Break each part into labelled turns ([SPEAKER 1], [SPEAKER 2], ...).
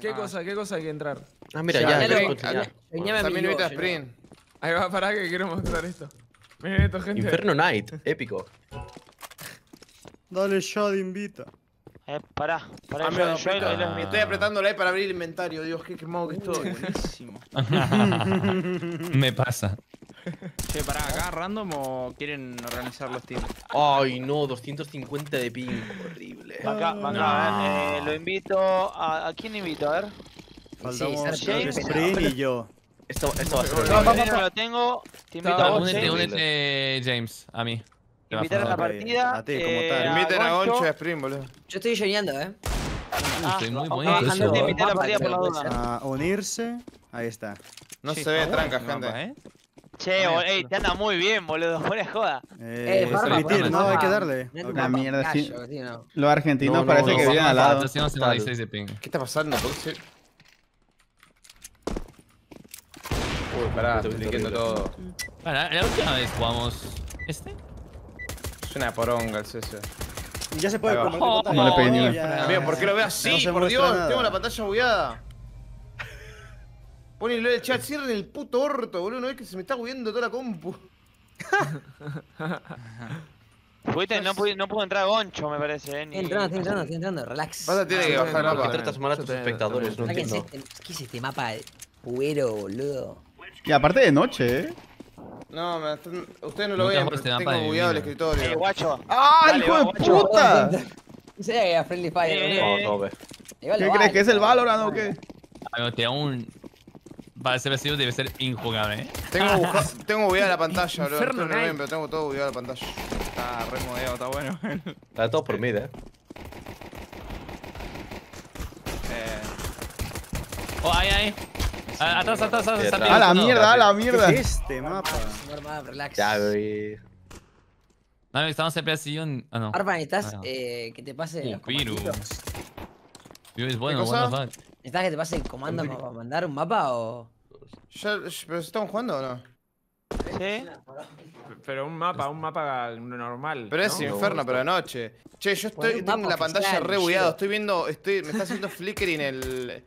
[SPEAKER 1] ¿Qué
[SPEAKER 2] Ah.
[SPEAKER 1] cosa, qué cosa hay que entrar?
[SPEAKER 3] Ah, mira,
[SPEAKER 4] Ya,
[SPEAKER 3] ya,
[SPEAKER 4] ya
[SPEAKER 3] ya,
[SPEAKER 4] lo-
[SPEAKER 3] enseñar.
[SPEAKER 4] Enseñame mi
[SPEAKER 5] invita a
[SPEAKER 4] voz,
[SPEAKER 5] Sprint.
[SPEAKER 1] Ahí va, pará que quiero mostrar esto. Miren esto, gente.
[SPEAKER 3] Inferno Knight, épico.
[SPEAKER 6] Dale, Shad, invita.
[SPEAKER 7] Eh, pará, pará,
[SPEAKER 5] Ah,
[SPEAKER 7] yo,
[SPEAKER 5] me,
[SPEAKER 7] yo
[SPEAKER 5] me estoy apretando la E para abrir el inventario. Dios, qué quemado que estoy.
[SPEAKER 2] Buenísimo.
[SPEAKER 8] Me pasa.
[SPEAKER 2] Che, pará, acá random o quieren organizar los teams.
[SPEAKER 3] Ay, no, 250 de ping. Horrible.
[SPEAKER 7] Acá, acá, eh, lo invito a... ¿A quién invito? A ver.
[SPEAKER 6] Faltamos
[SPEAKER 4] Sí,
[SPEAKER 7] James.
[SPEAKER 6] Sprint y yo.
[SPEAKER 3] Esto, esto va a ser
[SPEAKER 7] No,
[SPEAKER 3] horrible.
[SPEAKER 7] no lo tengo. Te invito a vos,
[SPEAKER 8] Únete,
[SPEAKER 7] James.
[SPEAKER 8] únete, James, a mí.
[SPEAKER 7] Invitar a la partida.
[SPEAKER 6] a ti, como
[SPEAKER 7] eh,
[SPEAKER 6] tal.
[SPEAKER 5] Inviten a
[SPEAKER 7] Goncho.
[SPEAKER 5] Y a Sprint, boludo.
[SPEAKER 4] Yo estoy joineando, eh.
[SPEAKER 7] Ah,
[SPEAKER 8] Estoy muy
[SPEAKER 7] va-
[SPEAKER 8] bonito
[SPEAKER 7] bajando,
[SPEAKER 8] eso.
[SPEAKER 7] Te invité a la partida por la
[SPEAKER 4] Puede
[SPEAKER 7] duda.
[SPEAKER 4] ser.
[SPEAKER 6] A unirse. Ahí está.
[SPEAKER 5] No se ve tranca, gente.
[SPEAKER 2] ¿Eh?
[SPEAKER 7] Che, bol- ey, te anda muy bien, boludo. Buena joda.
[SPEAKER 6] Eh,
[SPEAKER 4] Farma,
[SPEAKER 6] permitir, no, hay que darle.
[SPEAKER 9] La mierda, sí. Los argentinos
[SPEAKER 3] No, no,
[SPEAKER 9] parece que
[SPEAKER 3] no,
[SPEAKER 9] al lado.
[SPEAKER 8] 296 de ping.
[SPEAKER 5] ¿Qué está pasando? ¿Por qué? Uy, pará, estoy leyendo todo.
[SPEAKER 8] Bueno, la, última vez jugamos. ¿Este?
[SPEAKER 5] Es una poronga el CS.
[SPEAKER 6] Y ya se puede compartir pantalla.
[SPEAKER 9] No le pegué ni
[SPEAKER 6] No,
[SPEAKER 9] una.
[SPEAKER 5] ¿por qué lo veo así? por Dios,
[SPEAKER 6] nada.
[SPEAKER 5] tengo la pantalla bugueada. Ponelo en el chat, cierren el puto orto, boludo. No es que se me está bugueando toda la compu.
[SPEAKER 7] Fuiste, no, pude, no pudo entrar Goncho, me parece, eh. ni-
[SPEAKER 4] Estoy entrando, estoy entrando, estoy entrando. Relax.
[SPEAKER 5] Vas a tener que
[SPEAKER 1] Ah,
[SPEAKER 5] bajar
[SPEAKER 1] no,
[SPEAKER 3] ¿Por
[SPEAKER 5] mapa.
[SPEAKER 3] qué tratas mal a tus espectadores? No entiendo.
[SPEAKER 4] este- ¿Qué es este mapa de puero, boludo?
[SPEAKER 9] Y aparte de noche, ¿eh?
[SPEAKER 5] No, me están- ustedes no lo ven, pero
[SPEAKER 8] este mapa
[SPEAKER 5] tengo bugueado el
[SPEAKER 8] vida.
[SPEAKER 7] Eh,
[SPEAKER 5] escritorio.
[SPEAKER 7] guacho.
[SPEAKER 9] ¡Ah,
[SPEAKER 7] Dale,
[SPEAKER 9] hijo
[SPEAKER 7] va,
[SPEAKER 9] de
[SPEAKER 7] guacho.
[SPEAKER 9] puta!
[SPEAKER 4] No sabía que era Friendly Fire,
[SPEAKER 7] Eh,
[SPEAKER 4] boludo.
[SPEAKER 7] eh,
[SPEAKER 3] No, no, ve.
[SPEAKER 4] Igual
[SPEAKER 9] ¿Qué crees? ¿Que es el. Valorant o qué?
[SPEAKER 8] Algo te aún. Para ser vestido debe ser injugable, ¿eh?
[SPEAKER 5] Tengo, buja- tengo bugueada la pantalla, bro.
[SPEAKER 1] Inferno
[SPEAKER 5] no lo ven,
[SPEAKER 1] Knight.
[SPEAKER 5] pero tengo todo bugueado la pantalla.
[SPEAKER 2] Está remodeado, está bueno.
[SPEAKER 3] Está todo por mid, eh.
[SPEAKER 2] Eh,
[SPEAKER 8] Oh, ahí, ahí. Ah, Atrás, atrás, atrás.
[SPEAKER 9] ¡A la mierda, a la
[SPEAKER 6] ¿Qué
[SPEAKER 9] mierda!
[SPEAKER 6] es este mapa?
[SPEAKER 4] Señor Map, relax.
[SPEAKER 3] Ya, güey.
[SPEAKER 8] No, estamos en un. Ah, no.
[SPEAKER 4] Arpa, ¿necesitas
[SPEAKER 8] Ah, no.
[SPEAKER 4] eh, que te pase
[SPEAKER 8] Uh, Piru. Piru es bueno, what the fuck.
[SPEAKER 4] ¿Necesitas que te pase el comando para mandar un mapa o...?
[SPEAKER 5] Ya, ¿Pero estamos jugando o no?
[SPEAKER 7] Sí.
[SPEAKER 1] Pero un mapa, un mapa normal.
[SPEAKER 5] Pero es
[SPEAKER 1] ¿no?
[SPEAKER 5] inferno, pero de noche. Che, yo estoy tengo la pantalla re bugueado. Estoy viendo, estoy, me está haciendo flickering el,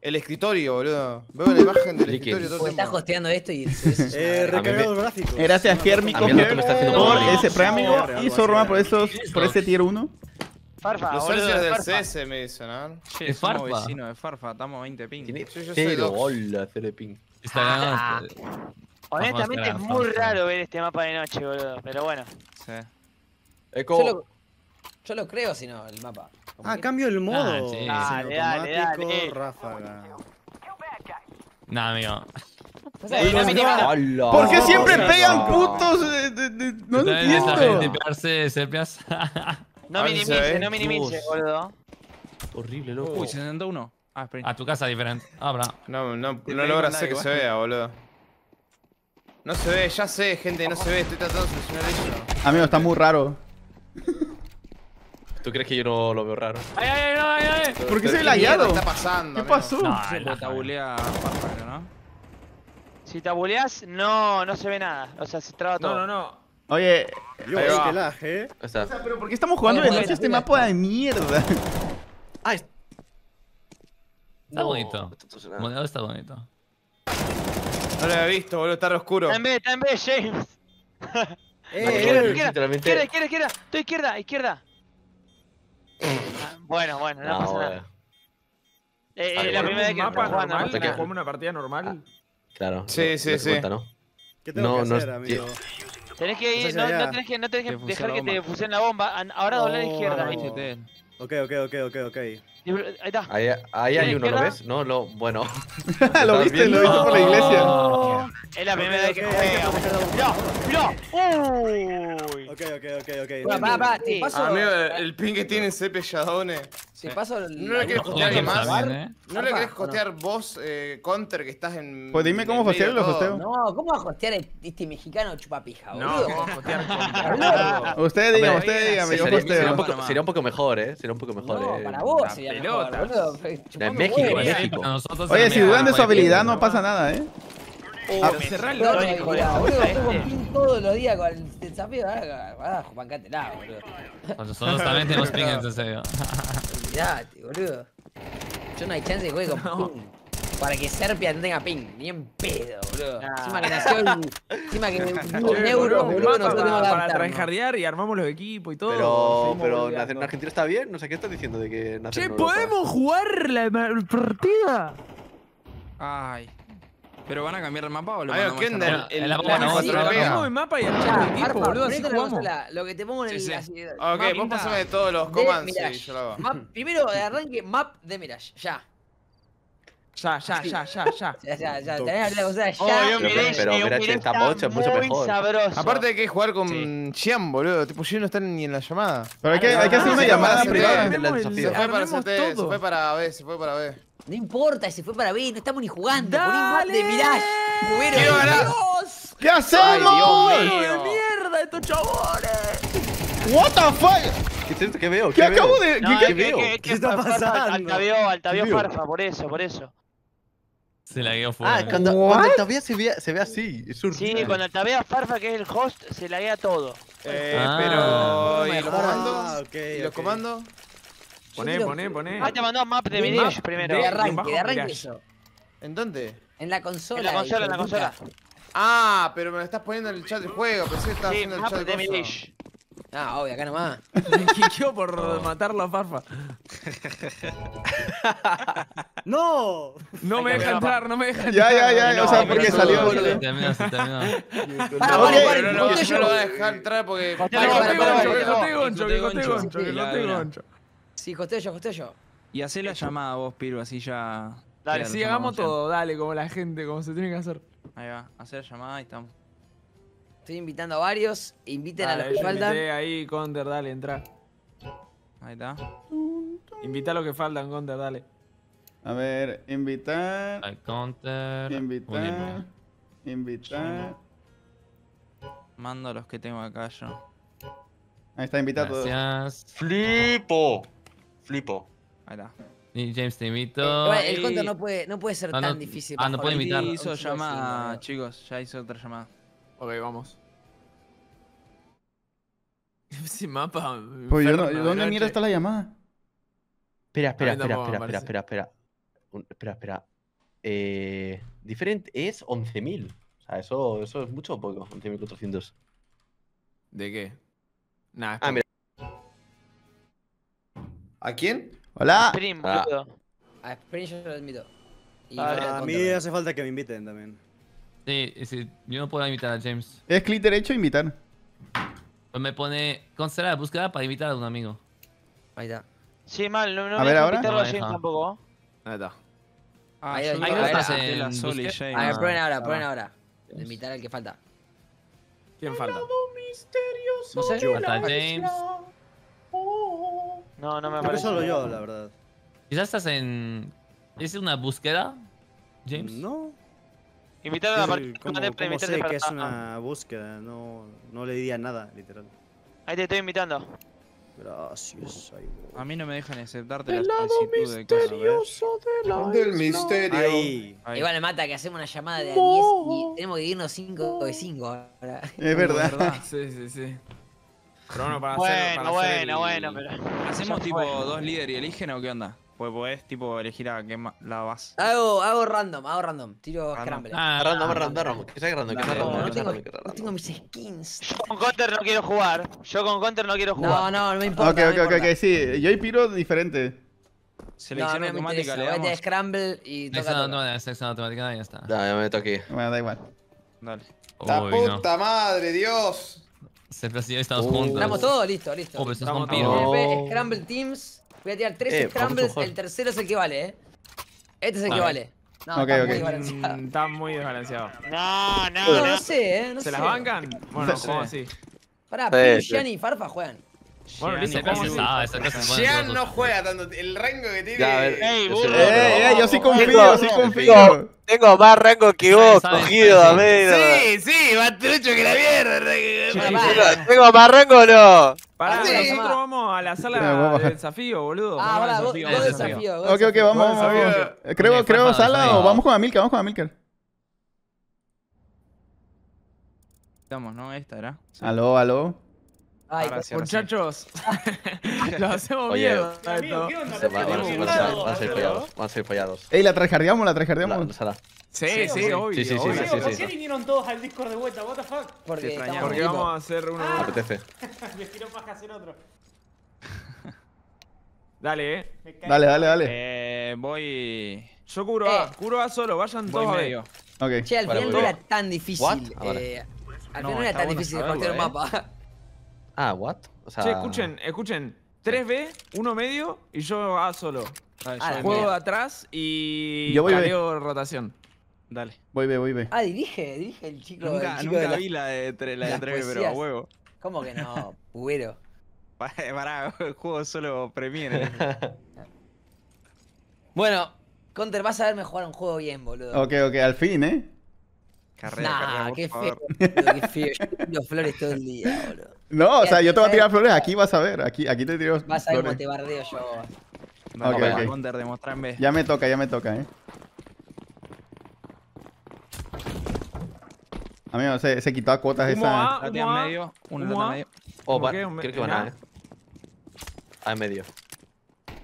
[SPEAKER 5] el escritorio, boludo. Veo la imagen del escritorio todo el tiempo.
[SPEAKER 4] hosteando esto y...
[SPEAKER 6] Eh,
[SPEAKER 4] eso.
[SPEAKER 6] recargados gráficos.
[SPEAKER 9] Gracias, Germico, por ese premio, Y
[SPEAKER 6] algo
[SPEAKER 9] por, esos, por ese tier 1.
[SPEAKER 7] Farfa,
[SPEAKER 5] Los
[SPEAKER 7] boludo,
[SPEAKER 5] del
[SPEAKER 7] Farfa.
[SPEAKER 5] CS me dicen, ¿no?
[SPEAKER 2] che,
[SPEAKER 8] Es
[SPEAKER 2] somos
[SPEAKER 8] Farfa.
[SPEAKER 2] vecinos de Farfa, estamos a 20 ping.
[SPEAKER 3] Tiene
[SPEAKER 5] yo
[SPEAKER 3] cero, cero ping.
[SPEAKER 8] Está ganando. este-
[SPEAKER 7] Honestamente es muy raro ver este mapa de noche, boludo. Pero bueno.
[SPEAKER 2] Sí.
[SPEAKER 3] Eco.
[SPEAKER 4] Yo lo, yo lo creo, si no, el mapa. Como
[SPEAKER 6] Ah,
[SPEAKER 4] que-
[SPEAKER 6] cambio el modo.
[SPEAKER 8] sí.
[SPEAKER 7] Dale, dale, dale.
[SPEAKER 6] ráfaga.
[SPEAKER 8] Nah, amigo.
[SPEAKER 7] No me digas-
[SPEAKER 3] ¡Hola!
[SPEAKER 9] ¿Por qué siempre
[SPEAKER 6] no,
[SPEAKER 9] pegan
[SPEAKER 6] no.
[SPEAKER 9] putos? Eh, No
[SPEAKER 8] También esta gente
[SPEAKER 9] entiendo.
[SPEAKER 8] sepias.
[SPEAKER 7] No
[SPEAKER 5] se
[SPEAKER 7] minimice, no minimice, boludo.
[SPEAKER 3] Horrible, loco.
[SPEAKER 2] Uy, 71. Ah, espera.
[SPEAKER 8] A tu casa diferente. Abra.
[SPEAKER 5] No, no, no
[SPEAKER 2] pego
[SPEAKER 5] logra hacer que se
[SPEAKER 2] eh.
[SPEAKER 5] vea, boludo. No se ve, ya sé, gente, no se ve. Estoy tratando de solucionar eso.
[SPEAKER 9] Amigo, está muy raro.
[SPEAKER 3] ¿Tú crees que yo no lo veo raro?
[SPEAKER 8] ¡Ay, ay, ay, ay! ay!
[SPEAKER 9] ¿Por qué se ve lagueado?
[SPEAKER 5] está pasando,
[SPEAKER 9] ¿Qué pasó?
[SPEAKER 8] No,
[SPEAKER 2] Se
[SPEAKER 8] la-
[SPEAKER 2] tabulea ¿no?
[SPEAKER 7] Si tabuleás, no, no se ve nada. O sea, se traba todo.
[SPEAKER 1] No, no, no.
[SPEAKER 9] Oye,
[SPEAKER 6] Dios,
[SPEAKER 5] Ahí va.
[SPEAKER 6] qué lag, eh.
[SPEAKER 3] O sea,
[SPEAKER 9] pero ¿por qué estamos jugando de
[SPEAKER 4] Oye,
[SPEAKER 9] noche este mapa de mierda?
[SPEAKER 3] ah, es-
[SPEAKER 8] Está bonito. modelo está bonito.
[SPEAKER 5] No lo había visto, boludo, está re oscuro.
[SPEAKER 7] Está en B, está en B, James.
[SPEAKER 6] Eh,
[SPEAKER 7] izquierda, izquierda, izquierda. Estoy izquierda, izquierda. Ah, Bueno, bueno, no,
[SPEAKER 3] No,
[SPEAKER 7] pasa
[SPEAKER 3] bueno.
[SPEAKER 7] nada. Eh,
[SPEAKER 3] Ah,
[SPEAKER 7] eh, la primera vez
[SPEAKER 1] ¿Un
[SPEAKER 7] que
[SPEAKER 1] mapa normal?
[SPEAKER 3] Que-
[SPEAKER 1] ¿Jugamos una partida normal?
[SPEAKER 3] Claro.
[SPEAKER 5] Sí, sí, sí.
[SPEAKER 3] cuenta, ¿no?
[SPEAKER 6] ¿Qué tengo
[SPEAKER 3] No,
[SPEAKER 6] que
[SPEAKER 3] no
[SPEAKER 6] hacer, amigo?
[SPEAKER 7] Tenés que ir, no, no tenés que, no tenés que dejar que te fusione la bomba. Ahora doblar a la
[SPEAKER 6] Oh.
[SPEAKER 7] izquierda.
[SPEAKER 6] Ok, ok, ok, ok, ok.
[SPEAKER 7] Ahí está.
[SPEAKER 3] Ahí, ahí hay
[SPEAKER 7] ¿Tiene
[SPEAKER 3] uno, ¿lo ves? No, lo, bueno.
[SPEAKER 9] lo viste, lo viste por la iglesia.
[SPEAKER 8] Oh.
[SPEAKER 7] Es la primera vez que
[SPEAKER 6] ok,
[SPEAKER 7] Mirá, mirá. Uy.
[SPEAKER 6] Ok, ok, ok, ok.
[SPEAKER 4] Pará, te
[SPEAKER 7] Sí.
[SPEAKER 4] paso...
[SPEAKER 5] Ah, amigo, el ping que tiene Sepe Shadone.
[SPEAKER 4] Te paso... el-
[SPEAKER 5] ¿No le querés costear alguien más?
[SPEAKER 8] ¿eh?
[SPEAKER 5] ¿No le querés costear vos, eh, Counter, que estás en.
[SPEAKER 9] Pues dime cómo hostearlo,
[SPEAKER 5] todo?
[SPEAKER 9] hosteo.
[SPEAKER 4] No, ¿cómo vas a hostear este mexicano chupapija,
[SPEAKER 1] No,
[SPEAKER 4] boludo?
[SPEAKER 1] vamos a hostear
[SPEAKER 4] Boludo.
[SPEAKER 9] Usted diga, usted diga, me yo
[SPEAKER 3] sería, sería un
[SPEAKER 9] hosteo.
[SPEAKER 3] poco, sería un poco mejor, ¿eh? Sería un poco mejor,
[SPEAKER 4] No,
[SPEAKER 3] ¿eh?
[SPEAKER 4] para vos sería
[SPEAKER 1] pelota.
[SPEAKER 3] En México, en México.
[SPEAKER 9] Oye, si dudan de su habilidad no pasa nada, ¿eh?
[SPEAKER 1] Oh, el
[SPEAKER 4] estoy con pin todos los días con el desafío. Ah, ah, bancátela, boludo.
[SPEAKER 8] Nosotros también tenemos ping, en serio.
[SPEAKER 4] Olvidate, boludo. Yo no hay chance de que
[SPEAKER 1] No.
[SPEAKER 4] Para que Serpia no tenga ping. Ni en pedo, boludo.
[SPEAKER 7] Nah.
[SPEAKER 4] Encima que nació el- Encima que
[SPEAKER 1] Che,
[SPEAKER 4] euros,
[SPEAKER 1] boludo,
[SPEAKER 4] nosotros tenemos
[SPEAKER 1] para, tryhardear y armamos los equipos y todo.
[SPEAKER 3] Pero, pero nacer en Argentina está bien. No sé qué estás diciendo de que nacer
[SPEAKER 1] Che,
[SPEAKER 3] en.
[SPEAKER 1] ¿podemos jugar la partida?
[SPEAKER 2] Ay. ¿Pero van a cambiar el mapa o lo
[SPEAKER 5] ¿qué
[SPEAKER 2] a cerrar?
[SPEAKER 5] El,
[SPEAKER 8] En la
[SPEAKER 5] la pega.
[SPEAKER 1] Armamos el mapa y el equipo,
[SPEAKER 4] Arpa,
[SPEAKER 1] boludo, así
[SPEAKER 4] la
[SPEAKER 1] jugamos.
[SPEAKER 4] consola, Lo que te pongo en el.
[SPEAKER 2] Sí, sí.
[SPEAKER 4] así,
[SPEAKER 5] Ok,
[SPEAKER 2] Map
[SPEAKER 5] vos pasame todos los commands y yo lo hago.
[SPEAKER 4] Map, primero de arranque, map de Mirage. Ya.
[SPEAKER 1] Ya, ya, ya, ya, ya.
[SPEAKER 4] Ya, ya, ya. Tenés la consola ya.
[SPEAKER 7] Oh,
[SPEAKER 3] Pero-
[SPEAKER 7] Mirage,
[SPEAKER 3] pero Mirage
[SPEAKER 7] Mirage
[SPEAKER 3] está mucho, mucho
[SPEAKER 7] muy
[SPEAKER 3] mejor.
[SPEAKER 7] sabroso.
[SPEAKER 5] Aparte hay que jugar con
[SPEAKER 2] Sí.
[SPEAKER 5] Boludo. Tipo, Xian no está ni en la llamada.
[SPEAKER 9] Pero hay que, hay que hacer
[SPEAKER 1] Ah,
[SPEAKER 9] una llamada privada.
[SPEAKER 5] Se fue para CT, se fue para B, se fue para B.
[SPEAKER 4] No importa, se fue para B, no estamos ni jugando. Poní map
[SPEAKER 1] ¡Dale!
[SPEAKER 4] de Mirage.
[SPEAKER 5] Quiero ganar.
[SPEAKER 1] ¡Dios!
[SPEAKER 9] ¿Qué
[SPEAKER 5] Ay,
[SPEAKER 9] hacemos?
[SPEAKER 5] Dios
[SPEAKER 1] ¡Hijo
[SPEAKER 5] mío.
[SPEAKER 1] mierda estos chabones!
[SPEAKER 9] What the fuck?
[SPEAKER 3] ¿Qué es esto? ¿Qué veo?
[SPEAKER 9] ¿Qué acabo de.?
[SPEAKER 7] No,
[SPEAKER 9] ¿qué-
[SPEAKER 7] es
[SPEAKER 3] veo?
[SPEAKER 7] es es
[SPEAKER 3] ¿Qué está pasando?
[SPEAKER 7] Altavió, altavió. Farfa, por eso, por eso.
[SPEAKER 8] Se la guió fuera.
[SPEAKER 3] Ah, cuando, cuando todavía se ve, se ve así. Es
[SPEAKER 7] Sí,
[SPEAKER 3] horrible.
[SPEAKER 7] cuando altabea Farfa, que es el host, se laguea todo.
[SPEAKER 5] Eh,
[SPEAKER 8] Ah.
[SPEAKER 5] pero. ¿Y los comandos?
[SPEAKER 3] Ah, ok,
[SPEAKER 5] ¿Y los
[SPEAKER 3] ok.
[SPEAKER 5] comandos?
[SPEAKER 1] Poné,
[SPEAKER 4] quiero-
[SPEAKER 1] poné, poné.
[SPEAKER 7] Ah, te mandó map de
[SPEAKER 1] map
[SPEAKER 7] primero.
[SPEAKER 4] De
[SPEAKER 1] de-
[SPEAKER 4] arranque, de arranque eso.
[SPEAKER 5] ¿En dónde?
[SPEAKER 4] En la consola.
[SPEAKER 7] En la consola, en la
[SPEAKER 4] de
[SPEAKER 7] consola.
[SPEAKER 5] Ah, pero me lo estás poniendo en el chat del juego. Pensé que estabas
[SPEAKER 7] Sí,
[SPEAKER 5] haciendo el
[SPEAKER 7] map
[SPEAKER 5] chat
[SPEAKER 7] de. Mirage.
[SPEAKER 4] Ah, obvio, acá nomás.
[SPEAKER 1] Me quiqueó por matarlo a Farfa.
[SPEAKER 3] ¡No!
[SPEAKER 1] No me deja entrar, no me deja entrar.
[SPEAKER 9] Ya, ya, ya.
[SPEAKER 7] No,
[SPEAKER 9] O sea, porque salió.
[SPEAKER 8] Se terminó, se terminó.
[SPEAKER 4] Para,
[SPEAKER 5] No,
[SPEAKER 4] para,
[SPEAKER 5] no, lo-
[SPEAKER 4] conteo
[SPEAKER 5] no lo
[SPEAKER 4] yo.
[SPEAKER 5] voy a dejar entrar porque.
[SPEAKER 7] Yo,
[SPEAKER 1] coté
[SPEAKER 7] para, para,
[SPEAKER 1] goncho,
[SPEAKER 7] para,
[SPEAKER 1] que
[SPEAKER 7] para.
[SPEAKER 1] coté goncho, que coté
[SPEAKER 2] goncho.
[SPEAKER 7] Sí,
[SPEAKER 2] la-
[SPEAKER 4] yo, costeo yo.
[SPEAKER 2] Y hacé la llamada vos, Piru, así ya.
[SPEAKER 7] Dale,
[SPEAKER 1] Sí, hagamos todo, dale, como la gente, como se tiene que hacer.
[SPEAKER 2] Ahí va, hacé la llamada y estamos.
[SPEAKER 4] Estoy invitando a varios. Inviten a los que faltan.
[SPEAKER 1] ahí, Counter, dale, entra.
[SPEAKER 2] Ahí está.
[SPEAKER 1] Invita a los que faltan, Counter, dale.
[SPEAKER 9] A ver, invitar.
[SPEAKER 8] Al counter.
[SPEAKER 9] Invitar.
[SPEAKER 8] unirme.
[SPEAKER 9] Invitar.
[SPEAKER 2] Mando a los que tengo acá yo.
[SPEAKER 9] Ahí está, invita a todos.
[SPEAKER 8] Gracias.
[SPEAKER 3] Flipo. Flipo.
[SPEAKER 2] Ahí está.
[SPEAKER 8] Y James te invito.
[SPEAKER 4] Igual, el
[SPEAKER 2] y-
[SPEAKER 4] counter no puede, no puede ser
[SPEAKER 8] Ah, no-
[SPEAKER 4] tan difícil.
[SPEAKER 8] ah, no puede invitar.
[SPEAKER 2] Hizo llamada, chicos. Ya hizo otra llamada.
[SPEAKER 1] Ok, vamos. Ese mapa.
[SPEAKER 9] Pues yo no,
[SPEAKER 1] enfermo,
[SPEAKER 9] ¿dónde mierda está la llamada?
[SPEAKER 3] Espera, espera, espera, espera, espera, espera, espera. Un- espera, espera. Eh, diferente es 11.000. O sea, eso, eso es mucho o poco. 11.400.
[SPEAKER 1] ¿De qué? Nah,
[SPEAKER 3] Ah, mira.
[SPEAKER 5] ¿A quién?
[SPEAKER 9] Hola.
[SPEAKER 7] Stream,
[SPEAKER 3] Ah.
[SPEAKER 7] boludo.
[SPEAKER 4] A Spring yo lo admito. Y
[SPEAKER 7] Ah,
[SPEAKER 3] A mí hace falta que me inviten también.
[SPEAKER 8] Sí, sí, yo no puedo invitar a James.
[SPEAKER 9] Es clic derecho, invitar.
[SPEAKER 8] Pues me pone considerar la búsqueda para invitar a un amigo.
[SPEAKER 4] Ahí está.
[SPEAKER 7] Sí, mal, no, no
[SPEAKER 9] A
[SPEAKER 7] me
[SPEAKER 9] ver, ahora.
[SPEAKER 7] invitarlo
[SPEAKER 8] No
[SPEAKER 7] a
[SPEAKER 8] me
[SPEAKER 7] James
[SPEAKER 8] deja.
[SPEAKER 7] tampoco.
[SPEAKER 1] Ahí está.
[SPEAKER 2] Ah,
[SPEAKER 4] Ahí
[SPEAKER 2] está
[SPEAKER 4] estás
[SPEAKER 2] en
[SPEAKER 8] en
[SPEAKER 2] Sol y. James.
[SPEAKER 4] A ver, prueben ahora,
[SPEAKER 2] ah.
[SPEAKER 4] prueben ahora. De invitar al que falta.
[SPEAKER 1] ¿Quién falta?
[SPEAKER 4] No sé.
[SPEAKER 3] Yo.
[SPEAKER 8] Falta James.
[SPEAKER 7] No, no me aparece.
[SPEAKER 3] solo yo, la verdad.
[SPEAKER 8] Quizás estás en. ¿Es una búsqueda, James?
[SPEAKER 3] No.
[SPEAKER 7] Invitar a la partida.
[SPEAKER 3] ¿Cómo,
[SPEAKER 7] para
[SPEAKER 3] sé
[SPEAKER 7] para-
[SPEAKER 3] que es una búsqueda? No, no le diría nada, literal.
[SPEAKER 7] Ahí te estoy invitando.
[SPEAKER 3] Gracias. ahí voy.
[SPEAKER 2] A mí no me dejan aceptarte la solicitud de cosas.
[SPEAKER 5] Del misterio.
[SPEAKER 3] Ahí.
[SPEAKER 2] Ahí.
[SPEAKER 4] Igual me mata que hacemos una llamada de a 10 y tenemos que irnos 5 de 5 ahora.
[SPEAKER 9] Es verdad.
[SPEAKER 1] Sí, sí, sí. Pero bueno, para hacer.
[SPEAKER 7] Bueno,
[SPEAKER 1] para hacer
[SPEAKER 7] bueno,
[SPEAKER 1] el-
[SPEAKER 7] bueno, pero.
[SPEAKER 2] ¿Hacemos tipo
[SPEAKER 7] fue.
[SPEAKER 2] dos líderes y eligen o qué onda? Pues podés tipo elegir a qué la vas.
[SPEAKER 4] Hago, hago random, hago random. Tiro
[SPEAKER 2] Random.
[SPEAKER 4] scramble.
[SPEAKER 8] Ah,
[SPEAKER 3] Random,
[SPEAKER 8] ah,
[SPEAKER 3] random. Que sea random, que sea
[SPEAKER 1] No,
[SPEAKER 3] random.
[SPEAKER 4] no,
[SPEAKER 3] que sea
[SPEAKER 4] tengo,
[SPEAKER 3] random,
[SPEAKER 4] no
[SPEAKER 3] random.
[SPEAKER 4] tengo mis skins.
[SPEAKER 7] Yo con Counter no quiero jugar. Yo con Counter no quiero
[SPEAKER 4] No,
[SPEAKER 7] jugar.
[SPEAKER 4] no, no me importa.
[SPEAKER 9] Ok,
[SPEAKER 4] no me
[SPEAKER 9] ok, ok,
[SPEAKER 4] importa.
[SPEAKER 9] ok, sí. Yo y Piro diferente.
[SPEAKER 4] No,
[SPEAKER 2] Selección
[SPEAKER 4] no
[SPEAKER 2] automática
[SPEAKER 4] interesa.
[SPEAKER 2] le damos.
[SPEAKER 4] scramble y toca,
[SPEAKER 8] Selección automática, selección automática, ya está.
[SPEAKER 3] Da, ya me meto aquí.
[SPEAKER 9] Bueno, da igual.
[SPEAKER 2] Dale.
[SPEAKER 5] La
[SPEAKER 8] no.
[SPEAKER 5] puta madre, Dios.
[SPEAKER 8] Se y estamos
[SPEAKER 3] Uh.
[SPEAKER 8] juntos.
[SPEAKER 4] Estamos todos, listo, listo.
[SPEAKER 8] Oh, pero con
[SPEAKER 1] Estamos
[SPEAKER 3] No.
[SPEAKER 4] Scramble Teams. Voy a tirar tres
[SPEAKER 3] Eh,
[SPEAKER 4] scrambles. El tercero es el que vale, eh. Este es el que vale. No,
[SPEAKER 9] Ok,
[SPEAKER 4] está
[SPEAKER 9] ok.
[SPEAKER 4] muy balanceado.
[SPEAKER 1] Mm, Está muy desbalanceado.
[SPEAKER 7] No, no,
[SPEAKER 4] No,
[SPEAKER 7] no.
[SPEAKER 4] no sé, eh. No
[SPEAKER 1] ¿Se
[SPEAKER 4] sé.
[SPEAKER 1] las bancan? Bueno,
[SPEAKER 2] Sí.
[SPEAKER 1] jugamos así.
[SPEAKER 4] Pará,
[SPEAKER 3] Sí,
[SPEAKER 4] Pin,
[SPEAKER 3] sí.
[SPEAKER 4] Gianni y Farfa juegan.
[SPEAKER 1] Bueno,
[SPEAKER 8] sabe, clase se
[SPEAKER 5] Jean
[SPEAKER 8] todos-
[SPEAKER 5] no juega tanto. El rango que tiene.
[SPEAKER 3] Ya, a ver.
[SPEAKER 7] Ey,
[SPEAKER 3] yo
[SPEAKER 7] burro.
[SPEAKER 3] sé,
[SPEAKER 9] Eh, eh, yo sí confío, sí confío.
[SPEAKER 10] Tengo más rango que vos, cogido,
[SPEAKER 8] saben,
[SPEAKER 10] amigo.
[SPEAKER 5] Sí, sí, más trucho que la mierda.
[SPEAKER 10] Tengo, más rango o no.
[SPEAKER 1] Pará,
[SPEAKER 4] Sí.
[SPEAKER 1] nosotros vamos a la sala
[SPEAKER 9] vamos.
[SPEAKER 1] de desafío, boludo.
[SPEAKER 4] Ah,
[SPEAKER 1] al
[SPEAKER 4] vos
[SPEAKER 1] desafío,
[SPEAKER 9] Ok, ok, vamos, Creo, creo sala
[SPEAKER 8] desafío.
[SPEAKER 9] o vamos con Amilcar, vamos con Amilcar.
[SPEAKER 2] Estamos, ¿no? Esta era. Sí.
[SPEAKER 9] Aló, aló.
[SPEAKER 4] Ay,
[SPEAKER 2] sí, sí.
[SPEAKER 1] Muchachos, lo hacemos
[SPEAKER 3] Oye,
[SPEAKER 1] miedo a esto.
[SPEAKER 3] Se va- van, a ser- fallados. Van a ser fallados.
[SPEAKER 9] Ey, la tryhardeamos, la
[SPEAKER 3] La,
[SPEAKER 9] tryhardeamos.
[SPEAKER 3] Sara.
[SPEAKER 1] Sí, sí, obvio.
[SPEAKER 3] Sí, sí, sí,
[SPEAKER 1] obvio.
[SPEAKER 3] sí, sí, sí.
[SPEAKER 11] vinieron todos al Discord de vuelta? What the fuck?
[SPEAKER 4] porque.
[SPEAKER 1] Porque vamos a hacer uno.
[SPEAKER 3] apetece.
[SPEAKER 11] Me tiró paja hacer otro.
[SPEAKER 1] Dale, eh.
[SPEAKER 9] Dale, dale, dale.
[SPEAKER 2] Eh, voy.
[SPEAKER 1] Yo cubro
[SPEAKER 4] Eh.
[SPEAKER 1] A. Cubro A solo, vayan
[SPEAKER 2] Voy
[SPEAKER 1] todos a
[SPEAKER 2] medio.
[SPEAKER 4] Che, al
[SPEAKER 3] Vale,
[SPEAKER 4] final no era tan difícil.
[SPEAKER 3] Ah,
[SPEAKER 4] eh, al final no era tan difícil el
[SPEAKER 2] eh.
[SPEAKER 4] mapa.
[SPEAKER 3] Ah, what? O sea.
[SPEAKER 1] Che, escuchen, escuchen. 3B, uno medio y yo A solo.
[SPEAKER 2] Dale,
[SPEAKER 4] Ah,
[SPEAKER 2] yo
[SPEAKER 1] Juego de atrás y
[SPEAKER 9] Yo voy
[SPEAKER 1] careo rotación.
[SPEAKER 2] Dale.
[SPEAKER 9] Voy B, voy B.
[SPEAKER 4] Ah, dirige, dirige el chico. el
[SPEAKER 2] Nunca,
[SPEAKER 4] chico
[SPEAKER 2] nunca
[SPEAKER 4] de la-
[SPEAKER 2] vi la de, tre- la de
[SPEAKER 4] las
[SPEAKER 2] 3 pero a huevo.
[SPEAKER 4] ¿Cómo que no? Pubero.
[SPEAKER 2] Pará, el juego solo Premiere.
[SPEAKER 4] Bueno, Counter, vas a verme jugar un juego bien, boludo.
[SPEAKER 9] Ok, ok, al fin, ¿eh?
[SPEAKER 2] Carrera,
[SPEAKER 4] Nah,
[SPEAKER 2] carrera,
[SPEAKER 4] qué feo, boludo, qué feo. Yo flores todo el día, boludo.
[SPEAKER 9] No, o sea, yo te voy a tirar flores, aquí vas a ver, aquí, aquí te tiro
[SPEAKER 4] Vas a ver cómo
[SPEAKER 9] flores.
[SPEAKER 4] te bardeo yo.
[SPEAKER 2] Dale,
[SPEAKER 9] Ok,
[SPEAKER 2] venga,
[SPEAKER 9] ok.
[SPEAKER 2] Counter, demostrá en B.
[SPEAKER 9] Ya me toca, ya me toca, ¿eh? Amigo, se, se quitó a cuotas esa...
[SPEAKER 1] A,
[SPEAKER 2] La tía en medio, una en medio.
[SPEAKER 3] Oh,
[SPEAKER 1] ¿Cómo
[SPEAKER 3] va,
[SPEAKER 1] qué? Un-
[SPEAKER 3] creo que van a, eh. A en medio.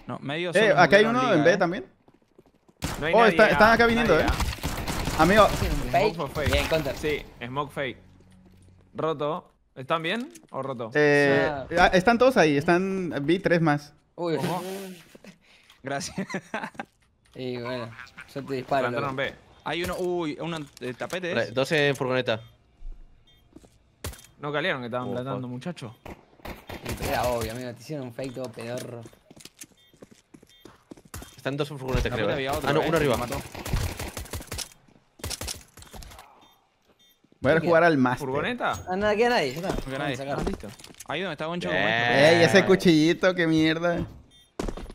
[SPEAKER 2] No, medio
[SPEAKER 9] Eh, acá hay uno en B
[SPEAKER 2] eh.
[SPEAKER 9] también.
[SPEAKER 1] No hay
[SPEAKER 9] Oh,
[SPEAKER 1] nadie
[SPEAKER 9] está-
[SPEAKER 1] A,
[SPEAKER 9] están acá viniendo,
[SPEAKER 1] nadie
[SPEAKER 9] eh. Amigo,
[SPEAKER 4] ¿Hacen un
[SPEAKER 1] Smoke
[SPEAKER 4] fake?
[SPEAKER 1] for fake.
[SPEAKER 4] Bien, Counter.
[SPEAKER 1] Sí, smoke fake. Roto. ¿Están bien o roto?
[SPEAKER 9] eh,
[SPEAKER 4] Ah.
[SPEAKER 9] están todos ahí, están B, tres más.
[SPEAKER 4] Uy,
[SPEAKER 2] Ojo. Gracias.
[SPEAKER 4] y bueno, yo te disparo.
[SPEAKER 1] Plantaron
[SPEAKER 4] loco.
[SPEAKER 1] B.
[SPEAKER 2] Hay uno, uy, eh, tapete
[SPEAKER 3] Vale,
[SPEAKER 2] es.
[SPEAKER 3] dos en furgoneta.
[SPEAKER 1] No calearon que estaban plantando, muchachos.
[SPEAKER 4] Era obvio, amigo, te hicieron un fake todo pedorro.
[SPEAKER 3] Están dos en furgoneta, creo. eh.
[SPEAKER 2] había otro,
[SPEAKER 3] Ah, no,
[SPEAKER 2] eh,
[SPEAKER 3] uno arriba.
[SPEAKER 2] me mató.
[SPEAKER 9] Voy a
[SPEAKER 4] ¿Qué
[SPEAKER 9] jugar al máster.
[SPEAKER 1] ¿Furgoneta?
[SPEAKER 4] Ah, nada, queda nadie,
[SPEAKER 2] queda nadie. Ah, listo. Ahí donde está Goncho.
[SPEAKER 3] Bien.
[SPEAKER 9] Ey, ese cuchillito, qué mierda.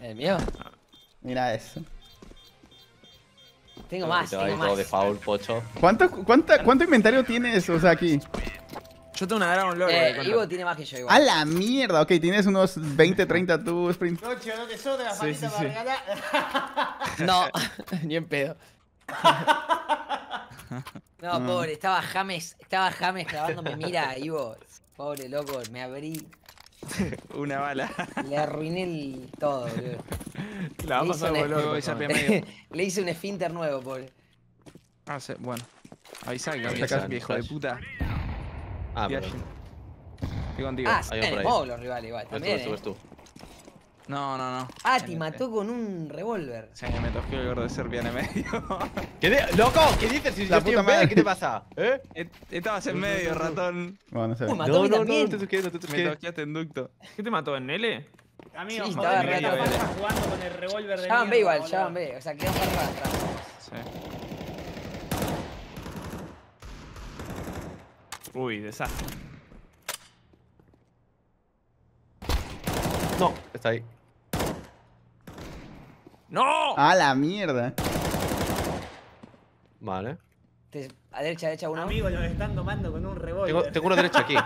[SPEAKER 4] ¿El mío?
[SPEAKER 9] Mira eso.
[SPEAKER 4] Tengo más,
[SPEAKER 3] ahí
[SPEAKER 4] tengo
[SPEAKER 3] todo de
[SPEAKER 4] más.
[SPEAKER 3] foul, pocho.
[SPEAKER 9] ¿Cuánto, cuánta, ¿Cuánto inventario tienes, o sea, aquí?
[SPEAKER 1] Yo tengo una Dragon Lore.
[SPEAKER 4] Eh,
[SPEAKER 1] de.
[SPEAKER 4] Ivo tiene más que yo igual.
[SPEAKER 9] A la mierda, ok, tienes unos 20, 30 tú, Sprint.
[SPEAKER 11] No te sobra la
[SPEAKER 1] Sí, sí, sí.
[SPEAKER 4] No, ni en pedo. No, pobre, estaba James, estaba James grabándome, mira, Ivo. Pobre loco, me abrí,
[SPEAKER 2] Una bala.
[SPEAKER 4] le arruiné el todo, boludo.
[SPEAKER 1] La va a
[SPEAKER 2] medio.
[SPEAKER 4] Le hice un esfínter nuevo, pobre.
[SPEAKER 2] Ah, sí, bueno. Avisa que
[SPEAKER 3] el
[SPEAKER 2] viejo de puta.
[SPEAKER 3] Ah, pero.
[SPEAKER 2] Estoy contigo.
[SPEAKER 4] Ah, enemigos los rivales igual,
[SPEAKER 3] tú,
[SPEAKER 4] también,
[SPEAKER 3] tú,
[SPEAKER 4] eh.
[SPEAKER 3] tú.
[SPEAKER 2] No, no, no.
[SPEAKER 4] Ah, te mató con un revólver.
[SPEAKER 2] Se me tosqueó el gordo de Serbia en el medio.
[SPEAKER 3] ¿Qué de- ¡Loco! ¿Qué dices? Si
[SPEAKER 9] La
[SPEAKER 3] yo estoy
[SPEAKER 9] puta
[SPEAKER 3] en
[SPEAKER 9] madre.
[SPEAKER 3] ¿qué te pasa? ¿Eh?
[SPEAKER 2] Estabas en medio, ratón.
[SPEAKER 9] Bueno, no sé.
[SPEAKER 4] Uy, mató
[SPEAKER 3] no,
[SPEAKER 4] también.
[SPEAKER 3] no te no te
[SPEAKER 2] Me
[SPEAKER 3] toques.
[SPEAKER 2] tosqueaste en ducto.
[SPEAKER 1] ¿Qué te mató en L?
[SPEAKER 11] Amigo,
[SPEAKER 4] Sí, estaba re
[SPEAKER 11] jugando con el revólver de
[SPEAKER 4] Ya van B igual, van B. O sea, quedan para atrás.
[SPEAKER 2] Sí.
[SPEAKER 1] Uy, desastre.
[SPEAKER 3] No, está ahí.
[SPEAKER 1] ¡No!
[SPEAKER 9] A la mierda.
[SPEAKER 3] Vale.
[SPEAKER 4] Te- A derecha, a derecha uno.
[SPEAKER 11] Amigo, los están tomando con un revólver.
[SPEAKER 3] Tengo, tengo uno derecho aquí.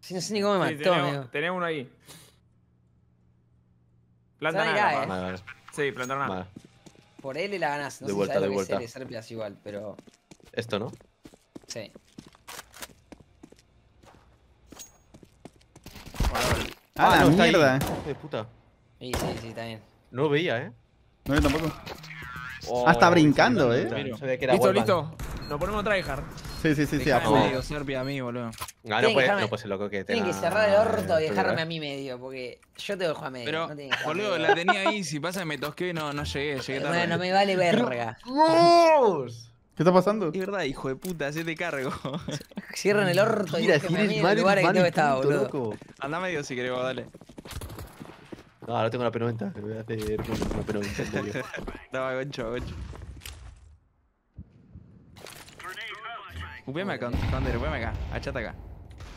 [SPEAKER 4] Sí, no sé ni cómo me
[SPEAKER 1] Sí,
[SPEAKER 4] mató,
[SPEAKER 1] tenemos,
[SPEAKER 4] amigo.
[SPEAKER 1] tenemos uno ahí. Planta nada.
[SPEAKER 4] acá, eh.
[SPEAKER 3] Vale, vale.
[SPEAKER 1] Sí, plantaron nada.
[SPEAKER 3] vale.
[SPEAKER 4] Por L la ganás. No
[SPEAKER 3] De
[SPEAKER 4] sé
[SPEAKER 3] vuelta,
[SPEAKER 4] si sabes
[SPEAKER 3] de
[SPEAKER 4] lo que es
[SPEAKER 3] vuelta.
[SPEAKER 4] L, Serpias igual, pero
[SPEAKER 3] Esto, ¿no?
[SPEAKER 4] sí.
[SPEAKER 9] A la
[SPEAKER 3] no, está ahí.
[SPEAKER 9] mierda.
[SPEAKER 3] Hijo de puta.
[SPEAKER 4] Sí, sí, sí, está bien.
[SPEAKER 3] No lo veía, ¿eh?
[SPEAKER 9] No, yo tampoco.
[SPEAKER 3] Oh,
[SPEAKER 9] Ah, está brincando, ¿eh?
[SPEAKER 1] Listo, listo. Nos ponemos tryhard.
[SPEAKER 9] Sí, sí, sí, sí. A
[SPEAKER 2] medio Serbia a mí, boludo.
[SPEAKER 3] Ah, no
[SPEAKER 4] Tienen que
[SPEAKER 3] puede, no puede ser loco que
[SPEAKER 4] Tienen que cerrar el orto y dejarme a mí medio, porque yo tengo que jugar medio.
[SPEAKER 2] Pero, boludo, la tenía ahí. Si pasa que me tosqué, no, no llegué. Llegué tarde.
[SPEAKER 4] Bueno, me vale verga.
[SPEAKER 3] ¡Vamos!
[SPEAKER 9] ¿Qué está pasando?
[SPEAKER 2] Es verdad, hijo de puta, hacete cargo.
[SPEAKER 4] Cierren el orto y
[SPEAKER 3] Mira, si
[SPEAKER 4] déjenme a
[SPEAKER 3] eres
[SPEAKER 4] mí en
[SPEAKER 3] mal,
[SPEAKER 4] el
[SPEAKER 3] eres
[SPEAKER 4] lugar que
[SPEAKER 3] y punto,
[SPEAKER 4] boludo.
[SPEAKER 3] loco.
[SPEAKER 2] Anda medio si querés, dale.
[SPEAKER 3] No, ahora tengo la P90. Me voy a hacer una P90 en medio.
[SPEAKER 2] Daba goncho, goncho. Upeame acá, Thunder, upeame acá. Achate acá.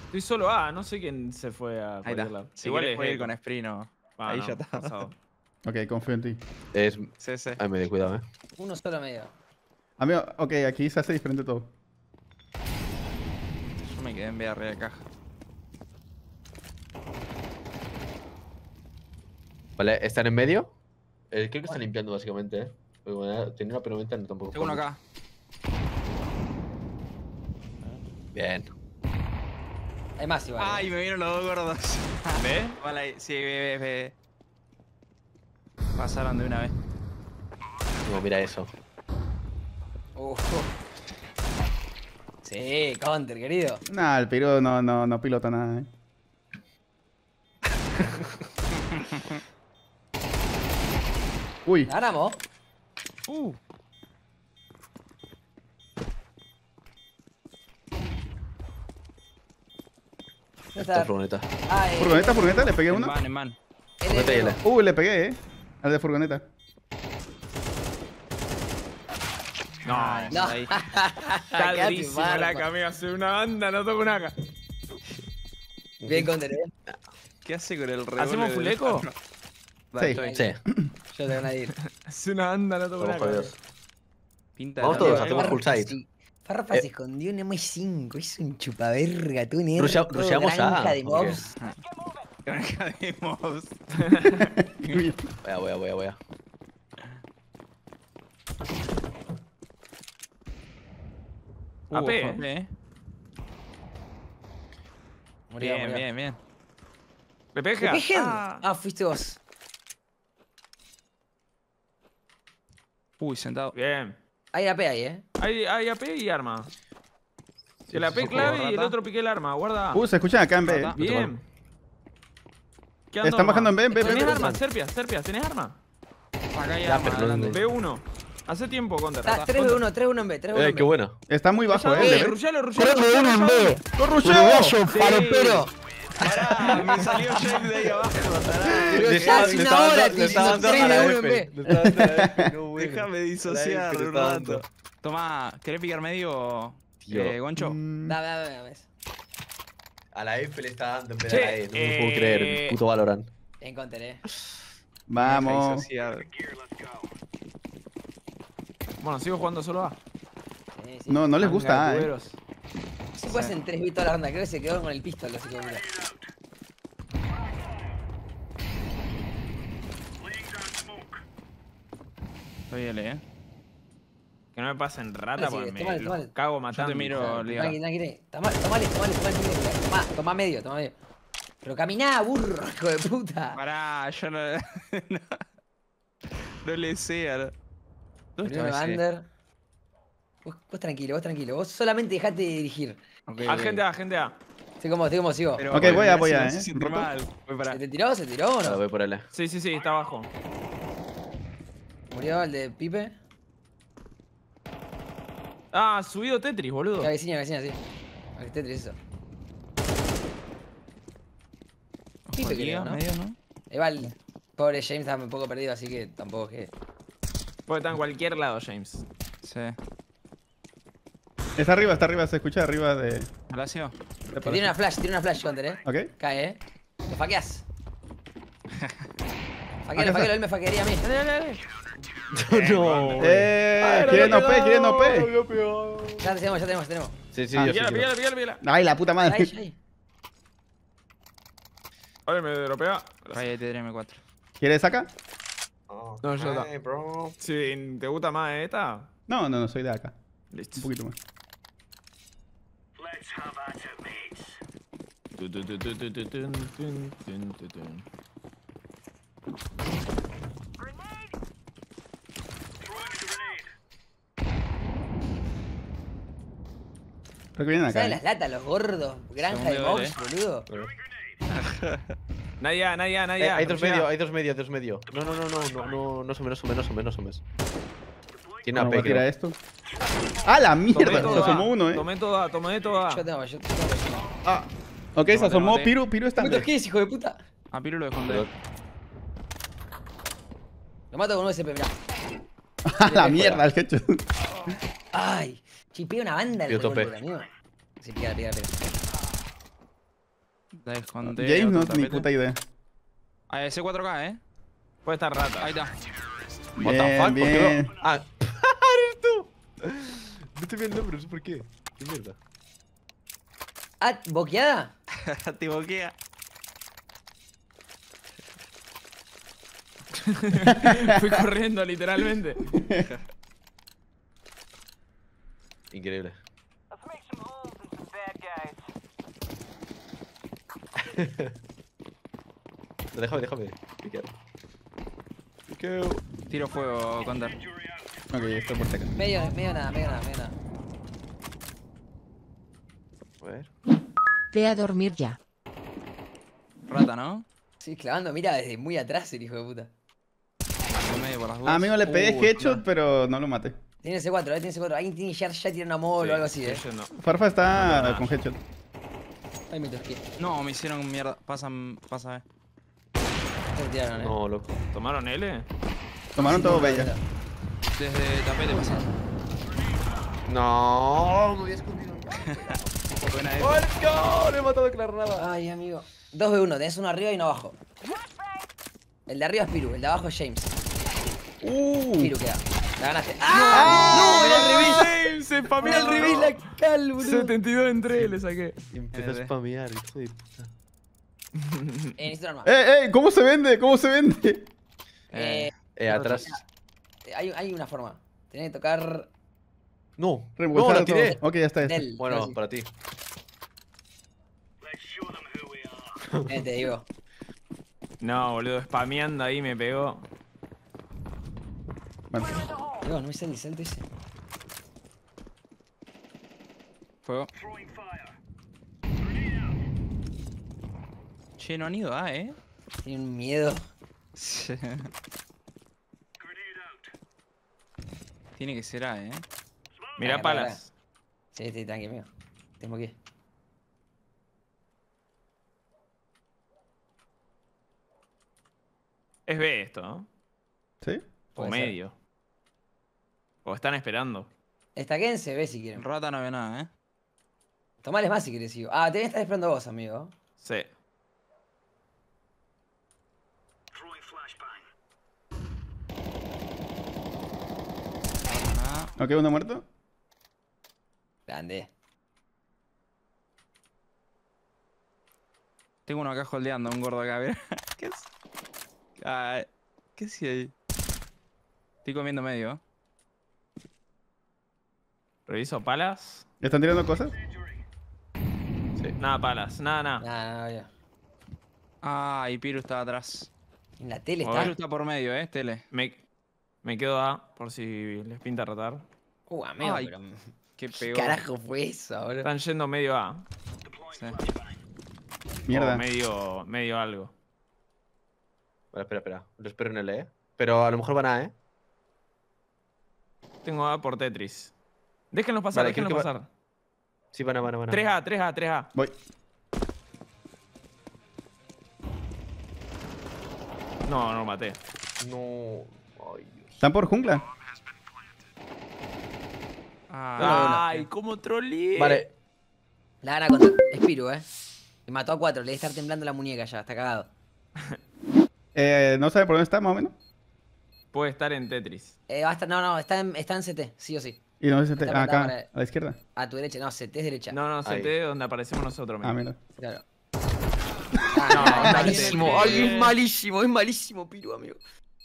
[SPEAKER 1] Estoy solo A, no sé quién se fue a
[SPEAKER 2] Ahí está. Si
[SPEAKER 1] Igual es
[SPEAKER 2] puede ir con sprint o...
[SPEAKER 1] Ah,
[SPEAKER 2] Ahí
[SPEAKER 1] no,
[SPEAKER 2] ya está.
[SPEAKER 1] pasado.
[SPEAKER 9] Ok, confío en ti.
[SPEAKER 3] Es.
[SPEAKER 2] Sí, sí.
[SPEAKER 3] Ay, me cuidado, eh.
[SPEAKER 4] Uno solo medio.
[SPEAKER 9] Amigo, ok, aquí se hace diferente todo.
[SPEAKER 2] Yo me quedé en B arriba de caja.
[SPEAKER 3] Vale, ¿están en medio? Eh, creo que están limpiando básicamente, eh. Bueno, tenía una P90 no tampoco.
[SPEAKER 2] Tengo uno acá.
[SPEAKER 3] Bien.
[SPEAKER 4] Hay más igual.
[SPEAKER 2] Ay, me vieron los dos gordos.
[SPEAKER 1] ¿Ves?
[SPEAKER 2] Vale, ahí. Sí, ve, ve, ve. Pasaron de una vez.
[SPEAKER 3] No, mira eso.
[SPEAKER 4] Uf. Sí, counter, querido.
[SPEAKER 9] Nah, el Piru no, no, no pilota nada, eh. Uy,
[SPEAKER 4] Ganamos.
[SPEAKER 2] Uh.
[SPEAKER 3] Furgoneta.
[SPEAKER 4] Ah, eh,
[SPEAKER 9] furgoneta, furgoneta, le pegué
[SPEAKER 2] En
[SPEAKER 9] uno.
[SPEAKER 2] man, en man.
[SPEAKER 3] Furgoneta y L.
[SPEAKER 9] Uy, le pegué, eh. Al de furgoneta.
[SPEAKER 2] No,
[SPEAKER 4] No.
[SPEAKER 2] ahí.
[SPEAKER 1] Está
[SPEAKER 4] Qué
[SPEAKER 1] durísima la camisa. Hace una banda, no toco nada.
[SPEAKER 4] Bien eh.
[SPEAKER 2] ¿Qué hace con el revólver?
[SPEAKER 1] ¿Hacemos fuleco?
[SPEAKER 9] Sí.
[SPEAKER 3] Sí,
[SPEAKER 4] Yo tengo nadie ir.
[SPEAKER 1] Hace una banda, no toco
[SPEAKER 3] jodidos.
[SPEAKER 2] Pinta
[SPEAKER 3] Vamos
[SPEAKER 2] de
[SPEAKER 3] todos,
[SPEAKER 2] la-
[SPEAKER 3] hacemos full side.
[SPEAKER 4] Sí. Farfa se escondió en M5, es un chupaverga, tú nerd.
[SPEAKER 3] Rushea-
[SPEAKER 4] todo
[SPEAKER 3] rusheamos
[SPEAKER 4] granja
[SPEAKER 3] A,
[SPEAKER 4] de mobs.
[SPEAKER 2] Granja de mobs.
[SPEAKER 3] Voy a, voy a, voy a, voy a.
[SPEAKER 2] Uh,
[SPEAKER 1] AP, eh.
[SPEAKER 4] Murió,
[SPEAKER 2] Bien,
[SPEAKER 4] murió.
[SPEAKER 2] bien, bien.
[SPEAKER 1] ¿Le peja?
[SPEAKER 4] Head.
[SPEAKER 1] Ah,
[SPEAKER 4] Ah, fuiste vos.
[SPEAKER 2] Uy, sentado.
[SPEAKER 1] Bien.
[SPEAKER 4] Hay AP ahí, eh.
[SPEAKER 1] Hay, hay AP y arma. El AP
[SPEAKER 2] sí,
[SPEAKER 1] clave y el otro pique el arma. Guarda.
[SPEAKER 9] Uh, se escuchan acá en B.
[SPEAKER 2] Rata.
[SPEAKER 1] Bien. ¿Qué ando,
[SPEAKER 9] Están bajando en B, en B,
[SPEAKER 1] ¿Tenés
[SPEAKER 9] B, B.
[SPEAKER 1] arma? Serpia, Serpia, ¿tenés arma?
[SPEAKER 2] Acá hay
[SPEAKER 3] Ya,
[SPEAKER 2] arma,
[SPEAKER 3] pero no-
[SPEAKER 2] adelante.
[SPEAKER 1] B1. Hace tiempo, Counter.
[SPEAKER 4] Está 3v1, 3v1 en B, 3v1
[SPEAKER 3] Eh,
[SPEAKER 4] en
[SPEAKER 3] qué
[SPEAKER 4] B.
[SPEAKER 3] bueno.
[SPEAKER 9] Está muy bajo,
[SPEAKER 1] Eh,
[SPEAKER 9] de B.
[SPEAKER 1] rushalo, rushalo.
[SPEAKER 4] 3v1 en B. Falopero.
[SPEAKER 2] Pará, me salió James de ahí abajo.
[SPEAKER 4] Pero ya hace una hora te hizo 3v1 en B.
[SPEAKER 2] Déjame disociar un rato. Toma, ¿querés picar medio, eh, Goncho?
[SPEAKER 9] Mm,
[SPEAKER 4] Dame, dame, dame.
[SPEAKER 3] A la F le está dando en vez de la E. No me puedo
[SPEAKER 1] eh,
[SPEAKER 3] creer. Puto Valorant.
[SPEAKER 4] Eh.
[SPEAKER 9] Vamos.
[SPEAKER 1] Bueno, sigo jugando solo A.
[SPEAKER 4] Sí, sí.
[SPEAKER 9] No, no les gusta,
[SPEAKER 1] de
[SPEAKER 9] eh.
[SPEAKER 4] Se hacer en 3 bits toda la ronda, creo que se quedó con el pistol, así que mira.
[SPEAKER 2] Estoy L, eh.
[SPEAKER 1] Que no me pasen rata
[SPEAKER 4] Dale,
[SPEAKER 1] porque me
[SPEAKER 4] tomale,
[SPEAKER 1] los
[SPEAKER 4] tomale.
[SPEAKER 1] cago
[SPEAKER 2] Yo
[SPEAKER 1] matando.
[SPEAKER 2] te miro, Liga.
[SPEAKER 4] Tomale, tomale, tomale, tomale, tomá, tomá medio, tomá medio. Pero caminá, burro, hijo de puta.
[SPEAKER 2] Pará, yo no. no, no le sé a la- ¿Dónde estaba ese?
[SPEAKER 4] under. Vos, vos tranquilo, vos tranquilo. Vos solamente dejate de dirigir.
[SPEAKER 2] Ok,
[SPEAKER 1] A
[SPEAKER 2] ok.
[SPEAKER 1] gente A, gente A.
[SPEAKER 4] Estoy como, estoy como sigo.
[SPEAKER 2] Pero,
[SPEAKER 9] Ok, voy a- voy a, eh.
[SPEAKER 2] se para.
[SPEAKER 4] ¿Se te tiró? ¿Se tiró o no?
[SPEAKER 3] voy por.
[SPEAKER 1] Sí, sí, sí, está abajo.
[SPEAKER 4] Murió el de Pipe.
[SPEAKER 1] Ah, subido Tetris, boludo.
[SPEAKER 4] La vecina, la vecina, sí. Que Tetris, eso. Pipe, creo, ¿no?
[SPEAKER 2] medio, ¿no?
[SPEAKER 4] Igual, pobre James estaba un poco perdido, así que tampoco es que.
[SPEAKER 1] Puede estar en cualquier lado, James.
[SPEAKER 2] Sí.
[SPEAKER 9] Está arriba, está arriba, se escucha arriba de.
[SPEAKER 2] Palacio.
[SPEAKER 4] Tiene una flash, tiene una flash, Counter, eh.
[SPEAKER 9] ¿Ok?
[SPEAKER 4] Cae, eh. Lo faqueas. Faquealo, faquealo, él me faquearía a mí.
[SPEAKER 3] no.
[SPEAKER 9] ¡Eh! ¿Quieren OP? ¿Quieren OP?
[SPEAKER 4] Ya tenemos, ya tenemos, tenemos.
[SPEAKER 3] Sí, sí,
[SPEAKER 9] Ah.
[SPEAKER 3] yo sí.
[SPEAKER 1] Píala,
[SPEAKER 3] quiero.
[SPEAKER 1] píala, píala, píala.
[SPEAKER 9] ¡Ay, la puta madre!
[SPEAKER 4] ahí.
[SPEAKER 1] Vale, me dropea.
[SPEAKER 2] Vaya, te diré M4.
[SPEAKER 1] No, yo no.
[SPEAKER 3] Ay, bro.
[SPEAKER 1] Si te gusta más esta,
[SPEAKER 9] No, no, no, soy de acá.
[SPEAKER 1] listo.
[SPEAKER 9] Un poquito más.
[SPEAKER 1] Tun, tu, tun.
[SPEAKER 9] Creo que vienen acá.
[SPEAKER 4] ¿Saben
[SPEAKER 9] eh.
[SPEAKER 4] las latas, los gordos? Granja de box, boludo.
[SPEAKER 1] Nadie A, nadie A, nadie
[SPEAKER 3] Eh,
[SPEAKER 1] A.
[SPEAKER 3] hay dos medio, hay dos medio, hay dos medio. No, no, no, no, no, no, no sume, no sume, no sume, no sume. Tiene AP, creo.
[SPEAKER 9] esto. ¡Ah, la mierda! Se asomó uno, eh.
[SPEAKER 1] Tomé todo A, tomé todo A.
[SPEAKER 4] Yo tengo, yo tengo.
[SPEAKER 9] Ah. Ok, se asomó
[SPEAKER 2] tomate.
[SPEAKER 9] Piru, Piru está.
[SPEAKER 4] ¿Cuántos kills, hijo de puta?
[SPEAKER 2] A Piru lo dejó en
[SPEAKER 4] Lo mato con un SP, mirá.
[SPEAKER 9] ¡Ah, la mierda! El headshot.
[SPEAKER 4] Ay, chipea una banda el amigo. Sí, pega, pega, pega.
[SPEAKER 2] La.
[SPEAKER 9] James no
[SPEAKER 2] tapete.
[SPEAKER 9] puta idea.
[SPEAKER 2] Ah, ese 4K, eh.
[SPEAKER 1] Puede estar rata.
[SPEAKER 2] Ahí está.
[SPEAKER 3] What the fuck,
[SPEAKER 9] Bien,
[SPEAKER 3] ¿por qué? Ah, eres tú. No te vi el nombre, no sé por qué. ¿Qué mierda?
[SPEAKER 4] Ah, ¿boqueada?
[SPEAKER 2] Te boquea.
[SPEAKER 1] Fui corriendo, literalmente.
[SPEAKER 3] Increíble. déjame, déjame. piquear. Piqueo.
[SPEAKER 2] Tiro fuego, Counter.
[SPEAKER 9] Ok, esto por acaso.
[SPEAKER 4] Medio, medio nada, medio nada, medio nada.
[SPEAKER 3] A ver.
[SPEAKER 12] Ve a dormir ya.
[SPEAKER 2] Rata, ¿no?
[SPEAKER 4] Sí, clavando, mira, desde muy atrás el hijo de puta.
[SPEAKER 2] Por medio, por las dudas.
[SPEAKER 9] Ah, amigo, le pegué
[SPEAKER 2] Uh,
[SPEAKER 9] headshot, pero no lo maté.
[SPEAKER 4] Tiene C4, eh, tiene C4. Alguien tiene ya, ya tirar una mol o algo así, eh.
[SPEAKER 1] No.
[SPEAKER 9] Farfa está
[SPEAKER 1] No, no.
[SPEAKER 9] con headshot.
[SPEAKER 4] Ay, me.
[SPEAKER 2] No, me hicieron mierda. Pasan, pasa, eh.
[SPEAKER 4] Se tiraron, eh.
[SPEAKER 3] No, loco.
[SPEAKER 1] ¿Tomaron L?
[SPEAKER 9] Tomaron todo bella.
[SPEAKER 2] Desde tapete pasan.
[SPEAKER 3] No, me había escondido.
[SPEAKER 2] Buena
[SPEAKER 3] ¡Oh, let's go! Le he matado a Clarnada.
[SPEAKER 4] Ay, amigo. 2 v 1, tenés uno arriba y uno abajo. El de arriba es Piru, el de abajo es James.
[SPEAKER 9] Uh.
[SPEAKER 4] Piru queda. La ganaste. ¡Ah! ¡No! Era al revés.
[SPEAKER 1] Se
[SPEAKER 4] Era al revés la cal, boludo.
[SPEAKER 1] 72 entre le saqué.
[SPEAKER 3] Empezó a spamear, hijo de puta.
[SPEAKER 4] Eh, necesito un arma.
[SPEAKER 9] ¡Eh, eh! ¿Cómo se vende? ¿Cómo se vende?
[SPEAKER 4] Eh,
[SPEAKER 3] Eh, atrás.
[SPEAKER 4] hay, hay una forma. Tenés que tocar
[SPEAKER 3] No. No, la tiré.
[SPEAKER 9] Ok, ya está.
[SPEAKER 4] del.
[SPEAKER 3] Bueno,
[SPEAKER 4] no,
[SPEAKER 3] para ti.
[SPEAKER 4] sí. Eh, te digo.
[SPEAKER 1] No, boludo, spameando ahí me pegó.
[SPEAKER 9] Vale.
[SPEAKER 4] No me sale el salto ese.
[SPEAKER 2] Fuego. Che, no han ido A, eh.
[SPEAKER 4] Tiene un miedo.
[SPEAKER 2] Tiene que ser A, eh.
[SPEAKER 1] Mirá
[SPEAKER 4] Ah,
[SPEAKER 1] palas.
[SPEAKER 4] Sí, sí, tranqui, amigo. Tengo que.
[SPEAKER 1] Es B esto, ¿no?
[SPEAKER 9] ¿Sí?
[SPEAKER 1] O medio. O están esperando.
[SPEAKER 4] Estaquense, ve si quieren.
[SPEAKER 2] Rata no ve nada, eh.
[SPEAKER 4] Tomales más si querés, sigo. Ah, tenés que estar esperando vos, amigo.
[SPEAKER 1] Sí.
[SPEAKER 2] Nada.
[SPEAKER 9] Ok, uno muerto.
[SPEAKER 4] Grande.
[SPEAKER 2] Tengo uno acá holdeando, un gordo acá, mira. ¿Qué es? Ah, ¿Qué es ahí? Estoy comiendo medio.
[SPEAKER 1] Reviso palas.
[SPEAKER 9] ¿Están tirando cosas?
[SPEAKER 1] Nada, palas. Nada, nada.
[SPEAKER 4] Nada, nada, ya.
[SPEAKER 2] Ah, y Piru está atrás.
[SPEAKER 4] En la tele está.
[SPEAKER 2] Piru está por medio, eh, tele.
[SPEAKER 1] Me, me quedo A por si les pinta rotar.
[SPEAKER 4] Uh, amigo,
[SPEAKER 2] Ay,
[SPEAKER 4] pero.
[SPEAKER 2] Qué
[SPEAKER 4] ¿Qué
[SPEAKER 2] pegó.
[SPEAKER 4] carajo fue eso, bro?
[SPEAKER 1] Están yendo medio A.
[SPEAKER 2] Sí.
[SPEAKER 9] Mierda.
[SPEAKER 1] O medio, medio algo.
[SPEAKER 3] Vale, espera, espera. Lo espero en el E. Pero a lo mejor van a, ¿eh?
[SPEAKER 1] Tengo A por Tetris. Déjenlos pasar,
[SPEAKER 3] Vale,
[SPEAKER 1] déjenlos
[SPEAKER 3] que va-
[SPEAKER 1] pasar.
[SPEAKER 3] Sí, van a, van a, van a.
[SPEAKER 1] 3A, 3A, 3A.
[SPEAKER 9] Voy.
[SPEAKER 1] No, no lo maté.
[SPEAKER 3] No. Ay, Dios.
[SPEAKER 9] ¿Están por jungla?
[SPEAKER 2] Ah,
[SPEAKER 1] Ay, cómo troleé.
[SPEAKER 3] Vale.
[SPEAKER 4] La gana contra. Es Piru, eh. Me mató a cuatro, le debe estar temblando la muñeca ya, está cagado.
[SPEAKER 9] Eh, ¿No sabe por dónde está, más o menos?
[SPEAKER 1] Puede estar en Tetris.
[SPEAKER 4] Eh, va a estar, no, no, está en, está en CT, sí o sí.
[SPEAKER 9] ¿Y dónde se te... Ah, acá, a la izquierda.
[SPEAKER 4] A tu derecha, no, CT es derecha.
[SPEAKER 1] No, no. CT donde aparecemos nosotros.
[SPEAKER 9] Ah,
[SPEAKER 1] mira.
[SPEAKER 9] mira.
[SPEAKER 4] Claro.
[SPEAKER 1] No,
[SPEAKER 4] Ah, es
[SPEAKER 1] está
[SPEAKER 4] malísimo, ay, es malísimo, es malísimo, Piru, amigo.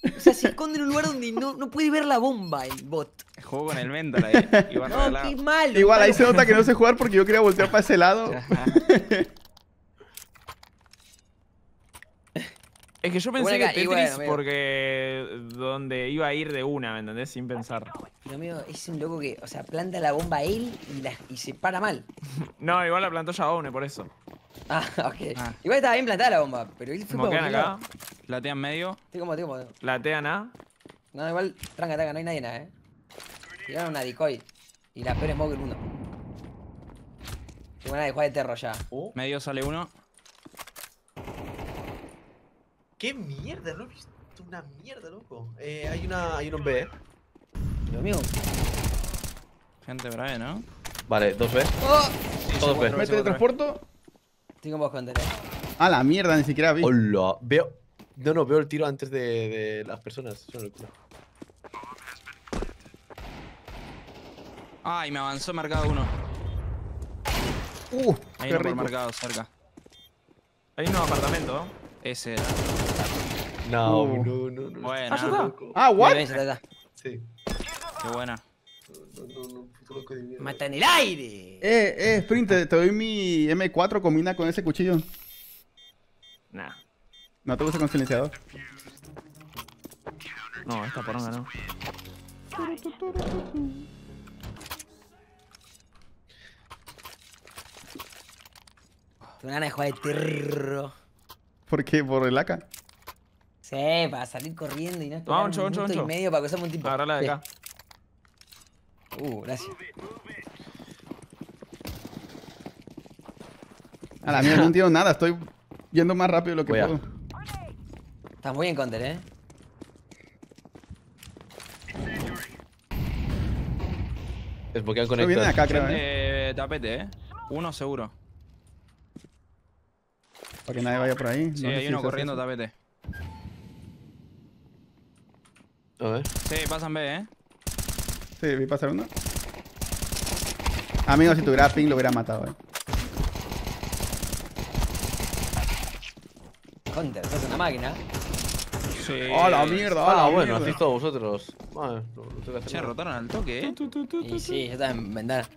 [SPEAKER 4] O sea, se esconde en un lugar donde no, no puede ver la bomba el bot.
[SPEAKER 2] Jugó con el Mentor ahí.
[SPEAKER 4] No, qué malo.
[SPEAKER 9] Igual ahí se nota que no sé jugar porque yo quería voltear para ese lado.
[SPEAKER 1] Es que yo pensé
[SPEAKER 4] Bueno,
[SPEAKER 1] que Tetris
[SPEAKER 4] bueno, amigo.
[SPEAKER 1] porque donde iba a ir de una, ¿me entendés? Sin pensar.
[SPEAKER 4] Pero, amigo, es un loco que, o sea, planta la bomba él y, la, y se para mal.
[SPEAKER 1] No, igual la plantó Yaone, por eso.
[SPEAKER 4] Ah, ok.
[SPEAKER 2] Ah.
[SPEAKER 4] Igual estaba bien plantada la bomba, pero él fue un
[SPEAKER 1] acá,
[SPEAKER 4] lado.
[SPEAKER 2] Latean medio.
[SPEAKER 4] Estoy como, estoy como.
[SPEAKER 1] latean A.
[SPEAKER 4] No, igual, tranca, tranca, no hay nadie nada, eh. Tiraron una decoy. Y la peor smoke del mundo. Tengo ganas de jugar de terror ya.
[SPEAKER 3] Oh,
[SPEAKER 2] Medio sale uno.
[SPEAKER 3] ¡Qué mierda! No he visto una mierda, loco. Eh, hay una. Hay uno en B, ¿eh?
[SPEAKER 4] Lo mío.
[SPEAKER 2] Gente brave, ¿no?
[SPEAKER 3] Vale, dos B.
[SPEAKER 4] ¡Oh!
[SPEAKER 3] Todos B.
[SPEAKER 9] ¿Me teletransporto?
[SPEAKER 4] Estoy con vos, Conter, eh.
[SPEAKER 9] Ah, la mierda, ni siquiera vi.
[SPEAKER 3] Hola. Veo. No, no, veo el tiro antes de, de las personas. Eso no lo culo.
[SPEAKER 2] Ay, me avanzó marcado uno.
[SPEAKER 9] Uh,
[SPEAKER 2] Ahí
[SPEAKER 9] qué
[SPEAKER 2] no por
[SPEAKER 9] rico.
[SPEAKER 2] marcado cerca.
[SPEAKER 1] Hay un apartamento.
[SPEAKER 2] Ese era.
[SPEAKER 3] No,
[SPEAKER 9] Uh.
[SPEAKER 3] no, no, no.
[SPEAKER 2] Bueno,
[SPEAKER 1] Ah.
[SPEAKER 9] Ah,
[SPEAKER 4] Ven,
[SPEAKER 9] what?
[SPEAKER 4] ya está.
[SPEAKER 3] Sí.
[SPEAKER 2] qué buena.
[SPEAKER 3] No, no, no, puto loco de mierda.
[SPEAKER 4] Mata en el aire.
[SPEAKER 9] Eh, eh, Sprint, te, te doy mi M4, combina con ese cuchillo.
[SPEAKER 1] Nah.
[SPEAKER 9] No te gusta con silenciador.
[SPEAKER 1] No, esta poronga no.
[SPEAKER 4] Tengo ganas de jugar de terror.
[SPEAKER 9] ¿Por qué? ¿Por el AK?
[SPEAKER 4] Sí, para salir corriendo y no esperar
[SPEAKER 1] Vamos,
[SPEAKER 4] un minuto y medio para que usemos un tipo.
[SPEAKER 1] Agarrala de acá.
[SPEAKER 4] Uh, gracias.
[SPEAKER 9] A la mierda, no entiendo nada. Estoy yendo más rápido de lo que
[SPEAKER 3] Voy a-
[SPEAKER 9] puedo.
[SPEAKER 4] Estás muy en counter, eh.
[SPEAKER 3] Desbloquean
[SPEAKER 9] No vienen
[SPEAKER 3] conector.
[SPEAKER 9] acá, creo, eh.
[SPEAKER 2] Eh, tapete, eh. Uno seguro.
[SPEAKER 9] Para que nadie vaya por ahí.
[SPEAKER 2] Sí,
[SPEAKER 9] No
[SPEAKER 2] hay uno corriendo
[SPEAKER 9] eso.
[SPEAKER 2] tapete.
[SPEAKER 3] A ver.
[SPEAKER 2] Sí, pasan B, eh.
[SPEAKER 9] Sí, vi pasar uno. Amigo, si tuviera ping lo hubiera matado, eh.
[SPEAKER 4] Counter, sos una máquina.
[SPEAKER 2] Sí.
[SPEAKER 9] ¡Oh, la mierda! ¡Oh,
[SPEAKER 3] Ah, bueno, hacéis todos vosotros. Vale, no, no tengo que hacer
[SPEAKER 2] Che,
[SPEAKER 3] nada.
[SPEAKER 2] rotaron al toque, eh.
[SPEAKER 4] Y sí, yo también ventana.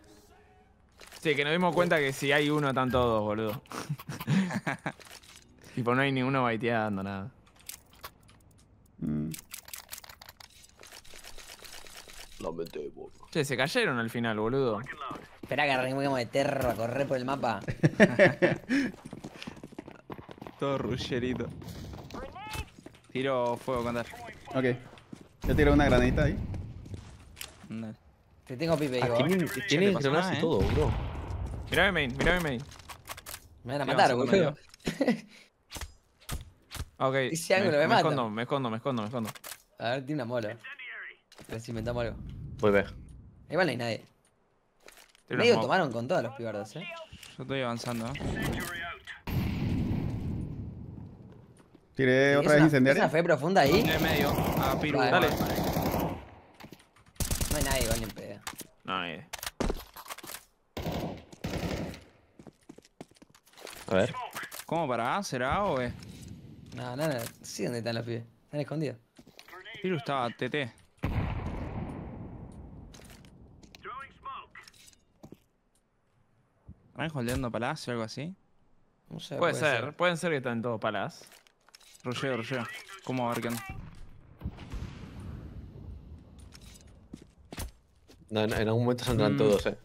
[SPEAKER 1] Sí, que nos dimos cuenta que si hay uno están todos, boludo. tipo, no hay ni uno baiteando, nada.
[SPEAKER 9] Mm.
[SPEAKER 3] La mente de boca.
[SPEAKER 1] Che, se cayeron al final, boludo.
[SPEAKER 4] Esperá que arranquemos de terror a correr por el mapa.
[SPEAKER 2] Todo rusherito. Tiro fuego, contar.
[SPEAKER 9] Ok. Ya tiré una granadita ahí.
[SPEAKER 4] Te tengo pipe,
[SPEAKER 3] Ah,
[SPEAKER 2] le
[SPEAKER 3] tienen
[SPEAKER 2] pasó
[SPEAKER 3] granadas
[SPEAKER 2] nada,
[SPEAKER 3] y
[SPEAKER 2] eh.
[SPEAKER 3] todo, bro.
[SPEAKER 1] Mirá mi main, mirá mi main.
[SPEAKER 4] Me van a
[SPEAKER 2] ¿Qué
[SPEAKER 4] matar, boludo.
[SPEAKER 1] Ok.
[SPEAKER 4] Ese ángulo me
[SPEAKER 1] me,
[SPEAKER 4] mata.
[SPEAKER 1] escondo, me escondo, me escondo, me escondo.
[SPEAKER 4] A ver, tiene una mola. A ver si inventamos algo.
[SPEAKER 3] Voy a ver.
[SPEAKER 4] Igual no hay nadie. Medio tomaron con todos los pibardos, eh.
[SPEAKER 2] Yo estoy avanzando, eh.
[SPEAKER 9] Tiré
[SPEAKER 4] ¿Es
[SPEAKER 9] otra vez
[SPEAKER 4] una-
[SPEAKER 9] incendiaria.
[SPEAKER 4] ¿Es una fe profunda ahí?
[SPEAKER 2] En medio. A Piru.
[SPEAKER 4] Vale,
[SPEAKER 1] Dale.
[SPEAKER 4] vale. No hay nadie igual ni en pedo.
[SPEAKER 1] No, ni idea.
[SPEAKER 3] A ver.
[SPEAKER 2] ¿Cómo para A? ¿Será o B?
[SPEAKER 4] No, no, no. Sí, ¿dónde están los pibes? Están escondidos.
[SPEAKER 2] Piru estaba TT. ¿Están holdeando palacio o algo así?
[SPEAKER 4] No sé,
[SPEAKER 1] Puede ser, pueden ser que estén todos palas.
[SPEAKER 2] Rusheo, rusheo. ¿Cómo abarcan?
[SPEAKER 3] No, en, en algún momento saldrán
[SPEAKER 2] Mm.
[SPEAKER 3] todos, eh.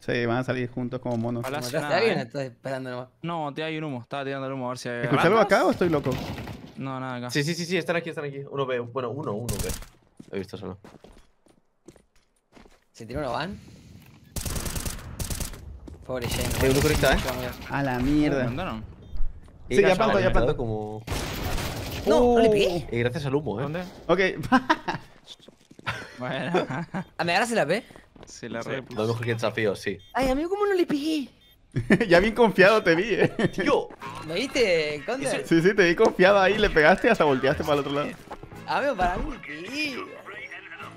[SPEAKER 9] Sí, van a salir juntos como monos.
[SPEAKER 2] Palacio
[SPEAKER 4] ¿Mataste a
[SPEAKER 2] nada,
[SPEAKER 4] alguien?
[SPEAKER 2] eh.
[SPEAKER 4] Estás esperando nomás.
[SPEAKER 2] No, te hay un humo. Estaba tirando el humo a ver si hay...
[SPEAKER 9] ¿Escuché algo acá o estoy loco?
[SPEAKER 2] No, nada acá.
[SPEAKER 3] Sí, sí, sí, sí, están aquí, están aquí. Uno ve, bueno, uno, uno ve. He visto solo.
[SPEAKER 4] ¿Se tiró uno van? Pobre Jane.
[SPEAKER 3] Eh, uno conecta, eh.
[SPEAKER 9] A la
[SPEAKER 2] ¿Me
[SPEAKER 9] mierda.
[SPEAKER 2] mandaron?
[SPEAKER 9] Sí, ya planto, ya
[SPEAKER 3] conectado
[SPEAKER 9] planto.
[SPEAKER 3] como...
[SPEAKER 4] No, no le pegué.
[SPEAKER 3] Eh, gracias al humo, eh.
[SPEAKER 1] ¿Dónde?
[SPEAKER 9] Ok.
[SPEAKER 2] Bueno.
[SPEAKER 4] Ah, ¿Me agarras la P?
[SPEAKER 2] Se la re...
[SPEAKER 3] Lo mejor que desafío, sí.
[SPEAKER 4] Ay, amigo, ¿cómo no le pegué?
[SPEAKER 9] ya bien confiado te vi, eh.
[SPEAKER 3] ¡Tío!
[SPEAKER 4] ¿Me viste, Counter?
[SPEAKER 9] Sí, sí, te vi confiado ahí, le pegaste y hasta volteaste para el otro lado.
[SPEAKER 4] Amigo, para mí le pegué.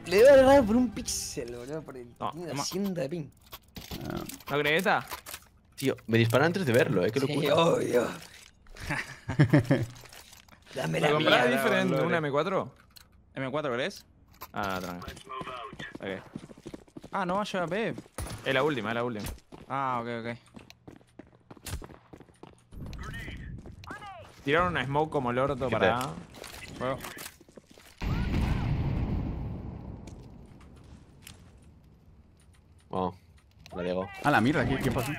[SPEAKER 4] Le debo agarrar por un píxel, boludo. Por el
[SPEAKER 1] No, toma.
[SPEAKER 4] 200 de ping.
[SPEAKER 1] ¿No crees esta?
[SPEAKER 3] Tío, me disparan antes de verlo, eh. Qué
[SPEAKER 4] Sí,
[SPEAKER 3] locura.
[SPEAKER 4] obvio. Dame
[SPEAKER 1] ¿Te
[SPEAKER 4] la mía.
[SPEAKER 1] diferente una M4?
[SPEAKER 2] ¿M4 querés?
[SPEAKER 1] Ah, tranqui. Ok.
[SPEAKER 2] Ah, no va a B.
[SPEAKER 1] Es la última, es la última.
[SPEAKER 2] Ah, ok, ok.
[SPEAKER 1] Tiraron una smoke como el orto para. A.
[SPEAKER 3] Diego.
[SPEAKER 9] A la mierda, ¿qué, qué pasó?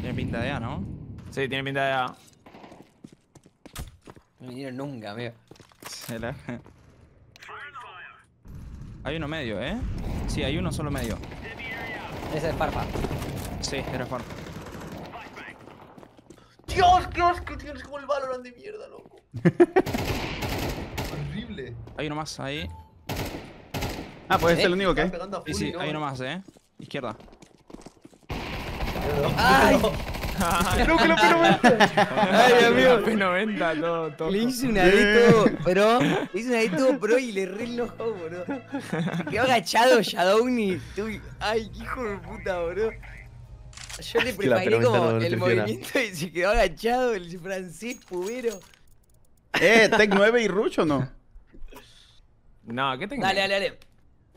[SPEAKER 2] Tiene pinta de A, ¿no?
[SPEAKER 1] Sí, tiene pinta de A.
[SPEAKER 4] No vinieron nunca, amigo.
[SPEAKER 2] Se la... Hay uno medio, ¿eh? Sí, hay uno solo medio.
[SPEAKER 4] Ese es Farfa.
[SPEAKER 2] Sí, era far.
[SPEAKER 3] Dios, qué asco, tío. Es como el Valorant de mierda, loco. Horrible.
[SPEAKER 2] Hay uno más ahí.
[SPEAKER 9] Ah, pues
[SPEAKER 4] ¿Eh?
[SPEAKER 9] es el único que
[SPEAKER 2] Sí,
[SPEAKER 3] full
[SPEAKER 2] sí, hay uno más, ¿eh? Izquierda.
[SPEAKER 4] ¡Ay!
[SPEAKER 9] No, que lo pero me-
[SPEAKER 4] Ay, amigo.
[SPEAKER 1] P90, todo, todo.
[SPEAKER 4] Le hice una de todo pro. Le hice una de todo pro y le re enojó, bro. Se quedó agachado Shadowny. Uy, Ay, qué hijo de puta, bro. Yo le preparé
[SPEAKER 3] P90
[SPEAKER 4] como
[SPEAKER 3] no
[SPEAKER 4] el movimiento y se quedó agachado el francés pubero.
[SPEAKER 9] Eh, Tech 9 y Rush o no?
[SPEAKER 1] No, ¿qué tengo?
[SPEAKER 4] Dale, dale, dale.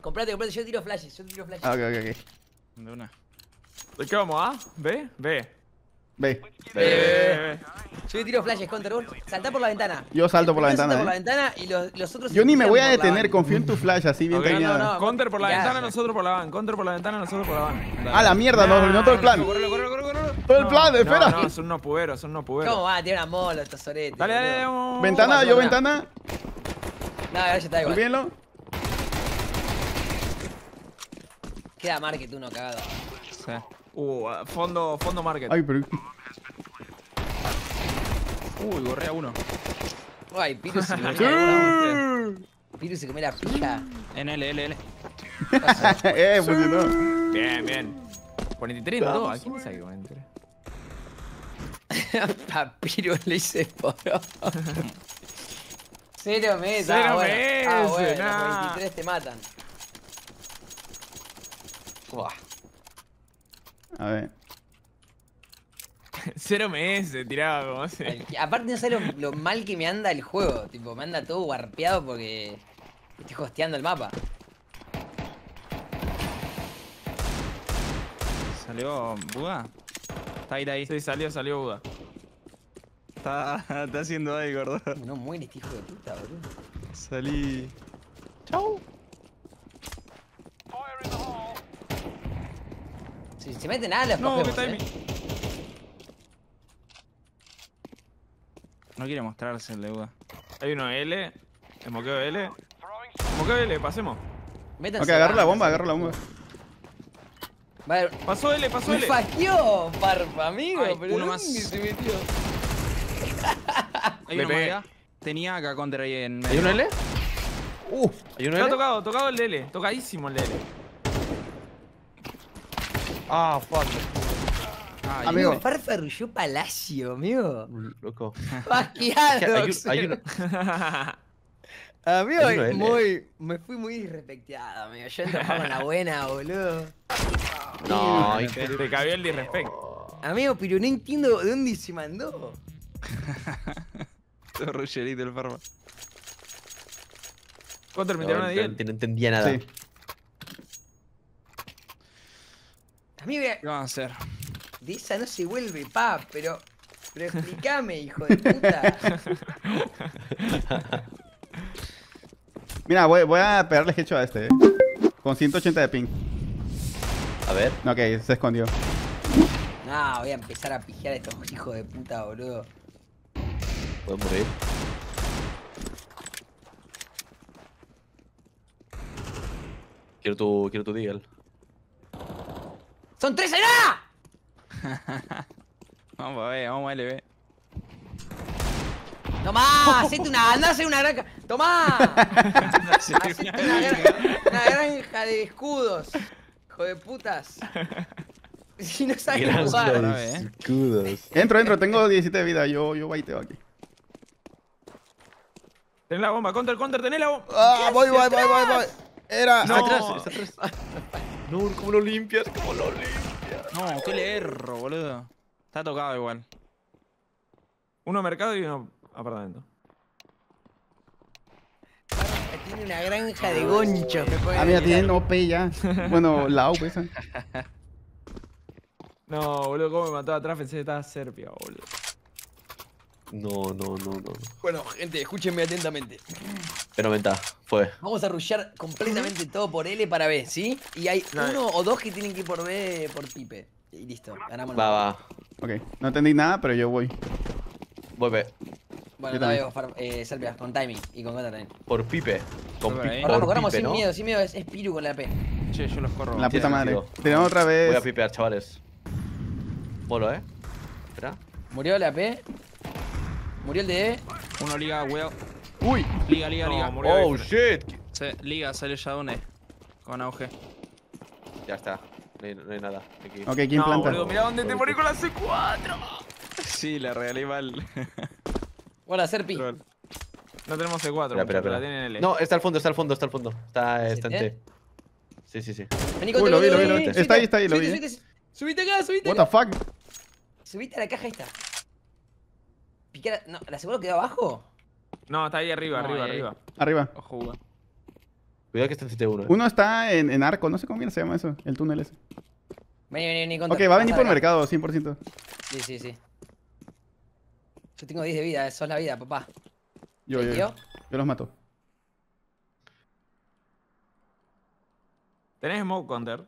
[SPEAKER 4] Comprate, comprate. Yo tiro flashes, yo tiro flashes.
[SPEAKER 9] Ah, ok, ok, ok.
[SPEAKER 2] De una.
[SPEAKER 1] ¿De qué vamos? ¿A? ¿B? B.
[SPEAKER 9] Ve.
[SPEAKER 4] Eh, Yo le tiro flashes, Counter. Vos saltá por la ventana.
[SPEAKER 9] Yo salto por la ventana,
[SPEAKER 4] por la
[SPEAKER 9] eh.
[SPEAKER 4] ventana y los, los otros.
[SPEAKER 9] Yo ni me voy a
[SPEAKER 4] la
[SPEAKER 9] detener, confío en tu flash, así bien
[SPEAKER 4] no, no.
[SPEAKER 1] Counter por la
[SPEAKER 4] Ya,
[SPEAKER 1] ventana,
[SPEAKER 4] ya.
[SPEAKER 1] nosotros por la van. Counter por la ventana, nosotros por la van.
[SPEAKER 9] A la mierda, nos arruinó todo el plan.
[SPEAKER 2] Correlo, correlo, correlo.
[SPEAKER 9] Todo el plan, espera.
[SPEAKER 1] No, no, son unos puberos, son unos puberos.
[SPEAKER 4] ¿Cómo va? Tiene una mola estos soretes.
[SPEAKER 1] Dale, dale.
[SPEAKER 9] Ventana, yo ventana.
[SPEAKER 4] No, ya está igual.
[SPEAKER 9] Olvídenlo.
[SPEAKER 4] Queda market uno cagado.
[SPEAKER 2] Sí.
[SPEAKER 1] Uh, fondo, fondo market.
[SPEAKER 9] Ay, pero.
[SPEAKER 2] Uy, gorrea uno.
[SPEAKER 4] Ay, Piru se comió la Piru se comió la pija.
[SPEAKER 2] En L, L, L.
[SPEAKER 9] eh, funcionó.
[SPEAKER 1] Bien, bien. 43 en todo. ¿A quién saqué 43?
[SPEAKER 4] A Piru le hice poro. Cero meses.
[SPEAKER 1] Cero
[SPEAKER 4] ah, bueno. Ah,
[SPEAKER 1] meses,
[SPEAKER 4] bueno,
[SPEAKER 1] nah.
[SPEAKER 4] los 23 te matan.
[SPEAKER 3] Buah.
[SPEAKER 9] A ver.
[SPEAKER 1] Cero meses, tiraba como así.
[SPEAKER 4] Al- Aparte no sabes lo, lo mal que me anda el juego. Tipo, me anda todo warpeado porque estoy hosteando el mapa.
[SPEAKER 2] ¿Salió Buda? Está ahí, está ahí.
[SPEAKER 1] Sí, salió, salió Buda.
[SPEAKER 2] Está, está haciendo ahí, gordo.
[SPEAKER 4] No muere este hijo de puta, boludo.
[SPEAKER 2] Salí.
[SPEAKER 4] Si se meten a los
[SPEAKER 1] No,
[SPEAKER 4] cogemos, eh.
[SPEAKER 2] No quiere mostrarse el de Buda.
[SPEAKER 1] Hay uno L. Esmoqueo L. Esmoqueo L, pasemos.
[SPEAKER 4] Métanse
[SPEAKER 9] Ok, agarro la bomba, agarro la bomba.
[SPEAKER 4] Va a haber-
[SPEAKER 1] Pasó L, pasó
[SPEAKER 4] Me
[SPEAKER 1] L.
[SPEAKER 4] faqueó, Parpa, amigo.
[SPEAKER 2] Ay,
[SPEAKER 4] pero
[SPEAKER 2] uno
[SPEAKER 4] ¿dónde
[SPEAKER 2] más.
[SPEAKER 4] se metió?
[SPEAKER 2] Hay
[SPEAKER 1] Le
[SPEAKER 2] uno más
[SPEAKER 1] pegué.
[SPEAKER 2] allá. Tenía acá contra ahí en
[SPEAKER 3] ¿Hay
[SPEAKER 2] medio.
[SPEAKER 3] uno L? Uf, ¿hay uno
[SPEAKER 1] Está
[SPEAKER 3] L?
[SPEAKER 1] tocado, tocado el L. Tocadísimo el L.
[SPEAKER 3] Ah, fuck.
[SPEAKER 2] Ah,
[SPEAKER 9] Amigo.
[SPEAKER 4] Parpa rulló Palacio, amigo.
[SPEAKER 3] Loco.
[SPEAKER 4] Fasqueado.
[SPEAKER 3] Que hay, un- hay uno.
[SPEAKER 4] Amigo,
[SPEAKER 3] hay uno L.
[SPEAKER 4] muy, me fui muy disrespecteado, amigo. Yo jugar con la buena, boludo.
[SPEAKER 3] No,
[SPEAKER 1] Te,
[SPEAKER 3] increíble.
[SPEAKER 1] te cabió el disrespect.
[SPEAKER 4] Amigo, pero no entiendo de dónde se mandó.
[SPEAKER 2] Todo rollerito el farma.
[SPEAKER 1] Counter me
[SPEAKER 3] No, no,
[SPEAKER 1] 10.
[SPEAKER 3] no entendía nada.
[SPEAKER 9] Sí.
[SPEAKER 4] Amigo,
[SPEAKER 2] ¿Qué vamos a hacer?
[SPEAKER 4] de esa no se vuelve, pa, pero. Pero explícame, hijo de puta.
[SPEAKER 9] Mira, voy, voy a pegarle hecho a este, eh. Con 180 de ping.
[SPEAKER 3] A ver.
[SPEAKER 9] Ok, se escondió.
[SPEAKER 4] No, voy a empezar a pijear a estos hijos de puta, boludo.
[SPEAKER 3] Puedo morir. Quiero tu, quiero tu Deagle.
[SPEAKER 4] ¡Son tres allá!
[SPEAKER 2] Vamos a ver, vamos a LB.
[SPEAKER 4] ¡Tomá! ¡Hacete una! ¡Andá a una granja! ¡Tomá! ¡Hacete una, gra- una granja de escudos! ¡Hijo de putas! Si no sabes jugar.
[SPEAKER 2] Eh.
[SPEAKER 3] escudos.
[SPEAKER 9] Entro, entro, tengo 17 de vida. Yo, yo baiteo aquí.
[SPEAKER 1] Tenés la bomba, counter, counter, tenés la bomba.
[SPEAKER 9] Ah, voy, voy, voy, voy, voy. Era.
[SPEAKER 1] No.
[SPEAKER 3] Atrás. No, ¿cómo lo limpias? ¿Cómo lo limpias?
[SPEAKER 2] No, qué le erro, boludo. Está tocado igual.
[SPEAKER 1] Uno mercado y uno apartamento.
[SPEAKER 4] Tiene una granja de pueden
[SPEAKER 9] Ah, mira, tienen OP ya. Bueno, la OP esa.
[SPEAKER 1] No, boludo, cómo me mató atrás, pensé que estaba Serpia, boludo.
[SPEAKER 3] No, no, no, no. no.
[SPEAKER 4] Bueno, gente, escúchenme atentamente.
[SPEAKER 3] Pero venta, fue.
[SPEAKER 4] Vamos a rushear completamente todo por L para B, ¿sí? Y hay uno o dos que tienen que ir por B por Pipe. Y listo, ganamos. el
[SPEAKER 3] Va, va.
[SPEAKER 9] Ok, no entendí nada, pero yo voy.
[SPEAKER 3] Vuelve.
[SPEAKER 4] Bueno,
[SPEAKER 9] Yo
[SPEAKER 4] todavía
[SPEAKER 9] también.
[SPEAKER 4] far- eh, Serpia, con timing y con contra también.
[SPEAKER 3] Por Pipe. Con. Pipe.
[SPEAKER 4] Corramos,
[SPEAKER 3] Por
[SPEAKER 4] corramos
[SPEAKER 3] Pipe,
[SPEAKER 4] sin
[SPEAKER 3] ¿no?
[SPEAKER 4] miedo, sin miedo, es, es Piru con la P.
[SPEAKER 2] Che, yo los corro.
[SPEAKER 9] La puta madre. Tenemos otra
[SPEAKER 3] Voy a
[SPEAKER 9] vez.
[SPEAKER 3] pipear, chavales. Molo, ¿eh? Espera.
[SPEAKER 4] Murió la P. Murió el de E.
[SPEAKER 2] Uno liga, well.
[SPEAKER 9] Uy,
[SPEAKER 2] Liga, liga,
[SPEAKER 1] No,
[SPEAKER 2] liga.
[SPEAKER 1] murió
[SPEAKER 3] Oh, shit.
[SPEAKER 2] Se- liga, sale Shadowne. Con auge.
[SPEAKER 3] Ya está. No hay, no hay nada. Aquí.
[SPEAKER 9] ok, ¿quién
[SPEAKER 1] No,
[SPEAKER 9] planta?
[SPEAKER 1] boludo, mirá dónde te morí con la C4.
[SPEAKER 2] Sí, la regalé mal.
[SPEAKER 4] Hola, Serpi.
[SPEAKER 2] Troll.
[SPEAKER 1] No tenemos C4,
[SPEAKER 3] Espera, espera,
[SPEAKER 1] la tienen L.
[SPEAKER 3] No, está al fondo, está al fondo, está al fondo. Está, está en
[SPEAKER 4] ¿Sí,
[SPEAKER 3] T. Sí, sí, sí.
[SPEAKER 4] Vení,
[SPEAKER 9] Uy, lo vi, lo vi, lo vi. Está ahí, está ahí, lo
[SPEAKER 4] subite,
[SPEAKER 9] vi.
[SPEAKER 4] subite, Subite acá, subite
[SPEAKER 9] What the
[SPEAKER 4] acá.
[SPEAKER 9] fuck?
[SPEAKER 4] Subite a la caja esta. Picar, no, ¿la seguro quedó abajo?
[SPEAKER 1] No, está ahí arriba,
[SPEAKER 2] No,
[SPEAKER 1] arriba,
[SPEAKER 2] ahí, ahí.
[SPEAKER 1] arriba.
[SPEAKER 9] Arriba.
[SPEAKER 2] Ojo.
[SPEAKER 3] Cuidado que está en CT1. eh.
[SPEAKER 9] Uno está en, en arco, no sé cómo bien se llama eso, el túnel ese.
[SPEAKER 4] Vení, vení, vení. Contra.
[SPEAKER 9] Ok, va a venir por
[SPEAKER 4] acá.
[SPEAKER 9] mercado, 100%.
[SPEAKER 4] Sí, sí, sí. Yo tengo 10 de vida, eso es la vida, papá.
[SPEAKER 9] Yo, yo, yo.
[SPEAKER 4] ¿Yo?
[SPEAKER 9] Los mato.
[SPEAKER 1] ¿Tenés smoke counter?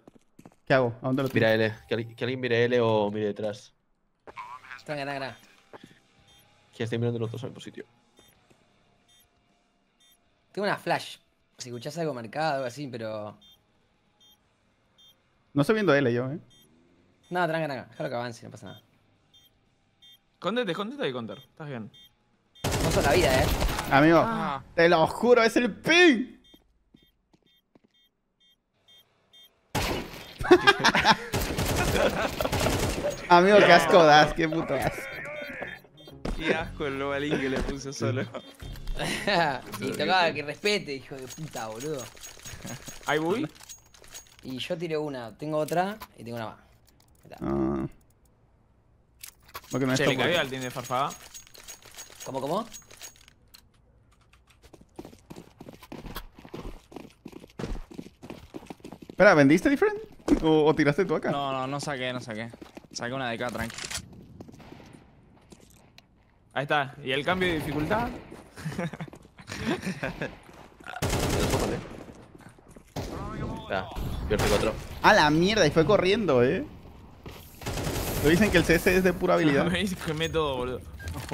[SPEAKER 9] ¿Qué hago? ¿A dónde lo tiro?
[SPEAKER 3] Mira L. Que, alguien- que alguien mire L o mire detrás.
[SPEAKER 4] Tranca, tranca, tranca.
[SPEAKER 3] Que esté mirando los dos al mismo sitio.
[SPEAKER 4] Tengo una flash. Si escuchás algo marcado o algo así, pero.
[SPEAKER 9] No estoy viendo L yo, eh.
[SPEAKER 4] No, tranca, tranca. Déjalo que avance, no pasa nada.
[SPEAKER 1] Escondete, escondete ahí, counter. Estás bien.
[SPEAKER 4] No son la vida, eh.
[SPEAKER 9] Amigo,
[SPEAKER 2] Ah.
[SPEAKER 9] te lo juro, es el ping. Amigo, qué asco das, qué puto asco.
[SPEAKER 2] Qué asco el Lobalín que le puse solo.
[SPEAKER 4] y tocaba que respete, hijo de puta, boludo.
[SPEAKER 1] ¿Hay bull?
[SPEAKER 4] Y yo tiré una, tengo otra y tengo una más.
[SPEAKER 9] Ah. Porque no
[SPEAKER 1] Che, le al team de farfaga.
[SPEAKER 4] ¿Cómo, cómo?
[SPEAKER 9] Espera, ¿vendiste different? ¿O, o tiraste tú acá?
[SPEAKER 2] No, no, no saqué, no saqué. Saqué una de acá, tranqui.
[SPEAKER 1] Ahí está. ¿Y el cambio de dificultad?
[SPEAKER 3] Ya, pierde 4.
[SPEAKER 9] A la mierda, y fue corriendo, eh. Lo dicen que el CS es de pura habilidad.
[SPEAKER 1] Me dice que boludo.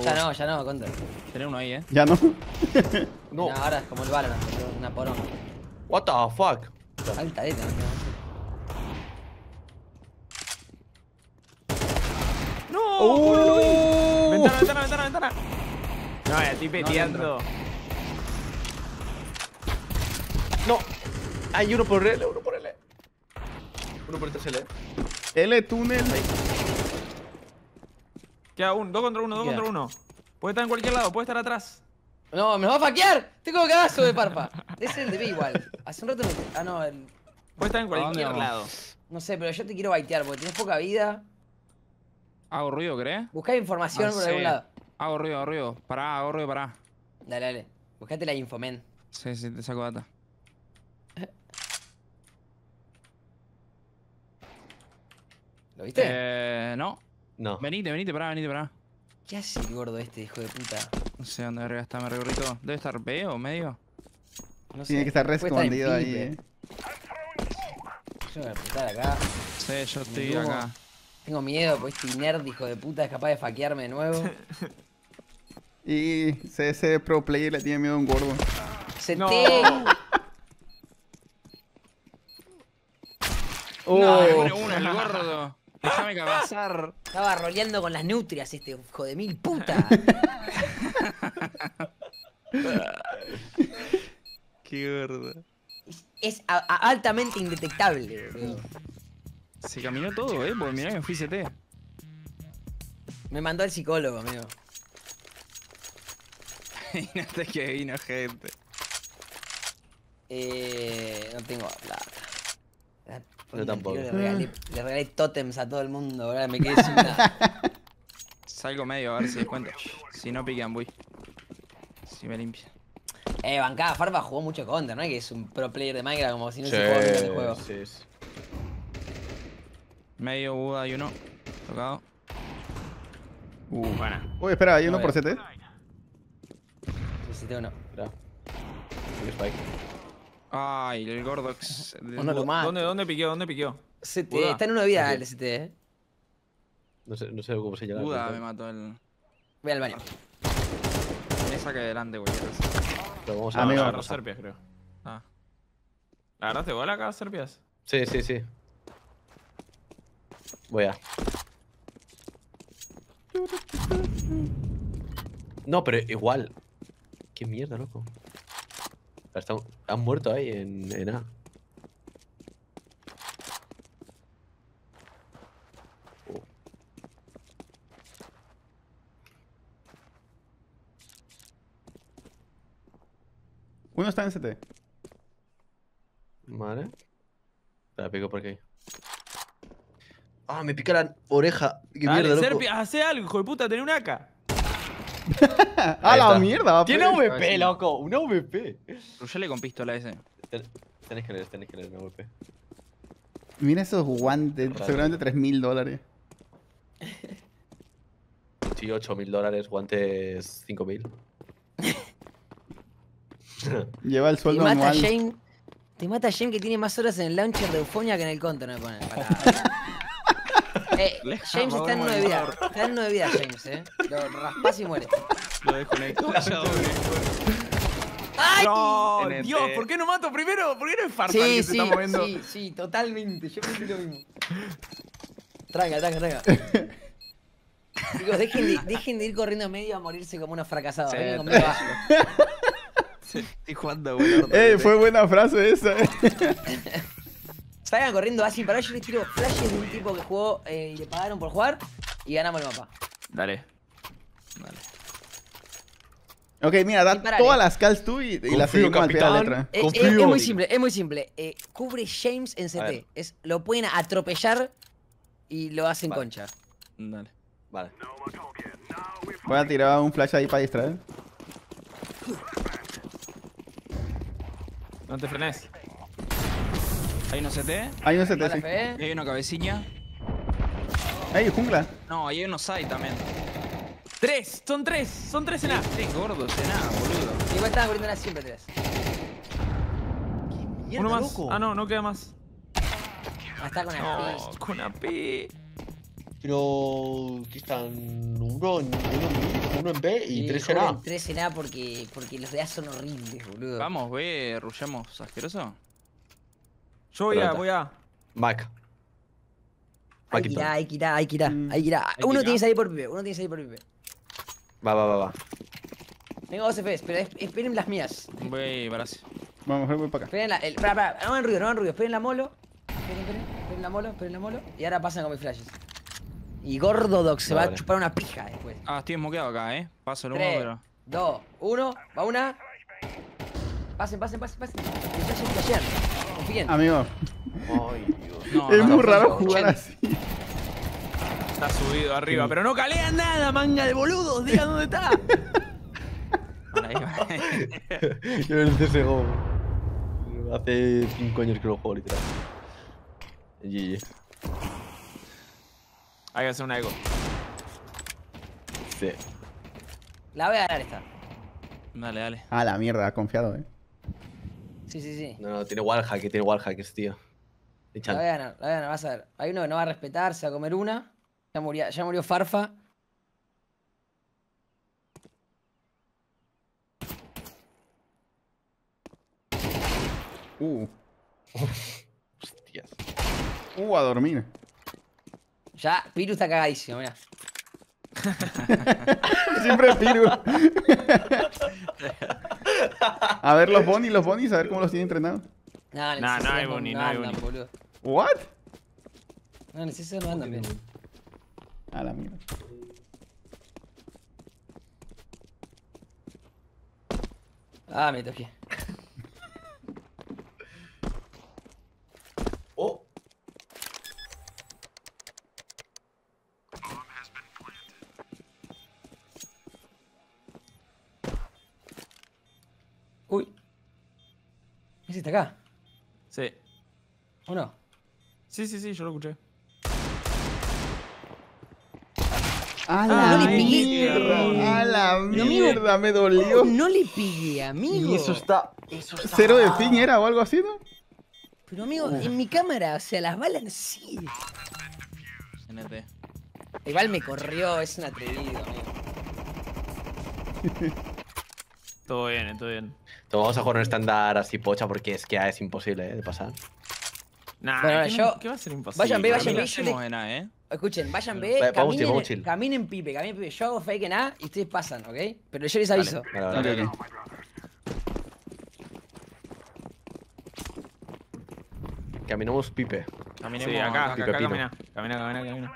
[SPEAKER 4] Ya no, ya no, contra.
[SPEAKER 2] Tenés uno ahí, eh.
[SPEAKER 9] Ya no.
[SPEAKER 3] No.
[SPEAKER 4] No, ahora es como el Valorant, una porón.
[SPEAKER 3] What the fuck?
[SPEAKER 4] Alta de no
[SPEAKER 1] ¡No!
[SPEAKER 9] ¡Oh!
[SPEAKER 1] Ventana, ventana, ventana, ventana. No, ya estoy peteando.
[SPEAKER 3] No. Hay uno por L, uno por L. Uno por 3 L.
[SPEAKER 9] L túnel.
[SPEAKER 1] Queda un, dos contra uno, dos contra uno. Puede estar en cualquier lado, puede estar atrás.
[SPEAKER 4] No, me va a faquear. Tengo cagazo de parpa. Es el de B igual. Hace un rato me. Ah, no, el-
[SPEAKER 1] Puede estar en cualquier lado.
[SPEAKER 4] no sé, pero yo te quiero baitear porque tienes poca vida.
[SPEAKER 2] Hago ruido, ¿crees?
[SPEAKER 4] Buscá información
[SPEAKER 2] Ah,
[SPEAKER 4] por
[SPEAKER 2] sí.
[SPEAKER 4] algún lado.
[SPEAKER 2] Hago ruido, hago ruido. Pará, hago ruido, pará.
[SPEAKER 4] Dale, dale. Buscate la infomen.
[SPEAKER 2] Sí, sí, te saco data.
[SPEAKER 4] ¿Lo viste?
[SPEAKER 2] Eh, no.
[SPEAKER 3] No.
[SPEAKER 2] Venite, venite, pará, venite, pará.
[SPEAKER 4] ¿Qué hace el gordo este, hijo de puta?
[SPEAKER 2] No sé dónde verga está, me recorrí todo. Debe estar B o medio.
[SPEAKER 4] No
[SPEAKER 9] Tiene
[SPEAKER 4] sé.
[SPEAKER 9] que estar re escondido ahí,
[SPEAKER 4] Pipe.
[SPEAKER 9] eh.
[SPEAKER 4] Yo me voy a apuntar acá.
[SPEAKER 2] Sí, yo estoy acá.
[SPEAKER 4] Tengo miedo porque este nerd, hijo de puta, es capaz de faquearme de nuevo.
[SPEAKER 9] Y CS Pro Player le tiene miedo a un gordo.
[SPEAKER 4] ¡Se
[SPEAKER 1] No.
[SPEAKER 4] te!
[SPEAKER 9] Oh,
[SPEAKER 2] No, uno, el gordo. Déjame que pasar.
[SPEAKER 4] Estaba roleando con las nutrias este hijo de mil puta.
[SPEAKER 2] Qué gordo.
[SPEAKER 4] es a- a- altamente indetectable, boludo.
[SPEAKER 2] Se caminó todo, eh, porque mirá que me fui CT.
[SPEAKER 4] Me mandó al psicólogo, amigo.
[SPEAKER 2] Y no te que vino gente.
[SPEAKER 4] Eh, no tengo plata. La puta,
[SPEAKER 3] tampoco.
[SPEAKER 4] Le regalé, le regalé tótems a todo el mundo, ahora me quedé sin nada.
[SPEAKER 2] Salgo medio a ver si descuento. Si no piquean, voy. Si me limpia.
[SPEAKER 4] Eh, bancada, Farfa jugó mucho contra, ¿no? Es que es un pro player de Minecraft como si no
[SPEAKER 3] Sí,
[SPEAKER 4] se nunca este juego.
[SPEAKER 3] sí, sí.
[SPEAKER 2] Medio Buda y uno. Tocado.
[SPEAKER 1] Uh, buena.
[SPEAKER 9] Uy, espera, hay uno
[SPEAKER 4] No
[SPEAKER 9] por. CT.
[SPEAKER 4] Necesité uno.
[SPEAKER 3] Espera. Spike.
[SPEAKER 2] Ay, el gordo. ex- del
[SPEAKER 4] Uno lo mata.
[SPEAKER 1] ¿Dónde, dónde piqueó? ¿Dónde piqueó?
[SPEAKER 4] CT,
[SPEAKER 1] Buda.
[SPEAKER 4] está en uno de vida el CT, eh.
[SPEAKER 3] No sé, no sé cómo se llama.
[SPEAKER 2] Buda me mató el.
[SPEAKER 4] Voy al baño.
[SPEAKER 2] Me saque adelante, güey.
[SPEAKER 3] Pero vamos a
[SPEAKER 9] Amigo.
[SPEAKER 1] La
[SPEAKER 3] a
[SPEAKER 1] agarró Serpias, creo. Ah. ¿La agarraste vos acá, Serpias?
[SPEAKER 3] Sí, sí, sí. Voy a. No, pero igual. Qué mierda, loco. Están- han muerto ahí en, en A. Oh.
[SPEAKER 9] Uno está en CT.
[SPEAKER 3] Vale. Espera, pico por aquí. Ah, me pica la oreja. Qué
[SPEAKER 1] Dale,
[SPEAKER 3] mierda, loco.
[SPEAKER 1] Serpias, hace algo, hijo de puta, tenés un AK.
[SPEAKER 9] ¡A
[SPEAKER 3] Ahí
[SPEAKER 9] la
[SPEAKER 3] está.
[SPEAKER 9] mierda! va,
[SPEAKER 3] Tiene
[SPEAKER 9] pues.
[SPEAKER 3] VP, loco. Un VP.
[SPEAKER 2] Ruyale con pistola ese.
[SPEAKER 3] Ten- Tenés que leer, tenés que leer mi VP.
[SPEAKER 9] Mira esos guantes,
[SPEAKER 3] Raro.
[SPEAKER 9] seguramente 3000 dólares.
[SPEAKER 3] Sí, 8 mil dólares, guantes 5 mil.
[SPEAKER 9] Lleva el
[SPEAKER 4] Te
[SPEAKER 9] sueldo
[SPEAKER 4] mata
[SPEAKER 9] anual.
[SPEAKER 4] Shane. Te mata Shane que tiene más horas en el launcher de Eufonia que en el counter, me pone. Eh, James está en
[SPEAKER 2] vamos
[SPEAKER 4] 9
[SPEAKER 2] al
[SPEAKER 4] vida. Está en 9 vida, James, eh. Lo raspas y muere.
[SPEAKER 2] Lo desconectó.
[SPEAKER 4] ¡Ay!
[SPEAKER 1] No,
[SPEAKER 2] NT.
[SPEAKER 1] Dios, ¿por qué no mato primero? ¿Por qué no es Farfan
[SPEAKER 4] Sí,
[SPEAKER 1] que se
[SPEAKER 4] sí,
[SPEAKER 1] está moviendo?
[SPEAKER 4] sí, sí, totalmente. Yo pensé lo mismo. Traga, traga, traga. Chicos, dejen de, dejen de ir corriendo a medio a morirse como unos fracasados.
[SPEAKER 2] Sí,
[SPEAKER 4] Vengan conmigo abajo.
[SPEAKER 2] Estoy jugando, boludo.
[SPEAKER 9] Eh, fue buena frase esa.
[SPEAKER 4] Salgan corriendo así para yo les tiro flashes de un tipo que jugó eh, y le pagaron por jugar y ganamos el mapa.
[SPEAKER 1] Dale.
[SPEAKER 9] Ok, mira, da todas las calls tú y, y las seguimos al pie de la letra.
[SPEAKER 4] Eh, eh, es muy simple, es muy simple. Eh, cubre James en. CT. Es, lo pueden atropellar y lo hacen
[SPEAKER 3] Vale.
[SPEAKER 4] concha.
[SPEAKER 2] Dale.
[SPEAKER 3] Vale.
[SPEAKER 9] Voy a tirar un flash ahí para distraer.
[SPEAKER 1] No te frenes.
[SPEAKER 2] Hay unos CT.
[SPEAKER 9] Hay un CT,
[SPEAKER 4] Mala
[SPEAKER 9] sí.
[SPEAKER 4] fe.
[SPEAKER 2] Y hay una cabecilla.
[SPEAKER 9] Ey, jungla.
[SPEAKER 2] No, hay unos hay también.
[SPEAKER 1] ¡Tres! ¡Son tres! ¡Son tres en A!
[SPEAKER 2] Tres gordos en A, boludo.
[SPEAKER 4] Igual estaban corriendo una siempre tres.
[SPEAKER 1] Uno más. Ah, no, no queda más.
[SPEAKER 4] Ah, está con
[SPEAKER 1] No,
[SPEAKER 4] el
[SPEAKER 1] con AP.
[SPEAKER 3] Pero. ¿Qué están? Uno en, uno en, uno en B y tres en A.
[SPEAKER 4] Tres en A porque, porque los de A son horribles, boludo.
[SPEAKER 2] Vamos, ve, rullamos asqueroso.
[SPEAKER 1] Yo voy a, voy a.
[SPEAKER 3] Mac.
[SPEAKER 4] Hay que ir hay que ir hay que ir A, hay que ir Uno tiene que salir por pipe, uno tiene que salir por pipe.
[SPEAKER 3] Va, va, va, va.
[SPEAKER 4] Tengo dos FS, pero es- esperen las mías.
[SPEAKER 2] Voy, brazo.
[SPEAKER 9] Vamos, voy para acá.
[SPEAKER 4] Esperen la. El, pará, pará, no hagan ruido, no hagan ruido. Esperen la molo. Esperen, esperen, esperen la molo, esperen la molo. Y ahora pasan con mis flashes. Y Gordo Dog se va a chupar una pija después.
[SPEAKER 2] Ah, estoy desmoqueado acá, eh. Paso el humo,
[SPEAKER 4] 3,
[SPEAKER 2] pero.
[SPEAKER 4] 2, 1, va una. Pasen, pasen, pasen, pasen. Flashean. Confíen.
[SPEAKER 9] Amigo,
[SPEAKER 3] Ay, Dios.
[SPEAKER 2] No,
[SPEAKER 9] es
[SPEAKER 2] no,
[SPEAKER 9] muy
[SPEAKER 2] no,
[SPEAKER 9] raro
[SPEAKER 2] no,
[SPEAKER 9] jugar así.
[SPEAKER 1] Está subido arriba, pero no calea nada, manga de boludos. Diga dónde está.
[SPEAKER 3] Yo el CSGO. Hace 5 años que lo juego, literal. GG.
[SPEAKER 1] Hay que hacer una eco.
[SPEAKER 3] Sí.
[SPEAKER 4] La voy a ganar esta.
[SPEAKER 2] Dale, dale.
[SPEAKER 9] Ah, la mierda, confiado, eh.
[SPEAKER 4] Sí, sí, sí.
[SPEAKER 3] No, no, tiene wallhack, tiene wallhack ese tío.
[SPEAKER 4] La
[SPEAKER 3] Echan.
[SPEAKER 4] voy a ganar, la voy a ganar, vas a ver. Hay uno que no va a respetar, se va a comer una. Ya murió, ya murió Farfa.
[SPEAKER 9] Uh,
[SPEAKER 3] Hostias.
[SPEAKER 9] uh, a dormir.
[SPEAKER 4] Ya, Piru está cagadísimo, mira.
[SPEAKER 9] Siempre Piru. a ver los bonis, los bonis, a ver cómo los tiene entrenados.
[SPEAKER 4] No, en el
[SPEAKER 1] Nah, no hay
[SPEAKER 4] no-
[SPEAKER 1] boni,
[SPEAKER 4] no
[SPEAKER 1] no hay
[SPEAKER 4] boludo.
[SPEAKER 9] What?
[SPEAKER 4] No, CC no andan bien.
[SPEAKER 9] A la mierda.
[SPEAKER 4] Ah, me toqué. ¿Ese está acá?
[SPEAKER 1] Sí.
[SPEAKER 4] ¿O no?
[SPEAKER 1] Sí, sí, sí, yo lo escuché.
[SPEAKER 9] A
[SPEAKER 4] Ah,
[SPEAKER 9] la
[SPEAKER 4] no le pegué.
[SPEAKER 9] A la mierda, me dolió.
[SPEAKER 4] No le pegué, amigo.
[SPEAKER 3] Y eso está. Eso está.
[SPEAKER 9] Cero de ping era o algo así, ¿no?
[SPEAKER 4] Pero, amigo, en mi cámara, o sea, las balas sí.
[SPEAKER 2] NT.
[SPEAKER 4] Igual me corrió, es un atrevido, amigo.
[SPEAKER 1] Todo bien, todo bien.
[SPEAKER 3] Entonces vamos a jugar un estándar así pocha porque es que A es imposible eh, de pasar.
[SPEAKER 1] Nah,
[SPEAKER 4] Bueno,
[SPEAKER 1] ¿qué,
[SPEAKER 4] yo-
[SPEAKER 1] ¿qué va a ser imposible?
[SPEAKER 4] Vayan, ve,
[SPEAKER 2] Para
[SPEAKER 4] vayan, yo le-
[SPEAKER 2] en A, eh.
[SPEAKER 4] Escuchen, vayan B, caminen,
[SPEAKER 3] vamos
[SPEAKER 4] caminen pipe, caminen pipe. Yo hago fake en A y ustedes pasan, ¿ok? Pero yo les aviso.
[SPEAKER 3] Vale, vale. Caminamos pipe.
[SPEAKER 2] Caminemos
[SPEAKER 1] Sí, acá, acá,
[SPEAKER 3] Pipe
[SPEAKER 1] acá,
[SPEAKER 3] Pino.
[SPEAKER 1] camina. Camina, camina, camina.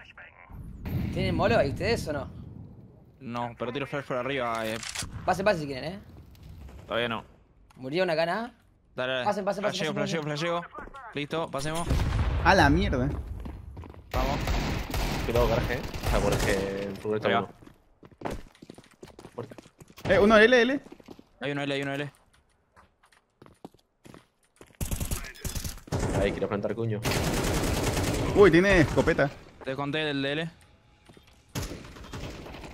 [SPEAKER 4] ¿Tienen molo ahí ustedes o no?
[SPEAKER 2] No, pero tiro flash por arriba. Eh.
[SPEAKER 4] Pasen, pasen si quieren, ¿eh?
[SPEAKER 1] Todavía no.
[SPEAKER 4] Murió una cana.
[SPEAKER 2] Dale, dale.
[SPEAKER 4] Pasen, pasen, pasen,
[SPEAKER 2] Flasheo, flasheo, flasheo. Listo, pasemos.
[SPEAKER 9] A la mierda.
[SPEAKER 2] Vamos.
[SPEAKER 3] Cuidado, garaje. O sea, garaje. Furgoneta
[SPEAKER 1] Ahí va.
[SPEAKER 3] uno. Muerto.
[SPEAKER 9] Eh, uno L, L.
[SPEAKER 2] Hay uno L, hay uno L.
[SPEAKER 3] Ahí, quiero plantar cuño.
[SPEAKER 9] Uy, tiene escopeta.
[SPEAKER 2] Te conté el DL.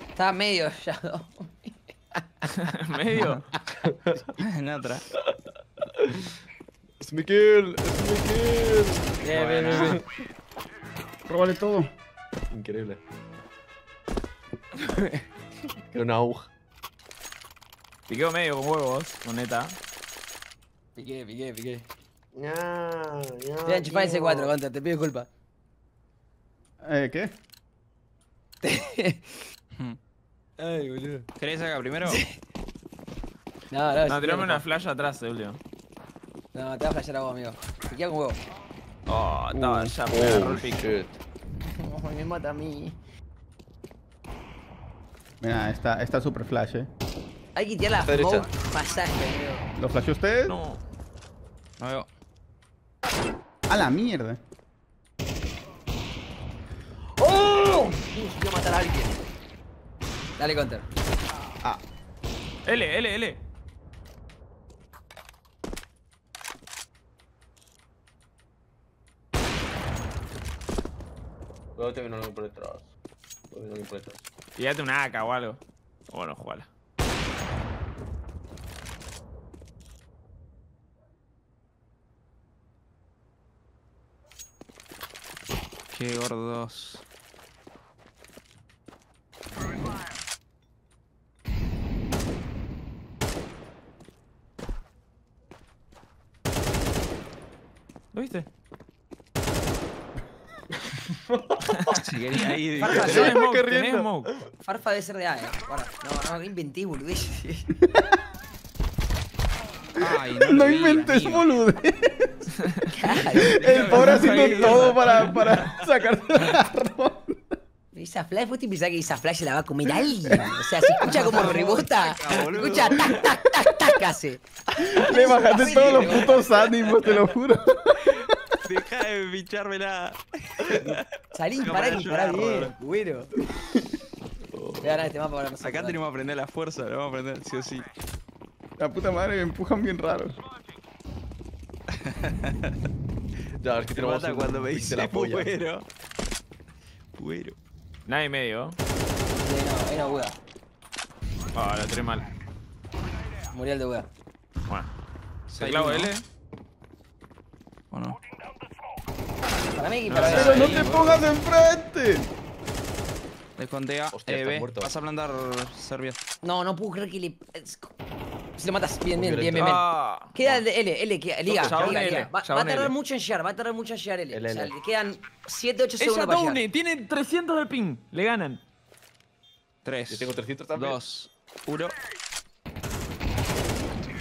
[SPEAKER 4] Está medio Shadow.
[SPEAKER 1] ¿Medio?
[SPEAKER 2] en otra.
[SPEAKER 3] Es Miquel, es Miquel.
[SPEAKER 4] Bien, bien, bien, bien.
[SPEAKER 9] Róbale todo.
[SPEAKER 3] Increíble. Quiero una aguja.
[SPEAKER 1] Piqueo medio con huevos, con neta.
[SPEAKER 4] Piqué, piqué, piqué.
[SPEAKER 3] Ya, ya,
[SPEAKER 4] Voy a enchufar ese
[SPEAKER 3] tío.
[SPEAKER 4] 4, Contra, te pido disculpas.
[SPEAKER 9] Eh, ¿qué?
[SPEAKER 4] Ay, boludo.
[SPEAKER 2] ¿Querés sacar primero?
[SPEAKER 4] No, no,
[SPEAKER 1] No, tirame una flash atrás último.
[SPEAKER 4] No, te va a flashear a vos, amigo. Piquea con huevo.
[SPEAKER 1] Oh, estaba ya, me agarró el pick.
[SPEAKER 4] Ay, me mata a mí.
[SPEAKER 9] Mira, está, está super flash, eh.
[SPEAKER 4] Hay que tirar la
[SPEAKER 3] Está derecha.
[SPEAKER 4] smoke pasaje, amigo.
[SPEAKER 9] ¿Lo flasheó usted?
[SPEAKER 1] No.
[SPEAKER 2] No veo.
[SPEAKER 9] A la mierda.
[SPEAKER 4] ¡Oh! A matar a alguien. Dale, counter.
[SPEAKER 1] L, L, L.
[SPEAKER 3] Luego te vino alguien por detrás. Luego vino alguien por detrás.
[SPEAKER 1] Pídate una AK o algo. O Bueno, jugala.
[SPEAKER 2] Qué gordos.
[SPEAKER 1] ¿Lo viste?
[SPEAKER 2] Si quería ir.
[SPEAKER 4] Farfa,
[SPEAKER 1] Tenés
[SPEAKER 4] yo-
[SPEAKER 1] smoke,
[SPEAKER 3] que
[SPEAKER 1] tenés
[SPEAKER 3] riendo.
[SPEAKER 1] smoke.
[SPEAKER 4] Farfa debe ser de A, eh. Guarda. No, no, boludez.
[SPEAKER 2] Ay, no,
[SPEAKER 9] No
[SPEAKER 2] vi,
[SPEAKER 9] inventes. El pobre haciendo
[SPEAKER 1] Ahí,
[SPEAKER 9] todo para, para sacarse la ronda.
[SPEAKER 4] Esa flash, vos te pensás que esa flash se la va a comer alguien. O sea, se escucha como rebota. Escucha tac, tac, tac, tac, hace.
[SPEAKER 9] Le bajaste todos los putos ánimos, te lo juro.
[SPEAKER 2] Deja de pichármela.
[SPEAKER 4] Salí, pará,
[SPEAKER 2] para
[SPEAKER 4] que pará bien. Bueno. Voy a ganar este mapa para nosotros.
[SPEAKER 2] Acá tenemos que aprender la fuerza, lo vamos a aprender, sí o sí.
[SPEAKER 9] La puta madre me empujan bien raro.
[SPEAKER 3] Ya, es que
[SPEAKER 2] Me mata
[SPEAKER 3] un
[SPEAKER 2] cuando me dice
[SPEAKER 3] la polla.
[SPEAKER 2] puero. Puero.
[SPEAKER 1] Nadie medio.
[SPEAKER 4] Sí, no, era Buda.
[SPEAKER 1] Ah, lo tiré mal.
[SPEAKER 4] Murió el de Buda.
[SPEAKER 1] Bueno. ¿Se clavo. L?
[SPEAKER 2] ¿O no?
[SPEAKER 4] Para mí,
[SPEAKER 1] No,
[SPEAKER 4] para
[SPEAKER 1] no,
[SPEAKER 9] Pero no te pongas enfrente.
[SPEAKER 2] Descontea.
[SPEAKER 3] Hostia,
[SPEAKER 2] Eh,
[SPEAKER 3] está
[SPEAKER 2] B.
[SPEAKER 3] muerto.
[SPEAKER 2] Vas a plantar Serbia.
[SPEAKER 4] No, no puedo creer que le. Si lo matas, bien, bien, bien, bien. bien.
[SPEAKER 1] Ah.
[SPEAKER 4] Queda el de L, L, queda, liga. Va, va a tardar
[SPEAKER 1] L.
[SPEAKER 4] mucho en llegar, va a tardar mucho en llegar L. O sea,
[SPEAKER 3] L.
[SPEAKER 4] le quedan 7, 8
[SPEAKER 1] Es
[SPEAKER 4] segundos para
[SPEAKER 1] Shadowne,
[SPEAKER 4] llegar.
[SPEAKER 1] tiene 300 de ping. Le ganan.
[SPEAKER 2] 3.
[SPEAKER 3] Yo tengo 300 también.
[SPEAKER 2] 2. 1.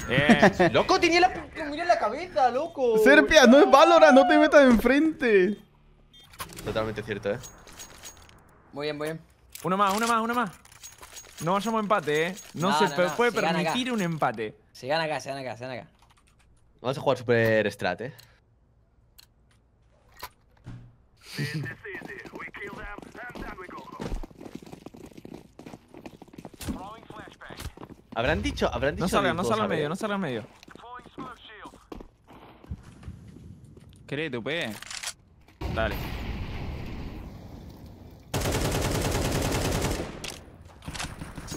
[SPEAKER 1] Bien.
[SPEAKER 3] ¡Loco, tenía la...
[SPEAKER 4] Mirá la cabeza, loco.
[SPEAKER 9] Serpia, no es Valorant, no te metas enfrente.
[SPEAKER 3] Totalmente cierto, eh.
[SPEAKER 4] Muy bien, muy bien.
[SPEAKER 1] Uno más, uno más, uno más. No vayamos a empate, eh. No,
[SPEAKER 4] No,
[SPEAKER 1] se
[SPEAKER 4] no,
[SPEAKER 1] puede
[SPEAKER 4] se
[SPEAKER 1] permitir un empate.
[SPEAKER 4] Se gana acá, se gana acá, se gana acá.
[SPEAKER 3] Vamos a jugar super strat, eh. Habrán dicho, habrán dicho.
[SPEAKER 1] No salgan, no salgan medio, no salgan medio.
[SPEAKER 2] ¿Querés pegue?
[SPEAKER 1] Dale.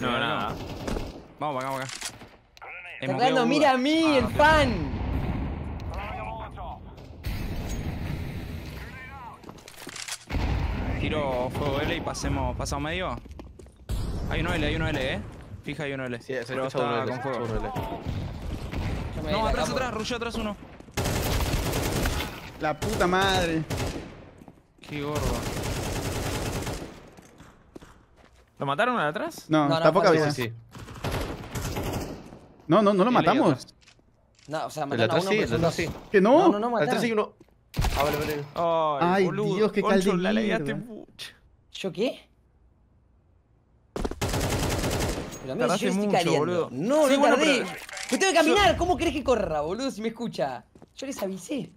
[SPEAKER 1] No,
[SPEAKER 2] Sí,
[SPEAKER 1] nada.
[SPEAKER 2] Vamos para acá, para acá.
[SPEAKER 4] Mira a mí,
[SPEAKER 2] Ah,
[SPEAKER 4] el
[SPEAKER 2] no te-
[SPEAKER 4] fan.
[SPEAKER 2] Tiro fuego L y pasemos, pasamos medio. Hay uno L, hay uno L, eh. Fija, hay uno L.
[SPEAKER 3] Sí, se
[SPEAKER 2] pero está
[SPEAKER 3] L,
[SPEAKER 2] con fuego. No, atrás, atrás, rushó atrás uno.
[SPEAKER 9] La puta madre.
[SPEAKER 2] Qué gordo.
[SPEAKER 1] ¿Lo mataron al atrás?
[SPEAKER 9] No,
[SPEAKER 4] No, no,
[SPEAKER 9] está poca
[SPEAKER 4] fue
[SPEAKER 9] vida.
[SPEAKER 3] Sí, sí.
[SPEAKER 9] No, no, no lo matamos.
[SPEAKER 4] No, o sea,
[SPEAKER 3] El
[SPEAKER 4] mataron a
[SPEAKER 3] atrás
[SPEAKER 4] uno,
[SPEAKER 3] sí,
[SPEAKER 4] pero
[SPEAKER 3] el atrás sí.
[SPEAKER 9] Que no.
[SPEAKER 4] No, no, no,
[SPEAKER 3] El
[SPEAKER 4] mataron.
[SPEAKER 3] atrás hay uno. Ah, vale, vale.
[SPEAKER 1] Ay,
[SPEAKER 9] Ay,
[SPEAKER 1] boludo.
[SPEAKER 9] Dios, qué
[SPEAKER 1] Concho,
[SPEAKER 9] cal de
[SPEAKER 1] la leíaste mucho.
[SPEAKER 4] ¿Yo qué? Pero a mí
[SPEAKER 1] Tardaste
[SPEAKER 4] yo estoy
[SPEAKER 1] mucho,
[SPEAKER 4] caliendo.
[SPEAKER 1] boludo.
[SPEAKER 4] No,
[SPEAKER 1] Sí,
[SPEAKER 4] no
[SPEAKER 1] bueno,
[SPEAKER 4] tardé.
[SPEAKER 1] pero-
[SPEAKER 4] Yo tengo que caminar. ¿Cómo querés que corra, boludo, si me escucha? Yo les avisé.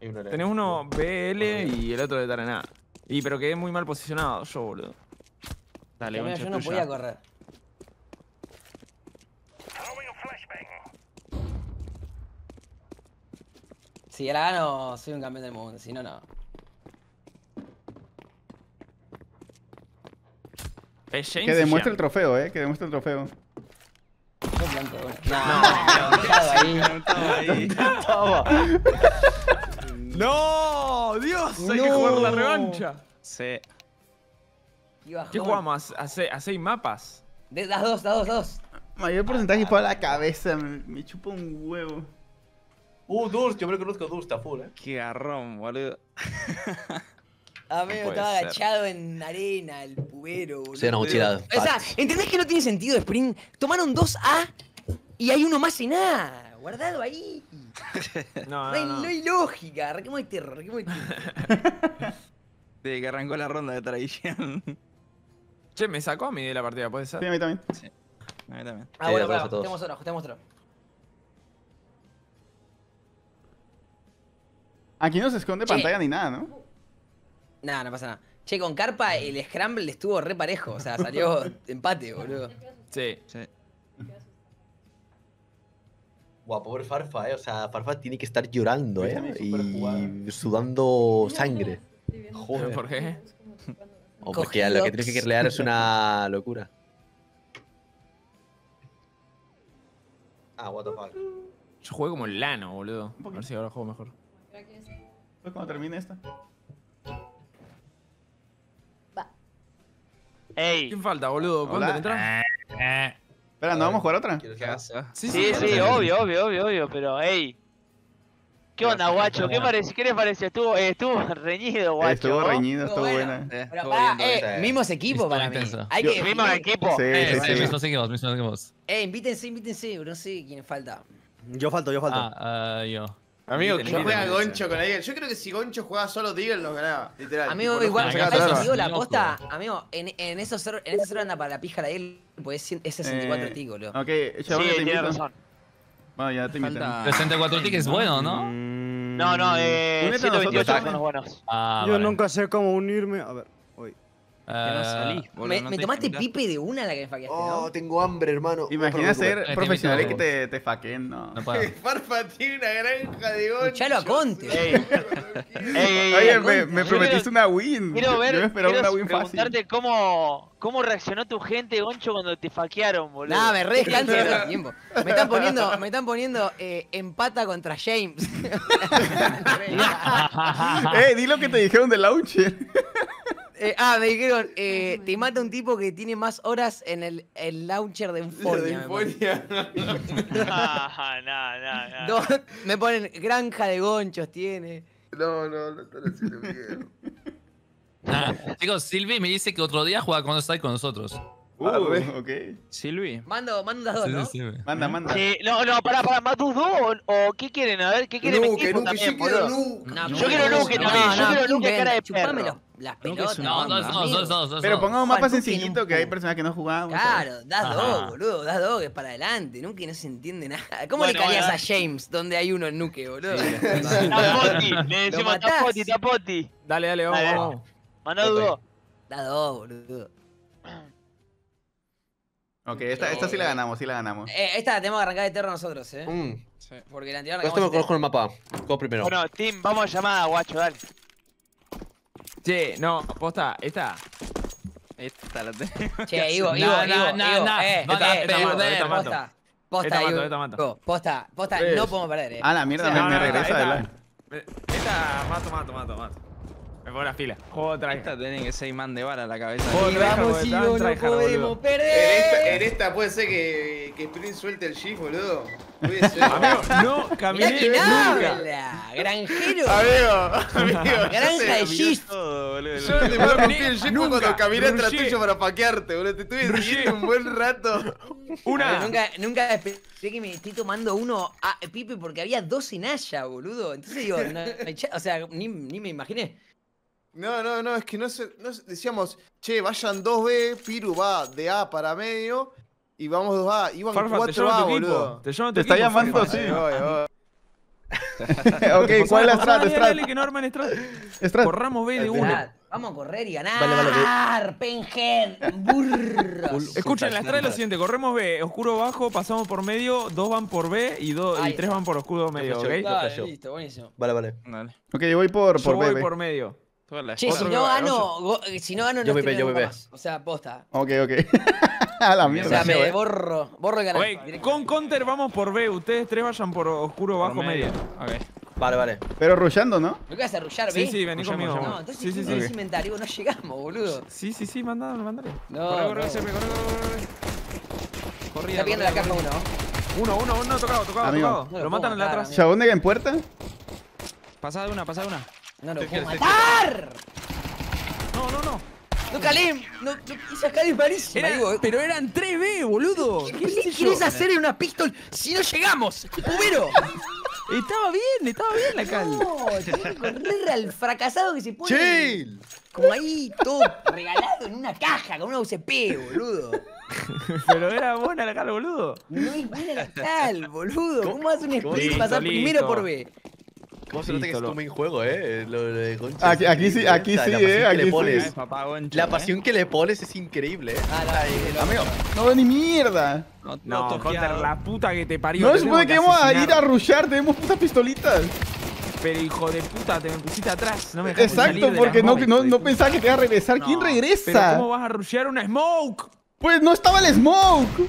[SPEAKER 1] Tenés uno BL y el otro de nada. Y pero quedé muy mal posicionado yo, boludo.
[SPEAKER 2] Dale,
[SPEAKER 4] Yo, no
[SPEAKER 2] tuya.
[SPEAKER 4] podía correr. Si la gano, soy un campeón del mundo. Si no, no.
[SPEAKER 9] Que demuestre el trofeo, eh. Que demuestre el trofeo.
[SPEAKER 4] Yo bueno. No, dejado ahí.
[SPEAKER 2] Estaba ahí.
[SPEAKER 1] ¡No! ¡Dios! Hay que
[SPEAKER 4] No.
[SPEAKER 1] jugar la revancha.
[SPEAKER 2] Sí.
[SPEAKER 4] Y.
[SPEAKER 1] ¿Qué jugamos? ¿A, se- a seis mapas?
[SPEAKER 4] De, das dos, das dos, das dos.
[SPEAKER 9] Mayor porcentaje para la cabeza. Me, me chupa un huevo.
[SPEAKER 3] Uh, Durst, yo me conozco Durst a full, eh.
[SPEAKER 2] Qué garrón, boludo.
[SPEAKER 4] Amigo,
[SPEAKER 2] puede
[SPEAKER 4] estaba
[SPEAKER 2] ser.
[SPEAKER 4] agachado en arena, el pubero, boludo.
[SPEAKER 3] Sí, una mochila.
[SPEAKER 4] O sea, ¿entendés que no tiene sentido, Spring? Tomaron dos A y hay uno más en A. Guardado ahí.
[SPEAKER 1] No,
[SPEAKER 4] No hay,
[SPEAKER 1] no,
[SPEAKER 4] no
[SPEAKER 1] no.
[SPEAKER 4] hay lógica. Arranquemos de terror, arranquemos de terror.
[SPEAKER 2] Desde que arrancó la ronda de tradición.
[SPEAKER 1] Che, me sacó a mí de la partida, ¿puede ser?
[SPEAKER 9] Sí, a mí también.
[SPEAKER 2] A mí también.
[SPEAKER 4] Ah,
[SPEAKER 3] Sí,
[SPEAKER 4] bueno,
[SPEAKER 3] a todos,
[SPEAKER 4] bueno,
[SPEAKER 3] a todos.
[SPEAKER 4] ajustemos otro, ajustemos otro.
[SPEAKER 9] Aquí no se esconde
[SPEAKER 4] Che.
[SPEAKER 9] pantalla ni nada, ¿no?
[SPEAKER 4] Nada, no pasa nada. Che, con Carpa el Scramble estuvo re parejo. O sea, salió empate, boludo.
[SPEAKER 1] Sí.
[SPEAKER 2] Sí.
[SPEAKER 3] Guau, pobre Farfa, eh. O sea, Farfa tiene que estar llorando, eh. Y sudando sangre. Joder.
[SPEAKER 1] ¿Por qué?
[SPEAKER 3] O porque a lo que tienes que crear es una locura. Ah, what the fuck.
[SPEAKER 1] Yo jugué como el lano, boludo. A ver si ahora juego mejor.
[SPEAKER 9] Pues cuando termine esta.
[SPEAKER 7] Ey.
[SPEAKER 1] ¿Quién falta, boludo? ¿Cuánto
[SPEAKER 9] Hola.
[SPEAKER 1] le entras?
[SPEAKER 8] Eh,
[SPEAKER 9] Espera, ¿no vamos a jugar otra?
[SPEAKER 1] Sí,
[SPEAKER 7] Sí, sí, obvio, obvio, obvio, obvio, pero ey. ¿Qué onda, guacho? ¿Qué, parece, ¿Qué les pareció? Estuvo, eh, estuvo reñido, guacho.
[SPEAKER 9] Estuvo
[SPEAKER 7] ¿no?
[SPEAKER 9] reñido, estuvo
[SPEAKER 4] bueno.
[SPEAKER 9] buena.
[SPEAKER 2] Eh,
[SPEAKER 4] Pero
[SPEAKER 2] estuvo bien,
[SPEAKER 4] eh, mismos equipos
[SPEAKER 8] Estuvo
[SPEAKER 4] para mí. Hay
[SPEAKER 9] Yo-
[SPEAKER 4] que
[SPEAKER 7] Mismo equipo.
[SPEAKER 9] Sí,
[SPEAKER 8] eh,
[SPEAKER 9] sí,
[SPEAKER 8] sí,
[SPEAKER 9] sí.
[SPEAKER 8] mismos equipos, mismos equipos.
[SPEAKER 4] Eh, invítense, invítense, no sé quién falta.
[SPEAKER 6] Yo falto, yo falto.
[SPEAKER 8] Ah, ah, yo.
[SPEAKER 5] Amigo, ¿quién juega
[SPEAKER 1] inviten.
[SPEAKER 5] Goncho con Deagle? Yo creo que si Goncho jugaba solo Deagle nos ganaba, literal.
[SPEAKER 4] Amigo,
[SPEAKER 5] Tipo, no
[SPEAKER 4] igual,
[SPEAKER 5] juega
[SPEAKER 8] acá
[SPEAKER 4] ¿sabes
[SPEAKER 5] solo.
[SPEAKER 4] si digo la
[SPEAKER 8] Loco.
[SPEAKER 4] posta? Amigo, en, en esos en server anda para la pija la de él, pues es es 64
[SPEAKER 9] Eh,
[SPEAKER 4] tico, boludo.
[SPEAKER 9] Ok,
[SPEAKER 7] Sí,
[SPEAKER 9] ya te
[SPEAKER 7] tiene
[SPEAKER 9] invito.
[SPEAKER 7] razón.
[SPEAKER 9] Bueno, ya te invito.
[SPEAKER 2] Falta-
[SPEAKER 8] 64 tickets es bueno, ¿no?
[SPEAKER 7] No, no, eh.
[SPEAKER 9] Únete a nosotros,
[SPEAKER 7] 128
[SPEAKER 9] Charlie.
[SPEAKER 7] son los buenos.
[SPEAKER 8] Ah,
[SPEAKER 6] Yo
[SPEAKER 8] vale.
[SPEAKER 6] nunca sé cómo unirme. A ver.
[SPEAKER 2] Que no
[SPEAKER 8] Ah,
[SPEAKER 2] salís, boludo.
[SPEAKER 4] ¿Me,
[SPEAKER 2] no
[SPEAKER 4] me
[SPEAKER 2] te
[SPEAKER 4] tomaste pipe de una la que me faqueaste,
[SPEAKER 3] Oh,
[SPEAKER 4] ¿no?
[SPEAKER 3] tengo hambre, hermano.
[SPEAKER 9] Imagina ser profesional y que te, te faquen, ¿no?
[SPEAKER 8] No puedo.
[SPEAKER 5] Farfa tiene una granja de Goncho.
[SPEAKER 4] Escuchalo a Conte.
[SPEAKER 7] Ey, ey, ey,
[SPEAKER 9] Oye, me, me
[SPEAKER 7] Yo
[SPEAKER 9] prometiste
[SPEAKER 7] quiero-
[SPEAKER 9] una win.
[SPEAKER 7] Quiero ver,
[SPEAKER 9] Yo me esperaba
[SPEAKER 7] quiero
[SPEAKER 9] una win fácil.
[SPEAKER 7] preguntarte cómo, cómo reaccionó tu gente, Goncho, cuando te faquearon, boludo.
[SPEAKER 4] Nada, me re descanso todo el tiempo. Me están poniendo, me están poniendo eh, empata contra James.
[SPEAKER 9] Eh, di lo que te dijeron del launcher.
[SPEAKER 4] Eh, ah, me dijeron, eh, te mata un tipo que tiene más horas en el, el launcher de Enfonia. me ponen.
[SPEAKER 5] Infonia.
[SPEAKER 7] Ah, no, no, no.
[SPEAKER 4] Dos- me ponen granja de gonchos tiene.
[SPEAKER 5] No, no, no están haciendo bien.
[SPEAKER 8] Ah, Chicos, Silvi me dice que otro día juega con Strike con nosotros.
[SPEAKER 9] Uh, ok.
[SPEAKER 2] Silvi.
[SPEAKER 4] Mando, mando las dos,
[SPEAKER 8] Sí,
[SPEAKER 4] ¿no?
[SPEAKER 8] sí, sí.
[SPEAKER 9] Manda, manda.
[SPEAKER 7] Sí, no, no, pará, pará, ¿Matus 2 o, o qué quieren? A ver, ¿qué quieren
[SPEAKER 5] Nuke, Nuke,
[SPEAKER 7] también,
[SPEAKER 5] yo quiero? Nuke.
[SPEAKER 4] No,
[SPEAKER 7] Yo quiero Nuke también, yo quiero Nuke
[SPEAKER 4] Nuke,
[SPEAKER 7] cara de perro.
[SPEAKER 4] Las pelotas.
[SPEAKER 8] No, dos, dos, dos.
[SPEAKER 9] Pero pongamos un mapa
[SPEAKER 4] Juan, Nuke
[SPEAKER 9] sencillito que hay personas que no jugamos.
[SPEAKER 4] Claro, das dos, boludo, das dos, que es para adelante. Nuke no se entiende nada. ¿Cómo
[SPEAKER 7] Bueno,
[SPEAKER 4] le caías
[SPEAKER 7] bueno.
[SPEAKER 4] a James donde hay uno en Nuke, boludo?
[SPEAKER 7] Tapoti, le decimos. Tapoti, Tapoti.
[SPEAKER 1] Dale, dale, vamos, vamos.
[SPEAKER 7] Dudo.
[SPEAKER 4] Da dos, boludo.
[SPEAKER 9] Ok, esta, esta sí la ganamos, sí la ganamos.
[SPEAKER 4] Eh, esta la tenemos que arrancar de terror nosotros, eh.
[SPEAKER 3] Mm.
[SPEAKER 4] Porque la anterior
[SPEAKER 3] Esto me conozco el mapa. Juego primero.
[SPEAKER 7] Bueno, Tim, vamos a llamar a guacho, dale.
[SPEAKER 1] Che, no, posta, esta.
[SPEAKER 2] Esta la tenemos.
[SPEAKER 4] Che, Ivo,
[SPEAKER 8] No,
[SPEAKER 4] Ivo,
[SPEAKER 8] no,
[SPEAKER 4] Ivo,
[SPEAKER 8] no,
[SPEAKER 4] Ivo,
[SPEAKER 8] no.
[SPEAKER 4] eh, eh, eh,
[SPEAKER 1] esta mato.
[SPEAKER 4] posta, posta,
[SPEAKER 1] Esta mato, esta mato.
[SPEAKER 4] posta, posta, no podemos perder, eh.
[SPEAKER 9] Ah, la mierda,
[SPEAKER 1] No,
[SPEAKER 9] me,
[SPEAKER 1] no,
[SPEAKER 9] me
[SPEAKER 1] no,
[SPEAKER 9] regresa
[SPEAKER 1] esta,
[SPEAKER 9] de
[SPEAKER 1] esta, esta, mato, mato, mato, mato. Me pongo la fila. Juego otra
[SPEAKER 2] Esta tiene que ser imán de bala a la cabeza.
[SPEAKER 1] Juego
[SPEAKER 4] Y
[SPEAKER 1] tryhard,
[SPEAKER 4] vamos, Ivo,
[SPEAKER 1] en
[SPEAKER 4] no
[SPEAKER 1] tryhard,
[SPEAKER 4] podemos
[SPEAKER 1] boludo.
[SPEAKER 5] En esta,
[SPEAKER 4] perder.
[SPEAKER 5] en esta puede ser que, que Sprint suelte el shift, boludo. Puede ser.
[SPEAKER 1] Amigo, no caminé nunca.
[SPEAKER 4] habla, granjero.
[SPEAKER 5] Amigo, amigo.
[SPEAKER 4] Granja de
[SPEAKER 2] boludo.
[SPEAKER 5] Yo te me rompí el shift
[SPEAKER 1] Nunca.
[SPEAKER 5] cuando caminé
[SPEAKER 1] Rushé.
[SPEAKER 5] tuyo para paquearte, boludo. Te estuve siguiendo un buen rato.
[SPEAKER 1] Una.
[SPEAKER 4] Nunca, nunca pensé que me estoy tomando uno a Pipe porque había dos en Haya, boludo. Entonces digo, no, no o sea, ni, ni me imaginé.
[SPEAKER 5] No, no, no, es que no se, no se- decíamos, che, vayan 2B, Piru va de A para medio y vamos 2A. Iban
[SPEAKER 1] Farfa, te
[SPEAKER 5] 4A,
[SPEAKER 1] llamo a tu
[SPEAKER 5] boludo.
[SPEAKER 1] equipo. Te llamo
[SPEAKER 9] Te está llamando, sí.
[SPEAKER 5] Voy, voy.
[SPEAKER 9] ok, ¿cuál es la strat?
[SPEAKER 1] Dale,
[SPEAKER 9] Strat.
[SPEAKER 1] dale, que no arman strat.
[SPEAKER 9] Strat.
[SPEAKER 1] Corramos B de uno.
[SPEAKER 4] Vamos a correr y ganar.
[SPEAKER 3] Vale, vale,
[SPEAKER 4] Penhead, burros.
[SPEAKER 1] Escuchen, la estrada es lo siguiente: corremos B, oscuro bajo, pasamos por medio, dos van por B y, dos, y tres van por oscuro medio, ¿ok?
[SPEAKER 4] Dale, listo, buenísimo.
[SPEAKER 3] Vale, vale.
[SPEAKER 2] Dale.
[SPEAKER 9] Ok, yo voy por,
[SPEAKER 1] Yo
[SPEAKER 9] por
[SPEAKER 1] voy
[SPEAKER 9] B, B.
[SPEAKER 1] por medio.
[SPEAKER 2] Toda la
[SPEAKER 4] Che, si no gano, go- si no gano,
[SPEAKER 3] Yo
[SPEAKER 4] no
[SPEAKER 3] voy B,
[SPEAKER 4] estreno
[SPEAKER 3] yo B.
[SPEAKER 4] más. O sea, posta.
[SPEAKER 9] Ok, ok. A la
[SPEAKER 4] O
[SPEAKER 9] mierda.
[SPEAKER 4] sea, me
[SPEAKER 3] eh.
[SPEAKER 4] borro, borro el canal.
[SPEAKER 1] Con counter vamos por B, ustedes tres vayan por oscuro
[SPEAKER 2] Por
[SPEAKER 1] bajo medio.
[SPEAKER 2] Ok.
[SPEAKER 3] Vale, vale.
[SPEAKER 9] Pero rushando, ¿no?
[SPEAKER 4] ¿Me arrullar,
[SPEAKER 1] Sí, sí, vení conmigo.
[SPEAKER 4] No, entonces
[SPEAKER 1] Sí, sí,
[SPEAKER 4] ¿qué
[SPEAKER 1] sí.
[SPEAKER 4] es inventario? No llegamos, boludo.
[SPEAKER 1] Sí, sí, sí, mandalo, mandale.
[SPEAKER 4] No,
[SPEAKER 2] Corre, corre,
[SPEAKER 4] no.
[SPEAKER 2] Corre, corre, corre. Corrida,
[SPEAKER 4] Está pidiendo la caja uno.
[SPEAKER 1] Uno, uno, uno, tocado, tocado,
[SPEAKER 9] Amigo.
[SPEAKER 1] tocado.
[SPEAKER 4] No lo
[SPEAKER 1] matan en la atrás.
[SPEAKER 9] ¿Chabón en puerta?
[SPEAKER 2] Pasá de una, pasá de una.
[SPEAKER 4] No lo puedo matar.
[SPEAKER 1] No, no, no.
[SPEAKER 4] No, Kalim. No, no, esa Kalim es malísima.
[SPEAKER 1] Era-
[SPEAKER 4] digo,
[SPEAKER 1] pero eran 3B, boludo.
[SPEAKER 4] ¿Qué querés hacer en una pistol si no llegamos? ¡Pumero!
[SPEAKER 1] Estaba bien, estaba bien la cal.
[SPEAKER 4] No, tenés que correr al fracasado que se pone
[SPEAKER 3] ¡Chill!
[SPEAKER 4] como ahí todo regalado en una caja con una UCP, boludo.
[SPEAKER 1] Pero era buena la cal, boludo.
[SPEAKER 4] No es buena la cal, boludo. ¿Cómo haces un sprint y pasar primero por B?
[SPEAKER 3] ¿Cómo se nota que es tu main juego, eh? Lo, lo de Goncha
[SPEAKER 9] Aquí- aquí sí-
[SPEAKER 3] increíble,
[SPEAKER 9] aquí sí, eh, aquí
[SPEAKER 3] le
[SPEAKER 9] sí.
[SPEAKER 3] La
[SPEAKER 2] eh.
[SPEAKER 3] pasión que le pones es increíble, eh.
[SPEAKER 4] Ah,
[SPEAKER 9] Amigo, no veo ni mierda.
[SPEAKER 2] No,
[SPEAKER 1] No, la puta que te parió.
[SPEAKER 9] No se supone que vamos a ir a rushar, tenemos putas pistolitas.
[SPEAKER 1] Pero hijo de puta, te me pusiste atrás. No me
[SPEAKER 9] Exacto,
[SPEAKER 1] de
[SPEAKER 9] porque no, no, no pensaba que te iba a regresar. ¿Quién
[SPEAKER 1] No,
[SPEAKER 9] regresa?
[SPEAKER 1] Pero ¿cómo vas a rushear una smoke?
[SPEAKER 9] Pues no estaba el smoke.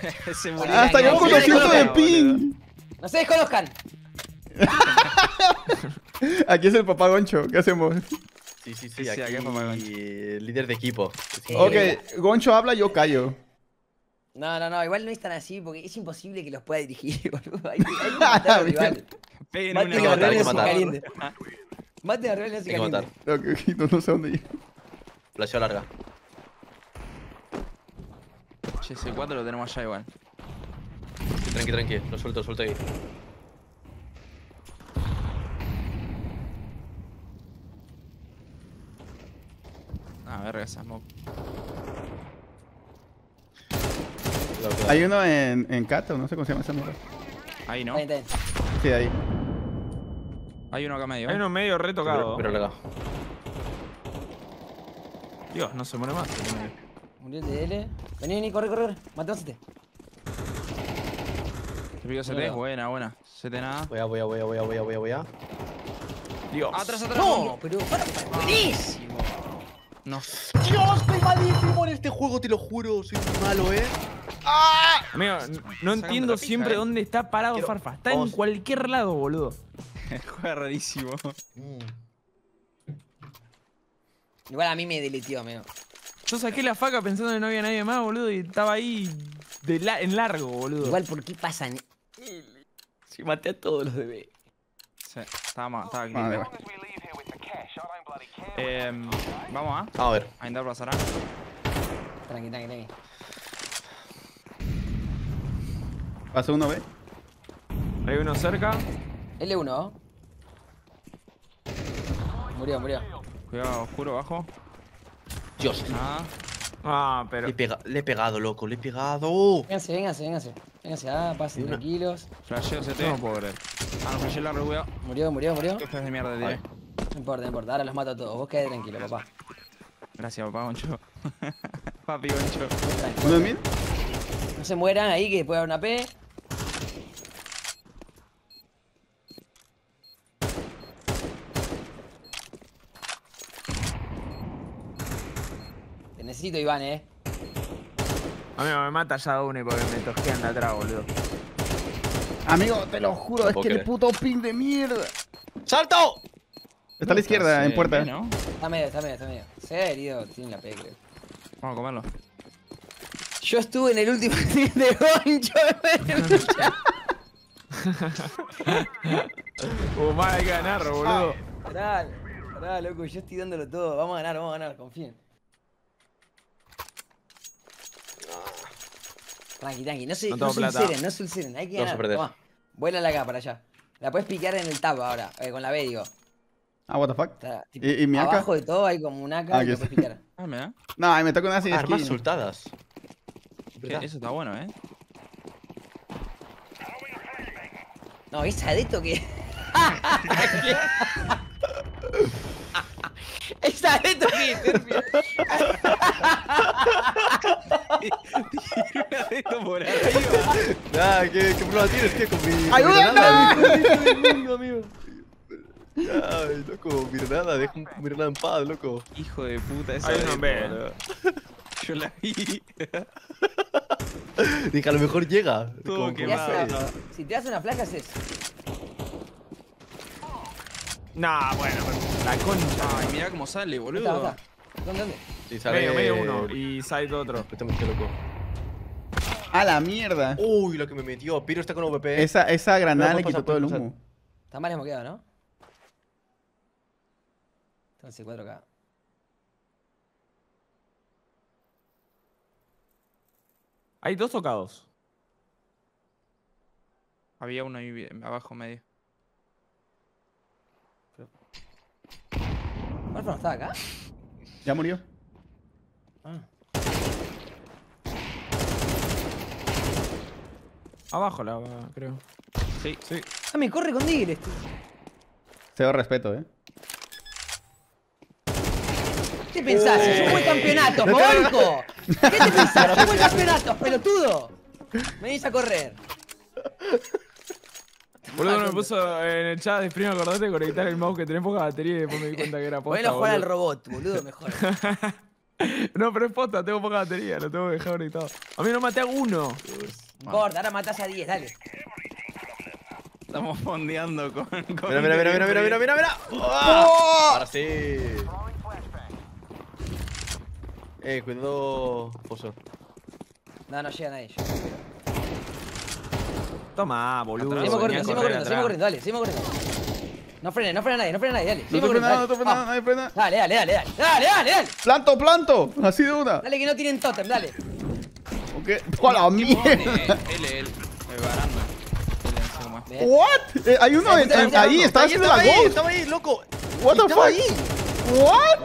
[SPEAKER 2] Se murió.
[SPEAKER 9] Hasta yo
[SPEAKER 4] no,
[SPEAKER 9] con
[SPEAKER 4] sí,
[SPEAKER 9] 200 de
[SPEAKER 4] boludo.
[SPEAKER 9] ping.
[SPEAKER 4] No se desconozcan.
[SPEAKER 9] Aquí es el papá Goncho. ¿Qué hacemos?
[SPEAKER 3] Sí, sí, sí.
[SPEAKER 2] Sí, sí,
[SPEAKER 3] aquí
[SPEAKER 2] aquí es papá Goncho.
[SPEAKER 3] líder de equipo.
[SPEAKER 4] Sí.
[SPEAKER 9] Ok, Goncho habla, yo callo.
[SPEAKER 4] No, no, no, igual no es tan así porque es imposible que los pueda dirigir, boludo. Hay, hay que matar al rival.
[SPEAKER 2] Peguen
[SPEAKER 4] Mate
[SPEAKER 2] una
[SPEAKER 4] a se
[SPEAKER 3] matar.
[SPEAKER 4] caliente. Mate a
[SPEAKER 3] que matar.
[SPEAKER 4] caliente.
[SPEAKER 9] Ok, ok, no, no sé dónde ir.
[SPEAKER 3] Flasheo larga.
[SPEAKER 2] Che, C4 lo tenemos allá igual.
[SPEAKER 3] Tranqui, tranqui. Lo suelto, suelto ahí.
[SPEAKER 2] Ah, verga, esa smoke.
[SPEAKER 9] Hay uno en, en Cato, no sé cómo se llama esa mierda.
[SPEAKER 2] Ahí, ¿no?
[SPEAKER 4] Bien.
[SPEAKER 9] Sí, ahí.
[SPEAKER 2] Hay uno acá medio.
[SPEAKER 1] Hay uno medio
[SPEAKER 3] Pero,
[SPEAKER 1] retocado.
[SPEAKER 3] pero larga.
[SPEAKER 1] Dios, no se muere más.
[SPEAKER 4] Murió el de L. Vení, vení, corre, corre, corre. Matemos este.
[SPEAKER 2] Te pido CT,
[SPEAKER 4] Bueno.
[SPEAKER 2] buena, buena. CT nada.
[SPEAKER 3] Voy a, voy a, voy a, voy a, voy a, voy a, voy a.
[SPEAKER 1] Dios.
[SPEAKER 2] Atrás, atrás.
[SPEAKER 4] No, pero para, buenísimo.
[SPEAKER 2] No.
[SPEAKER 3] Dios, soy malísimo en este juego, te lo juro. Soy muy malo, eh.
[SPEAKER 1] Amigo, n- no entiendo
[SPEAKER 2] pija,
[SPEAKER 1] siempre
[SPEAKER 2] eh.
[SPEAKER 1] dónde está parado
[SPEAKER 3] Quiero-
[SPEAKER 1] Farfa. Está en cualquier lado, boludo.
[SPEAKER 2] Juega rarísimo.
[SPEAKER 3] Mm.
[SPEAKER 4] Igual a mí me deleteó, amigo.
[SPEAKER 1] Yo saqué la faca pensando que no había nadie más, boludo, y estaba ahí de la- en largo, boludo.
[SPEAKER 4] Igual, ¿por qué pasan? Si maté a todos los de B.
[SPEAKER 2] Sí, estaba mal, estaba
[SPEAKER 9] Vale.
[SPEAKER 2] Eh, vamos a.
[SPEAKER 3] Vamos a ver.
[SPEAKER 2] A intentar pasar.
[SPEAKER 4] Tranqui, tranqui, tranqui.
[SPEAKER 9] Pasó uno, ¿ve?
[SPEAKER 1] Hay uno cerca.
[SPEAKER 4] L1, ¿no? Murió, murió.
[SPEAKER 2] Cuidado, oscuro abajo.
[SPEAKER 3] Dios.
[SPEAKER 2] Nada.
[SPEAKER 1] Ah, pero.
[SPEAKER 3] Le he, pega- le he pegado, loco, le he pegado.
[SPEAKER 4] Vénganse, vénganse, vénganse. Vénganse, ah, pasen
[SPEAKER 3] Una.
[SPEAKER 4] tranquilos.
[SPEAKER 2] Flasheo CT.
[SPEAKER 1] No puedo creer.
[SPEAKER 2] Ah, no, flasheo largo, cuidado.
[SPEAKER 4] Murió, murió, murió.
[SPEAKER 2] Qué feo de mierda, tío.
[SPEAKER 4] No importa, no importa. Ahora los mato a todos. Vos quedate tranquilo, papá.
[SPEAKER 2] Gracias, papá Goncho. Papi Goncho.
[SPEAKER 4] Vos tranquilo.
[SPEAKER 9] ¿Uno en mid?
[SPEAKER 4] No se mueran ahí que después haber una P. necesito, Iván, eh.
[SPEAKER 1] Amigo, me mata ya uno porque me tosquean de atrás, boludo.
[SPEAKER 9] Amigo, te lo juro,
[SPEAKER 3] No
[SPEAKER 9] es que el puto ping de mierda.
[SPEAKER 3] ¡Salto!
[SPEAKER 9] Está a la izquierda, en puerta.
[SPEAKER 2] ¿no?
[SPEAKER 4] Está medio, está medio, está medio. Se ha herido, tiene la P, creo.
[SPEAKER 2] Vamos a comerlo.
[SPEAKER 4] Yo estuve en el último stream de Goncho.
[SPEAKER 1] Uh, mal hay que ganar, boludo.
[SPEAKER 4] Pará, pará, loco, yo estoy dándolo todo. Vamos a ganar, vamos a ganar, confíen. Tranqui, tranqui, no se,
[SPEAKER 1] No
[SPEAKER 4] no ulceren, no se ulceren, hay que
[SPEAKER 3] Vamos a
[SPEAKER 4] ganar.
[SPEAKER 3] perder.
[SPEAKER 4] Toma, vuélala acá para allá. La puedes picar en el tab ahora, eh, con la B, digo.
[SPEAKER 9] Ah, what the fuck.
[SPEAKER 4] Está, tipo,
[SPEAKER 9] ¿Y, y mi AK?
[SPEAKER 4] abajo de todo hay como un AK
[SPEAKER 9] Ah,
[SPEAKER 4] y
[SPEAKER 9] está.
[SPEAKER 4] puedes picar.
[SPEAKER 2] Ah, mira.
[SPEAKER 9] No, ay, me toca una así de
[SPEAKER 3] Armas soltadas.
[SPEAKER 2] Que. Eso está bueno, eh.
[SPEAKER 4] No, esa de esto que. Esa esto sí,
[SPEAKER 2] Por arriba.
[SPEAKER 3] Nah, ¿qué, qué problema tienes, tío? Con mi.
[SPEAKER 9] ¡Ayúdame!
[SPEAKER 3] mi granada? Ay, loco, mi granada, deja un- mi granada en paz, loco.
[SPEAKER 2] Hijo de puta, esa boludo. Yo la vi.
[SPEAKER 3] Dije, a lo mejor llega.
[SPEAKER 2] Todo
[SPEAKER 3] fe.
[SPEAKER 4] Si te das una ¿qué haces?
[SPEAKER 1] Nah, bueno, la concha.
[SPEAKER 2] Ay, mirá cómo sale,
[SPEAKER 4] Está,
[SPEAKER 2] boludo.
[SPEAKER 4] ¿Dónde, dónde?
[SPEAKER 3] Sí, sale-
[SPEAKER 1] Medio, medio uno. Y side otro.
[SPEAKER 3] Completamente loco.
[SPEAKER 9] A la mierda.
[SPEAKER 3] Uy, lo que me metió. Piro está con VP.
[SPEAKER 9] Esa, esa granada le quitó todo el humo.
[SPEAKER 4] Está mal hemos ¿no? Entonces 4K.
[SPEAKER 1] Hay dos tocados.
[SPEAKER 2] Había uno ahí abajo medio.
[SPEAKER 4] ¿Alfa no está acá?
[SPEAKER 9] Ya murió.
[SPEAKER 4] Ah.
[SPEAKER 1] Abajo la creo.
[SPEAKER 2] Sí.
[SPEAKER 1] Sí.
[SPEAKER 4] Ah, me corre con Diggle este.
[SPEAKER 9] Cero respeto, eh.
[SPEAKER 4] ¿Qué te pensás? Yo jugué campeonatos, mogólico. ¿Qué te pensás? Yo jugué campeonatos, pelotudo. Me venís a correr.
[SPEAKER 1] Boludo me puso en el chat de prima acordate de conectar el mouse que tenés poca batería y después me di cuenta que era posta.
[SPEAKER 4] A jugar al robot, boludo, mejor.
[SPEAKER 1] No, pero es posta, tengo poca batería, lo tengo que dejar conectado. A mí no maté a uno.
[SPEAKER 4] Gorda, ahora matás a 10, dale.
[SPEAKER 2] Estamos fondeando con. con
[SPEAKER 3] Mira, mira, mira, mira, mira, mira, mira, mira.
[SPEAKER 9] ¡Oh!
[SPEAKER 3] Ahora sí. Eh, cuidado, Foso.
[SPEAKER 4] No, no llega nadie. yo.
[SPEAKER 1] Toma, boludo.
[SPEAKER 4] Seguimos corriendo, seguimos corriendo, seguimos corriendo, dale, seguimos corriendo. No frene, no frena nadie, no frena nadie, dale.
[SPEAKER 9] No estoy
[SPEAKER 4] corriendo,
[SPEAKER 9] frenando, no estoy
[SPEAKER 4] dale.
[SPEAKER 9] frenando, no hay frena.
[SPEAKER 4] Dale, dale, dale, dale, dale, dale, dale.
[SPEAKER 9] ¡Planto, planto! Así de una.
[SPEAKER 4] Dale que no tienen totem, dale.
[SPEAKER 9] Ok. ¡A la mierda!
[SPEAKER 2] Eh, baranda.
[SPEAKER 9] ¿What? Eh, hay uno en- en- ahí, está haciendo la ghost.
[SPEAKER 3] estaba ahí, loco.
[SPEAKER 9] What the fuck?
[SPEAKER 3] ahí.
[SPEAKER 9] What?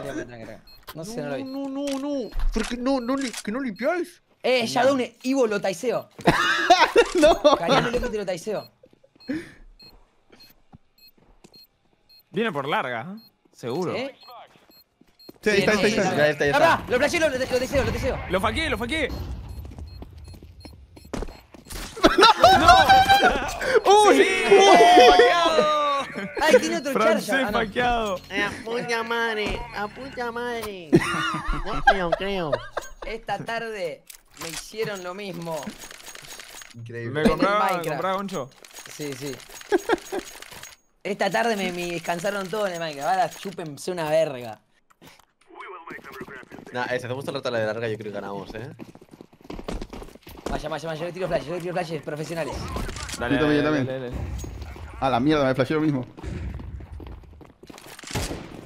[SPEAKER 4] No sé, no lo vi.
[SPEAKER 3] No, no, no. ¿Por qué no, no, que no limpiáis?
[SPEAKER 4] Eh, Shadowne, Ivo lo taiseo.
[SPEAKER 9] No.
[SPEAKER 4] Cariño, lo que te lo taiseo.
[SPEAKER 1] Viene por larga, ¿eh? Seguro.
[SPEAKER 4] ¿Sí?
[SPEAKER 9] Sí, ahí está, ahí está, está.
[SPEAKER 3] Ya está, ya está.
[SPEAKER 4] lo flasheo, lo, lo taiseo, lo taiseo.
[SPEAKER 1] Lo faqué, lo faqué.
[SPEAKER 9] ¡Uy!
[SPEAKER 1] ¡Faqueado!
[SPEAKER 4] Ay, tiene otro
[SPEAKER 1] Francés
[SPEAKER 4] charger. Ah, no.
[SPEAKER 1] faqueado.
[SPEAKER 10] A puta madre, a puta madre. No creo, creo.
[SPEAKER 4] Esta tarde me hicieron lo mismo.
[SPEAKER 3] Increíble.
[SPEAKER 1] ¿Me compraba, compraba Goncho?
[SPEAKER 4] Sí, sí. Esta tarde me, me descansaron todo en el Minecraft. Ahora chúpense una verga.
[SPEAKER 3] Nah, eh, si hacemos todo el rato la de larga, yo creo que ganamos, eh.
[SPEAKER 4] Vaya, vaya, vaya. Yo le tiro flashes, yo le tiro flashes profesionales.
[SPEAKER 1] Dale,
[SPEAKER 9] Yo también, yo también.
[SPEAKER 1] dale, dale.
[SPEAKER 9] A la mierda, me flasheó lo mismo.
[SPEAKER 3] Sí,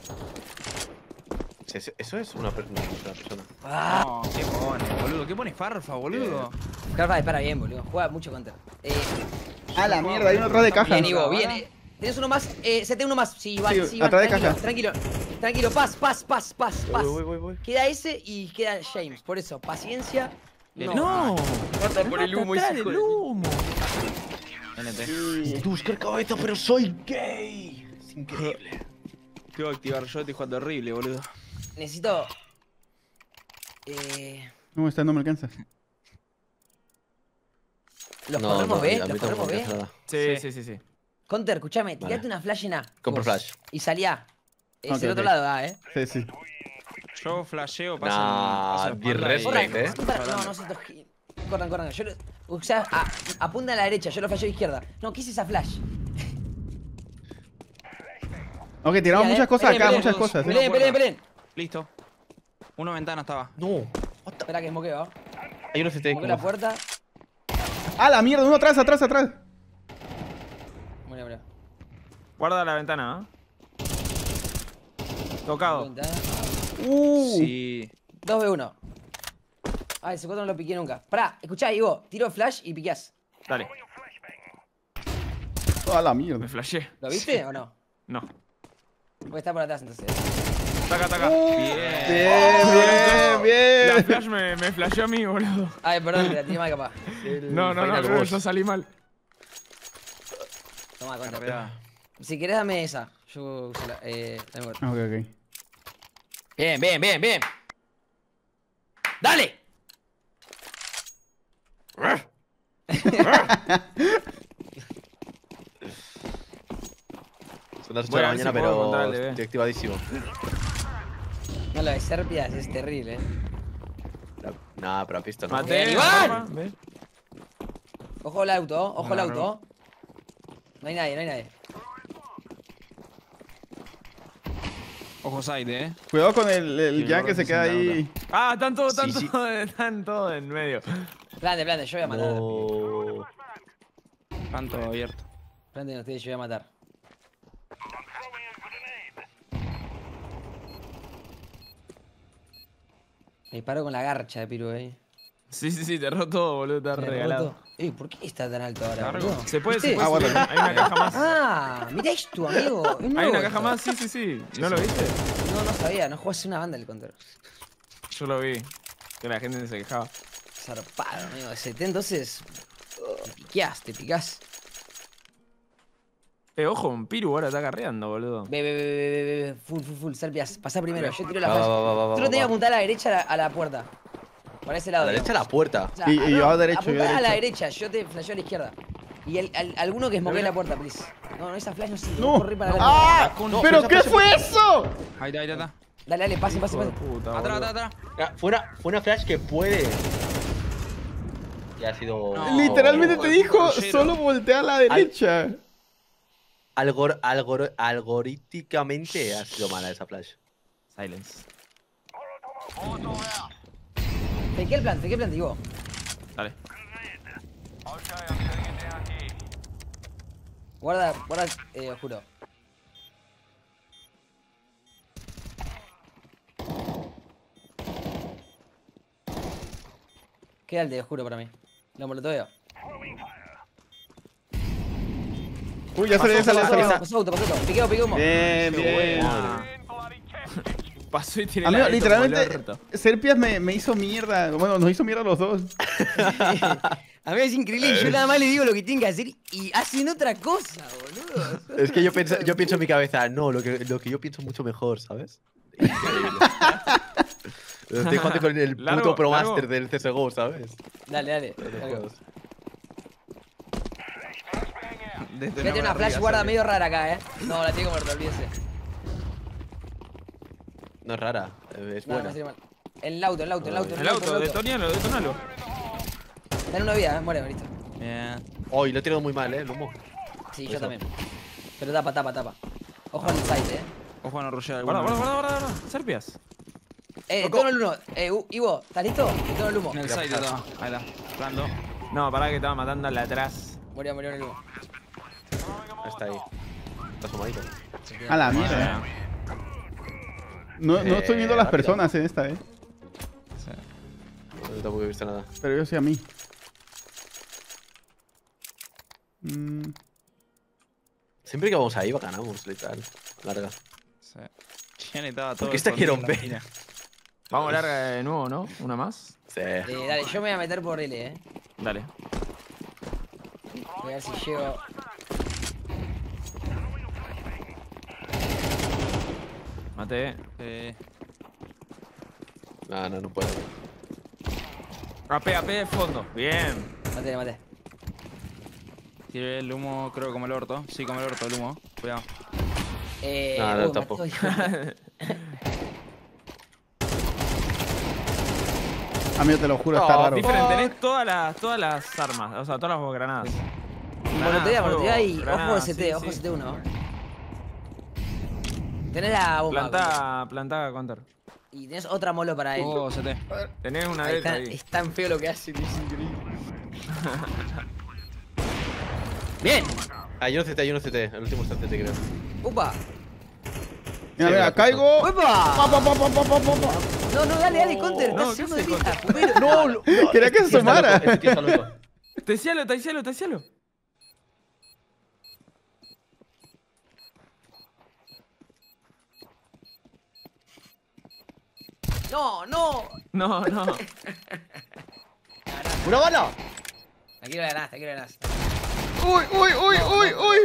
[SPEAKER 3] sí, Eso es una, per- una persona.
[SPEAKER 4] Ah,
[SPEAKER 2] No, ¿qué pone, boludo? ¿Qué pone Farfa, boludo?
[SPEAKER 4] Carfa dispara bien, boludo. Juega mucho counter. Eh,
[SPEAKER 9] A la mierda, hay uno atrás de caja.
[SPEAKER 4] bien, Ivo, bien. eh. Tenés uno más, eh, se uno más. Sí, Iván,
[SPEAKER 9] Sí,
[SPEAKER 4] sí, Iván.
[SPEAKER 9] atrás de
[SPEAKER 4] tranquilo,
[SPEAKER 9] caja.
[SPEAKER 4] tranquilo. Tranquilo, paz, paz, paz, paz, paz.
[SPEAKER 3] Voy, voy, voy, voy.
[SPEAKER 4] Queda ese y queda James. Por eso, paciencia. No.
[SPEAKER 1] No.
[SPEAKER 4] Mata por el humo, hijo de-
[SPEAKER 1] humo.
[SPEAKER 2] NT.
[SPEAKER 3] Buscar cabeza, pero soy gay. Es increíble.
[SPEAKER 2] Te voy a activar yo, estoy jugando horrible, boludo.
[SPEAKER 4] Necesito. Eh.
[SPEAKER 9] No, esta no me alcanza.
[SPEAKER 4] Los
[SPEAKER 3] No,
[SPEAKER 4] corremos
[SPEAKER 3] no,
[SPEAKER 4] B, los corremos B.
[SPEAKER 1] Sí, sí, sí, sí.
[SPEAKER 4] Counter, escuchame,
[SPEAKER 3] Vale.
[SPEAKER 4] tirate una flash en A.
[SPEAKER 3] Compro flash.
[SPEAKER 4] Y salí A. Es
[SPEAKER 9] Ok,
[SPEAKER 4] el otro
[SPEAKER 9] ok.
[SPEAKER 4] lado A, eh.
[SPEAKER 9] Sí, sí.
[SPEAKER 2] Yo flasheo, paso
[SPEAKER 3] Nah, respect,
[SPEAKER 4] Corran,
[SPEAKER 3] eh.
[SPEAKER 4] no, no se. Corran, corran. Yo lo, o sea, a- apunta a la derecha, yo lo flasheo a la izquierda. No, ¿qué es esa flash?
[SPEAKER 9] Ok, tiramos muchas cosas acá, muchas cosas. eh.
[SPEAKER 4] Peleen, peleen, peleen.
[SPEAKER 2] Listo. Una ventana estaba.
[SPEAKER 3] No.
[SPEAKER 4] Espera que esmoqueo.
[SPEAKER 3] Hay uno CT
[SPEAKER 4] la puerta.
[SPEAKER 9] A la mierda, uno atrás, atrás, atrás.
[SPEAKER 4] Bueno, bueno.
[SPEAKER 1] Guarda la ventana, ¿eh? Tocado.
[SPEAKER 4] Ventana.
[SPEAKER 9] Uh.
[SPEAKER 2] Sí.
[SPEAKER 4] 2v1. Ah, ese 4 no lo piqué nunca. Pará, escuchá, Ivo. Tiro flash y piqueás.
[SPEAKER 1] Dale.
[SPEAKER 9] A la
[SPEAKER 1] Me
[SPEAKER 9] mierda.
[SPEAKER 1] flashé.
[SPEAKER 4] ¿Lo viste o no?
[SPEAKER 1] No.
[SPEAKER 4] Voy a estar por atrás entonces.
[SPEAKER 1] Taca, taca.
[SPEAKER 9] Uh.
[SPEAKER 1] Bien.
[SPEAKER 9] Bien, bien,
[SPEAKER 1] La
[SPEAKER 9] bien.
[SPEAKER 1] flash me, me flasheó a mí, boludo.
[SPEAKER 4] Ay, perdón, la tiré mal capaz.
[SPEAKER 1] No, no, no.
[SPEAKER 4] Eh,
[SPEAKER 1] yo salí mal.
[SPEAKER 4] Toma, cuenta.
[SPEAKER 2] Carrera.
[SPEAKER 4] Si querés, dame esa. Yo uso la. Eh, dame otra.
[SPEAKER 9] Ok, ok.
[SPEAKER 4] Bien, bien, bien, bien. ¡Dale!
[SPEAKER 3] Son las 8
[SPEAKER 1] Bueno,
[SPEAKER 3] de la
[SPEAKER 1] si
[SPEAKER 3] mañana,
[SPEAKER 1] puedo
[SPEAKER 3] pero estoy activadísimo.
[SPEAKER 4] No, lo de Serpias es terrible, eh.
[SPEAKER 3] Nah, pero has visto, ¿no?
[SPEAKER 1] Maté.
[SPEAKER 4] Bien, Iván. Ojo al auto, ojo al
[SPEAKER 1] No,
[SPEAKER 4] auto. No hay nadie, no hay nadie.
[SPEAKER 2] Ojo side, eh.
[SPEAKER 9] Cuidado con el, el ya
[SPEAKER 2] el
[SPEAKER 9] que se queda ahí.
[SPEAKER 1] Ah, están todos,
[SPEAKER 3] Sí,
[SPEAKER 1] están
[SPEAKER 3] sí.
[SPEAKER 1] todos, están todos en medio.
[SPEAKER 4] Plante, plante, yo voy a matar.
[SPEAKER 3] No.
[SPEAKER 2] Canto abierto.
[SPEAKER 4] Plante no ustedes, yo voy a matar. Me disparo con la garcha de Piru, eh.
[SPEAKER 1] Sí, sí, sí, te roto todo, boludo, está regalado.
[SPEAKER 4] Eh, ¿por qué está tan alto ahora, boludo?
[SPEAKER 1] Se puede, se puede subir. Hay una caja más.
[SPEAKER 4] Ah, mira esto, amigo. Es
[SPEAKER 1] Hay una caja
[SPEAKER 4] esto.
[SPEAKER 1] más, sí, sí, sí. ¿No lo viste?
[SPEAKER 4] No, no sabía, no jugás una banda el counter.
[SPEAKER 1] Yo lo vi. Que la gente se quejaba.
[SPEAKER 4] Zarpado, amigo. Ese T, entonces. oh, Te picás, te picás.
[SPEAKER 1] Eh, ojo, un Piru ahora está carreando, boludo.
[SPEAKER 4] Ve, ve, ve, ve, ve. Full, full, full. Serpias, pasá primero. Yo tiro la
[SPEAKER 3] Va,
[SPEAKER 4] flash.
[SPEAKER 3] va, va, va, va,
[SPEAKER 4] Tú lo tenías que apuntar a la derecha a la, a la puerta. Por ese
[SPEAKER 3] A
[SPEAKER 4] lado.
[SPEAKER 3] la derecha a la puerta.
[SPEAKER 4] O sea,
[SPEAKER 9] Y-
[SPEAKER 4] ah,
[SPEAKER 9] y yo
[SPEAKER 4] no,
[SPEAKER 9] a derecha, yo a
[SPEAKER 4] apuntá a la
[SPEAKER 9] derecha.
[SPEAKER 4] derecha, yo te flasheo a la izquierda. Y el, al- alguno que smokee la puerta, please. No, no, esa flash no sirve.
[SPEAKER 9] No.
[SPEAKER 4] Corre para
[SPEAKER 9] ¡Ah!
[SPEAKER 4] adelante.
[SPEAKER 3] No,
[SPEAKER 9] ¿Pero qué fue eso?
[SPEAKER 2] Ahí está, ahí está.
[SPEAKER 4] Dale, dale, pase, pase, pase.
[SPEAKER 1] puta,
[SPEAKER 2] Atrás, atrás, atrás.
[SPEAKER 3] Ah, Fue una, fue una flash que puede. Y ha sido.
[SPEAKER 2] No.
[SPEAKER 9] Literalmente te dijo, solo voltea a la derecha.
[SPEAKER 3] Algor, algor, algorítmicamente ha sido mala esa flash.
[SPEAKER 1] Silence.
[SPEAKER 4] Fequé el plan, fequé el plan, digo.
[SPEAKER 1] Dale.
[SPEAKER 4] Guarda, guarda, eh, oscuro. Queda el de oscuro para mí. Lo.
[SPEAKER 9] Uy, ya sale,
[SPEAKER 4] Pasó,
[SPEAKER 9] sale.
[SPEAKER 4] pasó auto, pasó auto. Piqueo, piqueo.
[SPEAKER 9] Bien, bien.
[SPEAKER 1] Pasó y tiré
[SPEAKER 9] Amigo,
[SPEAKER 1] la
[SPEAKER 9] literalmente. Serpias me, me hizo mierda. Bueno, nos hizo mierda los dos.
[SPEAKER 4] A mí es increíble. Yo nada más le digo lo que tienen que hacer y hacen otra cosa, boludo.
[SPEAKER 3] Es que yo pienso, yo pienso en mi cabeza, no, lo que, lo que yo pienso mucho mejor, ¿sabes? Increíble. Estoy jugando con el puto Pro. Master del CSGO, ¿sabes?
[SPEAKER 4] Dale, dale.
[SPEAKER 3] No
[SPEAKER 2] Desde
[SPEAKER 4] una flash guarda medio rara acá, eh. No, la tengo muerta, olvídese.
[SPEAKER 3] No es rara, es
[SPEAKER 4] No, no
[SPEAKER 3] buena.
[SPEAKER 4] sería mal. En el auto, el auto, el auto.
[SPEAKER 1] El auto,
[SPEAKER 4] el
[SPEAKER 1] detonalo, detonalo.
[SPEAKER 4] Dale una vida, eh. Muere, listo.
[SPEAKER 2] Bien.
[SPEAKER 3] Hoy lo he tirado muy mal, ¿eh? El humo.
[SPEAKER 4] Sí, yo
[SPEAKER 3] Eso.
[SPEAKER 4] también. Pero tapa, tapa, tapa. Ojo al site, eh.
[SPEAKER 2] Ojo a no rushear
[SPEAKER 1] Guarda, guarda, guarda, guarda, guarda. Serpias.
[SPEAKER 4] Eh, tono el humo. Eh, Ivo, ¿estás listo? Tono el humo.
[SPEAKER 2] En el side está. Ahí está. Plando.
[SPEAKER 1] No, pará que estaba matando al de atrás.
[SPEAKER 4] Murió, murió en el humo.
[SPEAKER 3] Está ahí. Está asomadito.
[SPEAKER 9] A la mierda. No, no estoy viendo a las
[SPEAKER 3] rápido.
[SPEAKER 9] personas en esta, eh.
[SPEAKER 3] No, yo tampoco he visto nada.
[SPEAKER 9] Pero yo sí a mí. Mm,
[SPEAKER 3] Siempre que vamos ahí, ganamos, literal. Larga.
[SPEAKER 2] Sí. Todo.
[SPEAKER 3] Porque esta quiero ver.
[SPEAKER 1] Vamos larga de nuevo, ¿no? Una más.
[SPEAKER 3] Sí.
[SPEAKER 4] Eh, dale, yo me voy a meter por L, eh.
[SPEAKER 1] Dale.
[SPEAKER 4] Voy a ver si llego.
[SPEAKER 1] Mate.
[SPEAKER 2] Eh,
[SPEAKER 3] No, no, no puedo.
[SPEAKER 1] AP, AP, fondo. Bien.
[SPEAKER 4] Mate, mate.
[SPEAKER 2] tiré el humo, creo, como el orto. Sí, como el orto, el humo. Cuidado.
[SPEAKER 4] Eh,
[SPEAKER 3] No, no,
[SPEAKER 4] uh, de-
[SPEAKER 9] Amigo, te lo juro, está raro.
[SPEAKER 1] Diferente, tenés todas las, todas las armas, o sea, todas las granadas.
[SPEAKER 4] Molotea, molotea y ojo
[SPEAKER 1] Granadas,
[SPEAKER 4] ST,
[SPEAKER 1] sí,
[SPEAKER 4] ojo
[SPEAKER 1] sí.
[SPEAKER 4] ST1. Tenés la bomba.
[SPEAKER 1] Plantá, plantá counter.
[SPEAKER 4] Y tenés otra molo para él.
[SPEAKER 2] Oh, CT.
[SPEAKER 1] Tenés una
[SPEAKER 4] Ahí
[SPEAKER 1] delta
[SPEAKER 4] está,
[SPEAKER 1] ahí.
[SPEAKER 4] es tan feo lo que hace, que es increíble. Bien.
[SPEAKER 3] Hay uno CT, hay uno CT. El último está CT, creo.
[SPEAKER 4] Upa.
[SPEAKER 9] Mira,
[SPEAKER 3] Sí,
[SPEAKER 9] mira,
[SPEAKER 3] la
[SPEAKER 9] caigo.
[SPEAKER 4] ¡Upa!
[SPEAKER 9] Pa, pa, pa, pa, pa, pa, pa, pa.
[SPEAKER 4] No, no, dale, dale, counter.
[SPEAKER 1] No.
[SPEAKER 3] No, no,
[SPEAKER 9] Quería que se asomara.
[SPEAKER 1] Te cielo, te cielo, te cielo.
[SPEAKER 4] No, no.
[SPEAKER 1] No, no.
[SPEAKER 3] ¡Una bala!
[SPEAKER 4] Aquí lo ganaste, aquí lo ganaste.
[SPEAKER 9] Uy, uy, uy, uy, uy.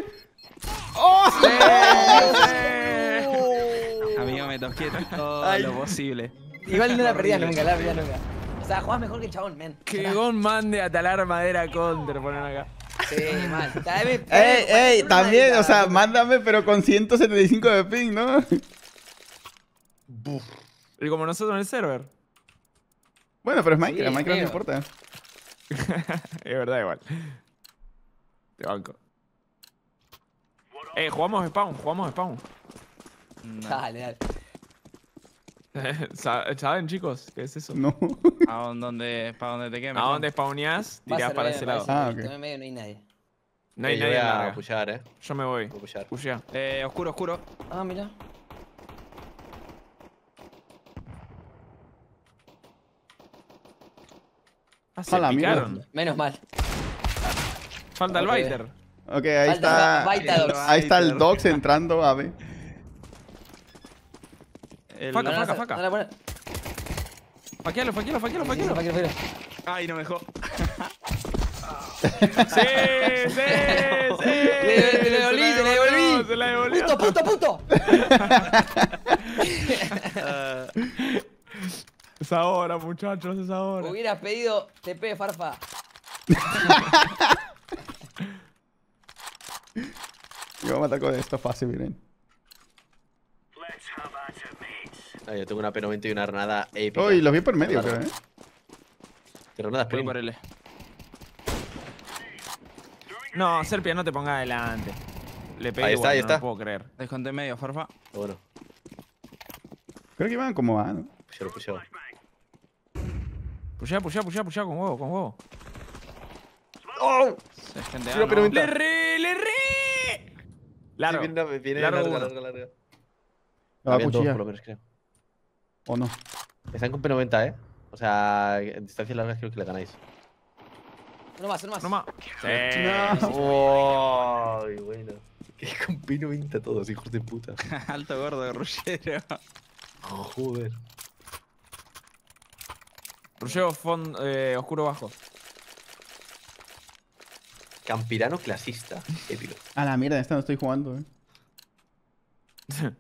[SPEAKER 9] ¡Oh!
[SPEAKER 2] Amigo, me toqué todo
[SPEAKER 4] Ay.
[SPEAKER 2] lo posible.
[SPEAKER 4] Igual no la perdías nunca, la perdías nunca. O sea, jugás mejor que el chabón, men.
[SPEAKER 1] Que Gon mande a talar madera counter, ponen acá.
[SPEAKER 4] Sí, mal. Dame- dame-
[SPEAKER 9] ¡Ey, ey! También, o sea, mándame, pero con 175 de ping, ¿no?
[SPEAKER 1] Y como nosotros en el server.
[SPEAKER 9] Bueno, pero es Minecraft,
[SPEAKER 4] Sí,
[SPEAKER 9] Minecraft no importa.
[SPEAKER 1] Es verdad, igual. Te banco. Eh, jugamos spawn, jugamos spawn.
[SPEAKER 2] No.
[SPEAKER 4] Dale, dale.
[SPEAKER 1] Sa- ¿Saben, chicos? ¿Qué es eso?
[SPEAKER 9] No.
[SPEAKER 2] ¿A dónde, para dónde te quemes?
[SPEAKER 1] ¿A dónde spawneás? Tirás para ese lado.
[SPEAKER 9] Ah,
[SPEAKER 4] porque
[SPEAKER 9] ok.
[SPEAKER 4] En medio no hay nadie.
[SPEAKER 1] No hay
[SPEAKER 3] Eh, yo
[SPEAKER 1] nadie
[SPEAKER 3] voy
[SPEAKER 1] en
[SPEAKER 3] a
[SPEAKER 1] larga.
[SPEAKER 3] pushar, eh.
[SPEAKER 1] Yo me voy.
[SPEAKER 3] Voy a pushar.
[SPEAKER 1] Pushea.
[SPEAKER 2] Eh, oscuro, oscuro.
[SPEAKER 4] Ah, mira.
[SPEAKER 1] Se
[SPEAKER 9] A la mierda.
[SPEAKER 1] picaron.
[SPEAKER 4] Menos mal.
[SPEAKER 1] Falta el. Biter.
[SPEAKER 9] Ok, ahí
[SPEAKER 4] Falta
[SPEAKER 9] está. Ahí está el Dox entrando, ave.
[SPEAKER 2] El-
[SPEAKER 1] Faca,
[SPEAKER 4] No, no,
[SPEAKER 1] faca, faca.
[SPEAKER 4] no
[SPEAKER 1] Faquealo, faquealo, faquealo,
[SPEAKER 4] Sí, sí, sí,
[SPEAKER 1] faquealo.
[SPEAKER 2] Ay, no me dejó.
[SPEAKER 1] Sí, sí, sí.
[SPEAKER 4] Le- le devolví,
[SPEAKER 1] Se
[SPEAKER 4] la devolví.
[SPEAKER 1] Se la devolvió.
[SPEAKER 4] ¡Puto, puto, puto!
[SPEAKER 1] Es ahora, muchachos, es ahora.
[SPEAKER 4] Hubieras pedido TP, Farfa.
[SPEAKER 9] Yo voy a matar con esto fácil, miren.
[SPEAKER 3] Ah, yo tengo una P90 y una granada épica.
[SPEAKER 9] Uy, los vi por medio, creo, eh.
[SPEAKER 3] Granadas
[SPEAKER 2] L.
[SPEAKER 1] No, Serpia, no te pongas adelante. Le pegué
[SPEAKER 3] Ahí está, ahí
[SPEAKER 1] no
[SPEAKER 3] está.
[SPEAKER 1] lo puedo creer.
[SPEAKER 2] Desconté medio, farfa.
[SPEAKER 3] Bueno,
[SPEAKER 9] Creo que iban como A, ¿no?
[SPEAKER 3] pushero, pushero.
[SPEAKER 1] Pushea, pushea, pushea, pushea con huevo, con huevo.
[SPEAKER 2] Se ¿no?
[SPEAKER 3] P90.
[SPEAKER 1] ¡Le re, le re! Largo.
[SPEAKER 3] Sí, viene, viene
[SPEAKER 1] Largo
[SPEAKER 3] larga,
[SPEAKER 1] uno.
[SPEAKER 3] larga, larga.
[SPEAKER 9] Va a cuchillar.
[SPEAKER 3] por lo menos, creo.
[SPEAKER 9] ¿O no?
[SPEAKER 3] Están con P90, eh. O sea, en distancias largas creo que le ganáis.
[SPEAKER 4] Uno más, uno más.
[SPEAKER 1] No más. Sí.
[SPEAKER 3] ¡Ay, bueno! Que con P90 todos, hijos de puta.
[SPEAKER 2] Alto gordo, rullero.
[SPEAKER 3] Joder.
[SPEAKER 1] Rusheo fondo, eh, oscuro bajo.
[SPEAKER 3] Campirano clasista. Épico.
[SPEAKER 9] A la mierda, esta no estoy jugando, eh.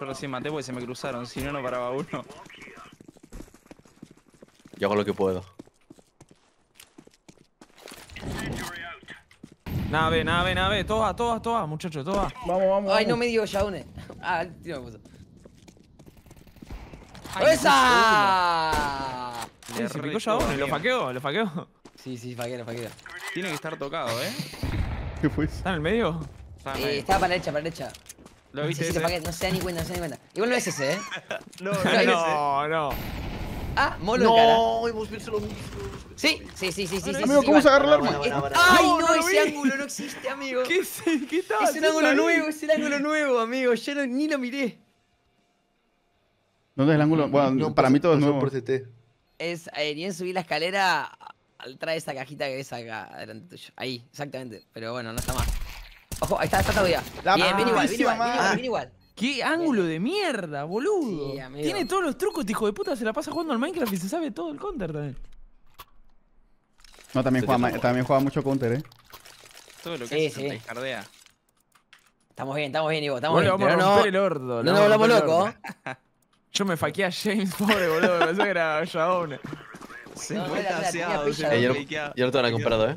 [SPEAKER 2] Yo recién maté porque se me cruzaron, si no, no paraba uno.
[SPEAKER 3] Yo hago lo que puedo.
[SPEAKER 1] Nave, nave, nave. Todas, todas, todas, muchachos, todas.
[SPEAKER 9] Vamos, vamos.
[SPEAKER 4] Ay, no me dio Yaune. Ah, el tiro me puso. ¡Esa!
[SPEAKER 1] Sí, se picó ya uno, lo faqueó, lo faqueó.
[SPEAKER 4] Sí, sí, faquero, faquero.
[SPEAKER 2] Tiene que estar tocado, ¿eh?
[SPEAKER 9] ¿Qué fue?
[SPEAKER 1] ¿Está en el medio?
[SPEAKER 2] Está
[SPEAKER 4] Eh,
[SPEAKER 2] medio.
[SPEAKER 4] estaba para la derecha, para la derecha.
[SPEAKER 2] ¿Lo
[SPEAKER 4] Sí,
[SPEAKER 2] viste ese?
[SPEAKER 4] no se da ni cuenta, no se da ni cuenta. Igual no es ese, ¿eh?
[SPEAKER 2] No,
[SPEAKER 1] No, no.
[SPEAKER 4] Ah, molo cara.
[SPEAKER 3] No, hemos visto lo mismo.
[SPEAKER 4] Sí, sí, sí, sí, sí. sí,
[SPEAKER 9] Amigo,
[SPEAKER 4] sí,
[SPEAKER 9] ¿cómo se agarra el arma?
[SPEAKER 4] ¡Ay,
[SPEAKER 1] No,
[SPEAKER 4] no!
[SPEAKER 1] no
[SPEAKER 4] ese
[SPEAKER 1] vi.
[SPEAKER 4] ángulo no existe, amigo.
[SPEAKER 1] ¿Qué, es- qué tal?
[SPEAKER 4] Es un ángulo nuevo, es el ángulo nuevo, amigo. Yo no- ni lo miré.
[SPEAKER 9] ¿Dónde es el ángulo? Bueno, para mí todo es nuevo.
[SPEAKER 3] Por CT.
[SPEAKER 4] Es, eh, ni en subir la escalera, al- trae esa cajita que ves acá, delante tuyo. Ahí, exactamente. Pero bueno, no está más. Ojo, ahí está, está todavía.
[SPEAKER 9] La
[SPEAKER 4] bien, bien igual, bien igual, bien igual, bien igual.
[SPEAKER 1] ¿Qué ángulo de mierda, boludo?
[SPEAKER 4] Sí.
[SPEAKER 1] Tiene todos los trucos, este hijo de puta. Se la pasa jugando al Minecraft y se sabe todo el counter también.
[SPEAKER 9] No, también juega, también juega mucho counter, eh.
[SPEAKER 2] Todo lo que
[SPEAKER 4] Sí,
[SPEAKER 2] es
[SPEAKER 4] sí. Estamos bien, estamos bien, Ivo, estamos
[SPEAKER 1] le
[SPEAKER 4] bien.
[SPEAKER 1] vamos a
[SPEAKER 4] Pero no,
[SPEAKER 1] romper el orto. le
[SPEAKER 4] no nos
[SPEAKER 1] vamos a
[SPEAKER 4] volvamos locos.
[SPEAKER 1] Yo me faqué a James, pobre boludo. Me pensé que era
[SPEAKER 4] No,
[SPEAKER 3] yo, no,
[SPEAKER 2] fakeaba.
[SPEAKER 3] yo no te lo han comprado, eh.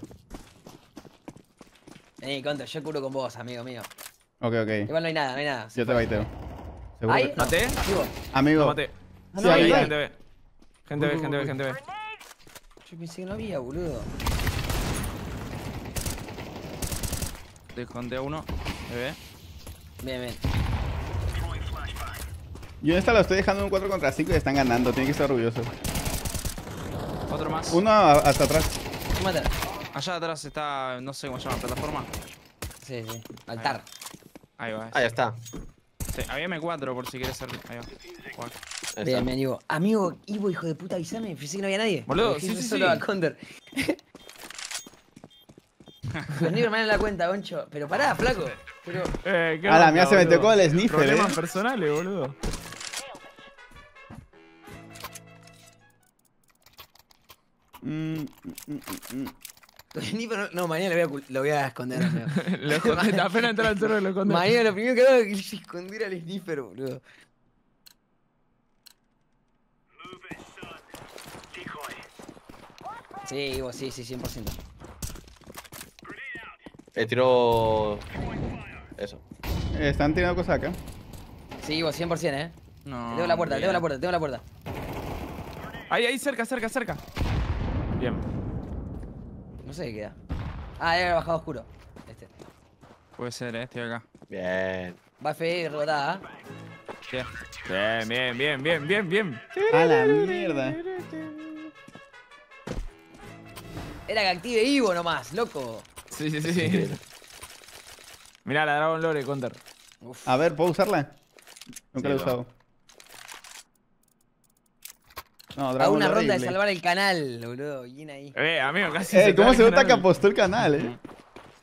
[SPEAKER 4] Vení, Contra, yo curo con vos, amigo mío.
[SPEAKER 9] Ok, ok.
[SPEAKER 4] Igual no hay nada, no hay nada.
[SPEAKER 9] Yo te baiteo. Seguro
[SPEAKER 4] ¿Ahí?
[SPEAKER 1] ¿Maté?
[SPEAKER 9] Amigo,
[SPEAKER 1] Lo maté.
[SPEAKER 9] Sí,
[SPEAKER 4] no,
[SPEAKER 9] ahí.
[SPEAKER 1] Gente ve. Gente ve, gente ve, gente ve.
[SPEAKER 4] yo pensé que no había, boludo.
[SPEAKER 2] Desconté a uno. Bebé.
[SPEAKER 4] Bien, bien.
[SPEAKER 9] Yo en esta lo estoy dejando en un 4 contra 5 y están ganando. Tienen que estar orgullosos.
[SPEAKER 2] Otro más.
[SPEAKER 9] Uno hasta atrás.
[SPEAKER 4] Mata.
[SPEAKER 2] Allá atrás está, no sé cómo se llama, plataforma.
[SPEAKER 4] Sí, sí. Altar.
[SPEAKER 2] Ahí va.
[SPEAKER 3] Ah, ya está.
[SPEAKER 2] Sí, había M4 por si quieres servir. Ahí va. Cuatro.
[SPEAKER 3] Ahí
[SPEAKER 4] Bien, bien, Ivo. Amigo, Ivo, hijo de puta, avísame. Pensé que no había nadie.
[SPEAKER 1] Boludo, sí, sí,
[SPEAKER 4] solo
[SPEAKER 1] sí.
[SPEAKER 4] a Counter. Los Niverman en la cuenta, Goncho. Pero pará, flaco. Pero.
[SPEAKER 1] Eh, ¿qué
[SPEAKER 9] A la mía se metió
[SPEAKER 1] boludo?
[SPEAKER 9] con el sniffer,
[SPEAKER 1] Problemas
[SPEAKER 9] eh.
[SPEAKER 1] personales, boludo.
[SPEAKER 9] Mm, mm, mm, mm, mm.
[SPEAKER 4] No, no, mañana lo voy a, lo voy a esconder.
[SPEAKER 1] Lo esconde- apenas entra al server lo esconde.
[SPEAKER 4] mañana lo primero que hago es esconder al sniffer, boludo. Sí, Ivo, sí, sí, 100%.
[SPEAKER 3] Eh, tiro. Eso.
[SPEAKER 9] Eh, Están tirando cosas acá.
[SPEAKER 4] Sí, Ivo, 100%, eh.
[SPEAKER 2] No.
[SPEAKER 4] Te tengo la puerta, te tengo la puerta, te tengo la puerta.
[SPEAKER 1] Ahí, ahí, cerca, cerca, cerca.
[SPEAKER 4] Sé qué queda. Ah, debe haber bajado oscuro. Este.
[SPEAKER 2] Puede ser, eh, estoy acá.
[SPEAKER 3] Bien.
[SPEAKER 4] Va F rebotada.
[SPEAKER 2] ¿Qué?
[SPEAKER 1] Bien, bien, bien, bien, bien, bien.
[SPEAKER 9] A la mierda.
[SPEAKER 4] Era que active Ivo nomás, loco.
[SPEAKER 1] Sí, sí, sí. sí. Mirá la Dragon Lore, Counter.
[SPEAKER 9] A ver, ¿puedo usarla? Nunca
[SPEAKER 1] Sí,
[SPEAKER 9] la he
[SPEAKER 1] va.
[SPEAKER 9] usado. No,
[SPEAKER 4] Hago una ronda de salvar el canal, boludo. Bien ahí.
[SPEAKER 1] Eh, amigo, casi.
[SPEAKER 9] Eh, ¿cómo
[SPEAKER 1] cae
[SPEAKER 9] se nota que apostó el canal, eh?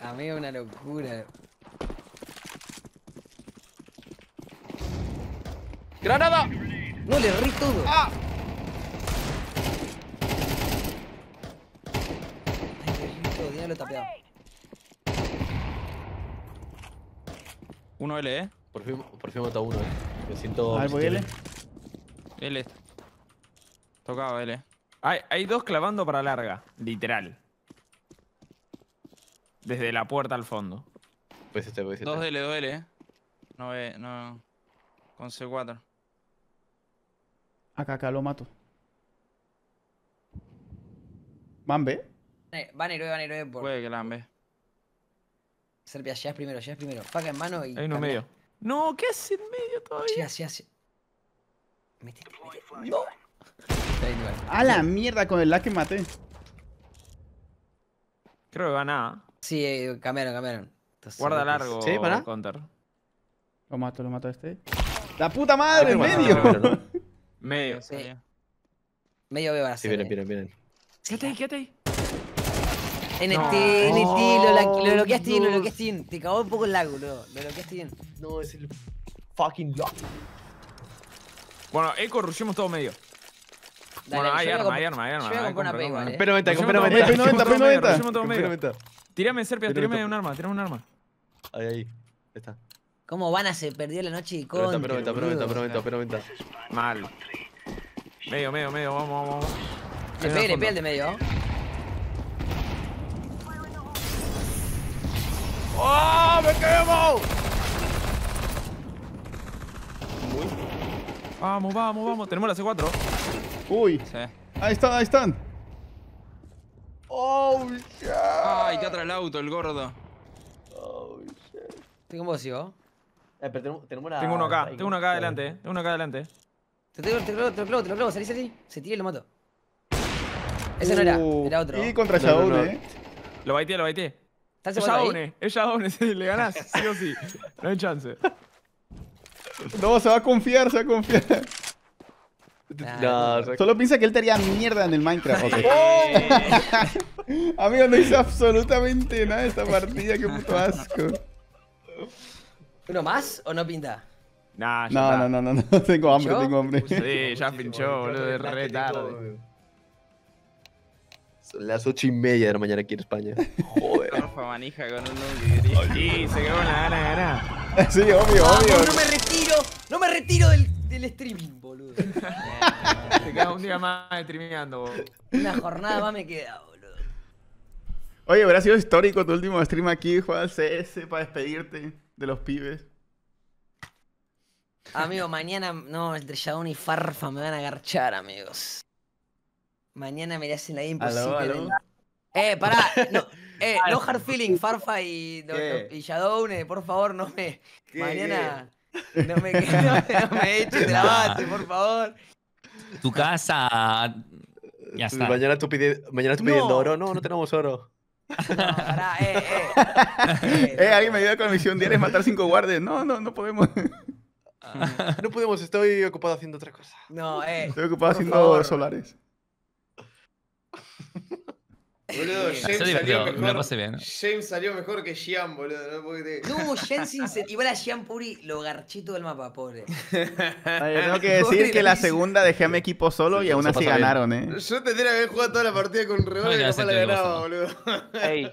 [SPEAKER 4] Amigo, una locura.
[SPEAKER 3] ¡Granada!
[SPEAKER 4] No, le erré todo.
[SPEAKER 9] ¡Ah!
[SPEAKER 4] Ay, lo tapeado.
[SPEAKER 2] L, eh.
[SPEAKER 3] Por fin, por fin he matado uno, eh. Me siento.
[SPEAKER 9] A ver,
[SPEAKER 3] me
[SPEAKER 9] voy L.
[SPEAKER 2] L. Tocado L.
[SPEAKER 1] Hay, hay dos clavando para larga, literal. Desde la puerta al fondo.
[SPEAKER 3] Pues este, pues este.
[SPEAKER 2] Dos L, dos L, eh. No, eh, no. Con C4.
[SPEAKER 9] Acá, acá lo mato. ¿Van B?
[SPEAKER 4] Eh, Van héroe, van héroe por.
[SPEAKER 2] Puede que la ve.
[SPEAKER 4] Serpia, llegas primero, llegas primero. Faca en mano y.
[SPEAKER 1] Hay uno medio. No, ¿qué hace en medio todavía?
[SPEAKER 4] Llegas. Metete, metete. No.
[SPEAKER 9] A la mierda con el lag que maté.
[SPEAKER 1] Creo que va nada.
[SPEAKER 4] Sí, eh, cambiaron, cambiaron. Entonces,
[SPEAKER 1] Guarda largo,
[SPEAKER 3] ¿Sí, para?
[SPEAKER 1] Counter.
[SPEAKER 9] Lo mato, lo mato a este. ¡La puta madre, en
[SPEAKER 3] bueno,
[SPEAKER 9] medio!
[SPEAKER 3] bueno, ¿no?
[SPEAKER 1] Medio.
[SPEAKER 4] Sí. Medio B va a
[SPEAKER 3] Sí, vienen,
[SPEAKER 4] eh.
[SPEAKER 3] vienen, vienen.
[SPEAKER 1] Quédate ahí, quédate ahí.
[SPEAKER 4] NT,
[SPEAKER 1] No.
[SPEAKER 4] NT, lo,
[SPEAKER 3] No,
[SPEAKER 4] bloqueaste bien, lo bloqueaste bien. Te cagó un poco el lag, boludo. Lo bloqueaste bien.
[SPEAKER 3] No, es el fucking lock.
[SPEAKER 1] Bueno, Eco, rushemos todo medio.
[SPEAKER 4] Dale,
[SPEAKER 1] bueno, hay
[SPEAKER 4] a
[SPEAKER 1] arma, hay arma, hay arma.
[SPEAKER 4] yo voy a
[SPEAKER 1] hay
[SPEAKER 4] comprar una P igual, eh.
[SPEAKER 9] P90, P90.
[SPEAKER 1] Tírame, Serpia, tírame un arma, tírame un arma.
[SPEAKER 3] Ahí, ahí. Ahí está.
[SPEAKER 4] ¿Cómo Vana se perdió la noche y con?
[SPEAKER 3] venta, pero venta, pero venta, pero venta, pero venta.
[SPEAKER 1] Mal. Medio, medio, medio, vamos, vamos.
[SPEAKER 4] Le pegué, pegué de medio.
[SPEAKER 1] ¡Oh, me quemo! Vamos, vamos, vamos. Tenemos la C4.
[SPEAKER 9] Uy,
[SPEAKER 2] Sí.
[SPEAKER 9] ahí están, ahí están.
[SPEAKER 3] Oh, shit.
[SPEAKER 2] Ay, que atrás el auto, el gordo.
[SPEAKER 3] Oh, shit.
[SPEAKER 4] Con vos.
[SPEAKER 3] Eh, pero la.
[SPEAKER 1] Tengo uno acá, tengo uno
[SPEAKER 3] ¿no?
[SPEAKER 1] acá adelante, eh. Tengo uno acá adelante.
[SPEAKER 4] Te tengo, te lo clavo, te lo clavo, te lo clavo. Salí, salí. Se tira y lo mato. Ese no era,
[SPEAKER 9] Uh,
[SPEAKER 4] era otro.
[SPEAKER 9] Y contra
[SPEAKER 3] No, no,
[SPEAKER 9] Shadow,
[SPEAKER 3] no.
[SPEAKER 9] eh.
[SPEAKER 1] Lo baiteé, lo baiteé.
[SPEAKER 4] ¿Está el
[SPEAKER 1] Es? Shadowne, es Shadowne, sí, le ganás, sí o sí. No hay chance.
[SPEAKER 9] No, se va a confiar, se va a confiar.
[SPEAKER 3] No,
[SPEAKER 9] Solo piensa que él te haría mierda en el Minecraft. ok. Amigo, no hice absolutamente nada esta partida, qué puto asco.
[SPEAKER 4] ¿Uno más o no pinta?
[SPEAKER 1] Nah,
[SPEAKER 9] No,
[SPEAKER 1] está.
[SPEAKER 9] no, no, no, no, tengo hambre, tengo hambre.
[SPEAKER 1] Sí, ya pinchó, boludo, de re tarde.
[SPEAKER 3] Son las ocho y media de la mañana aquí en España. Joder.
[SPEAKER 2] Rafa manija con un nuke
[SPEAKER 1] Sí, se quedó la gana de ganar.
[SPEAKER 9] Sí, obvio,
[SPEAKER 4] ¡Vamos,
[SPEAKER 9] obvio.
[SPEAKER 4] no me retiro! ¡No me retiro del, del streaming, boludo!
[SPEAKER 1] Te quedas un día más streameando.
[SPEAKER 4] Una jornada más me queda, boludo.
[SPEAKER 9] Oye, hubiera sido histórico tu último stream aquí, jugar al CS para despedirte de los pibes.
[SPEAKER 4] Amigo, mañana, no, entre Shadow y Farfa me van a agarchar, amigos. Mañana me le hacen la
[SPEAKER 9] Aló,
[SPEAKER 4] imposible.
[SPEAKER 9] aló.
[SPEAKER 4] Eh, pará, no, eh, no hard feeling, Farfa y, no-
[SPEAKER 5] ¿Qué?
[SPEAKER 4] no- y Shadowne, por favor, no me.
[SPEAKER 5] ¿Qué,
[SPEAKER 4] mañana no me, no, no me eches de la base, por favor.
[SPEAKER 8] Tu casa. Ya está.
[SPEAKER 3] Mañana tú, mañana tú
[SPEAKER 4] No.
[SPEAKER 3] pidiendo oro. No, no tenemos oro.
[SPEAKER 4] No, pará, eh, eh.
[SPEAKER 9] Eh, alguien me ayuda con la misión diaria es matar cinco guardias. No, no, no podemos.
[SPEAKER 3] No podemos, estoy ocupado haciendo otra cosa.
[SPEAKER 4] No, eh.
[SPEAKER 9] Estoy ocupado haciendo
[SPEAKER 4] favor.
[SPEAKER 9] solares.
[SPEAKER 5] Boludo, James
[SPEAKER 8] divertido,
[SPEAKER 5] salió
[SPEAKER 8] me
[SPEAKER 5] mejor.
[SPEAKER 8] pasé bien.
[SPEAKER 5] James salió mejor que Gian, boludo. No puedo creer.
[SPEAKER 4] No, Jensen, se- igual a Jean Puri lo garché todo el mapa, pobre.
[SPEAKER 9] Ay, tengo que decir que la segunda dejé a mi equipo solo y aún así
[SPEAKER 3] bien.
[SPEAKER 9] ganaron, ¿eh?
[SPEAKER 5] Yo tendría que haber jugado toda la partida con
[SPEAKER 8] ya
[SPEAKER 5] y capaz la
[SPEAKER 8] te
[SPEAKER 5] ganaba,
[SPEAKER 8] sí.
[SPEAKER 5] boludo.
[SPEAKER 7] Ey,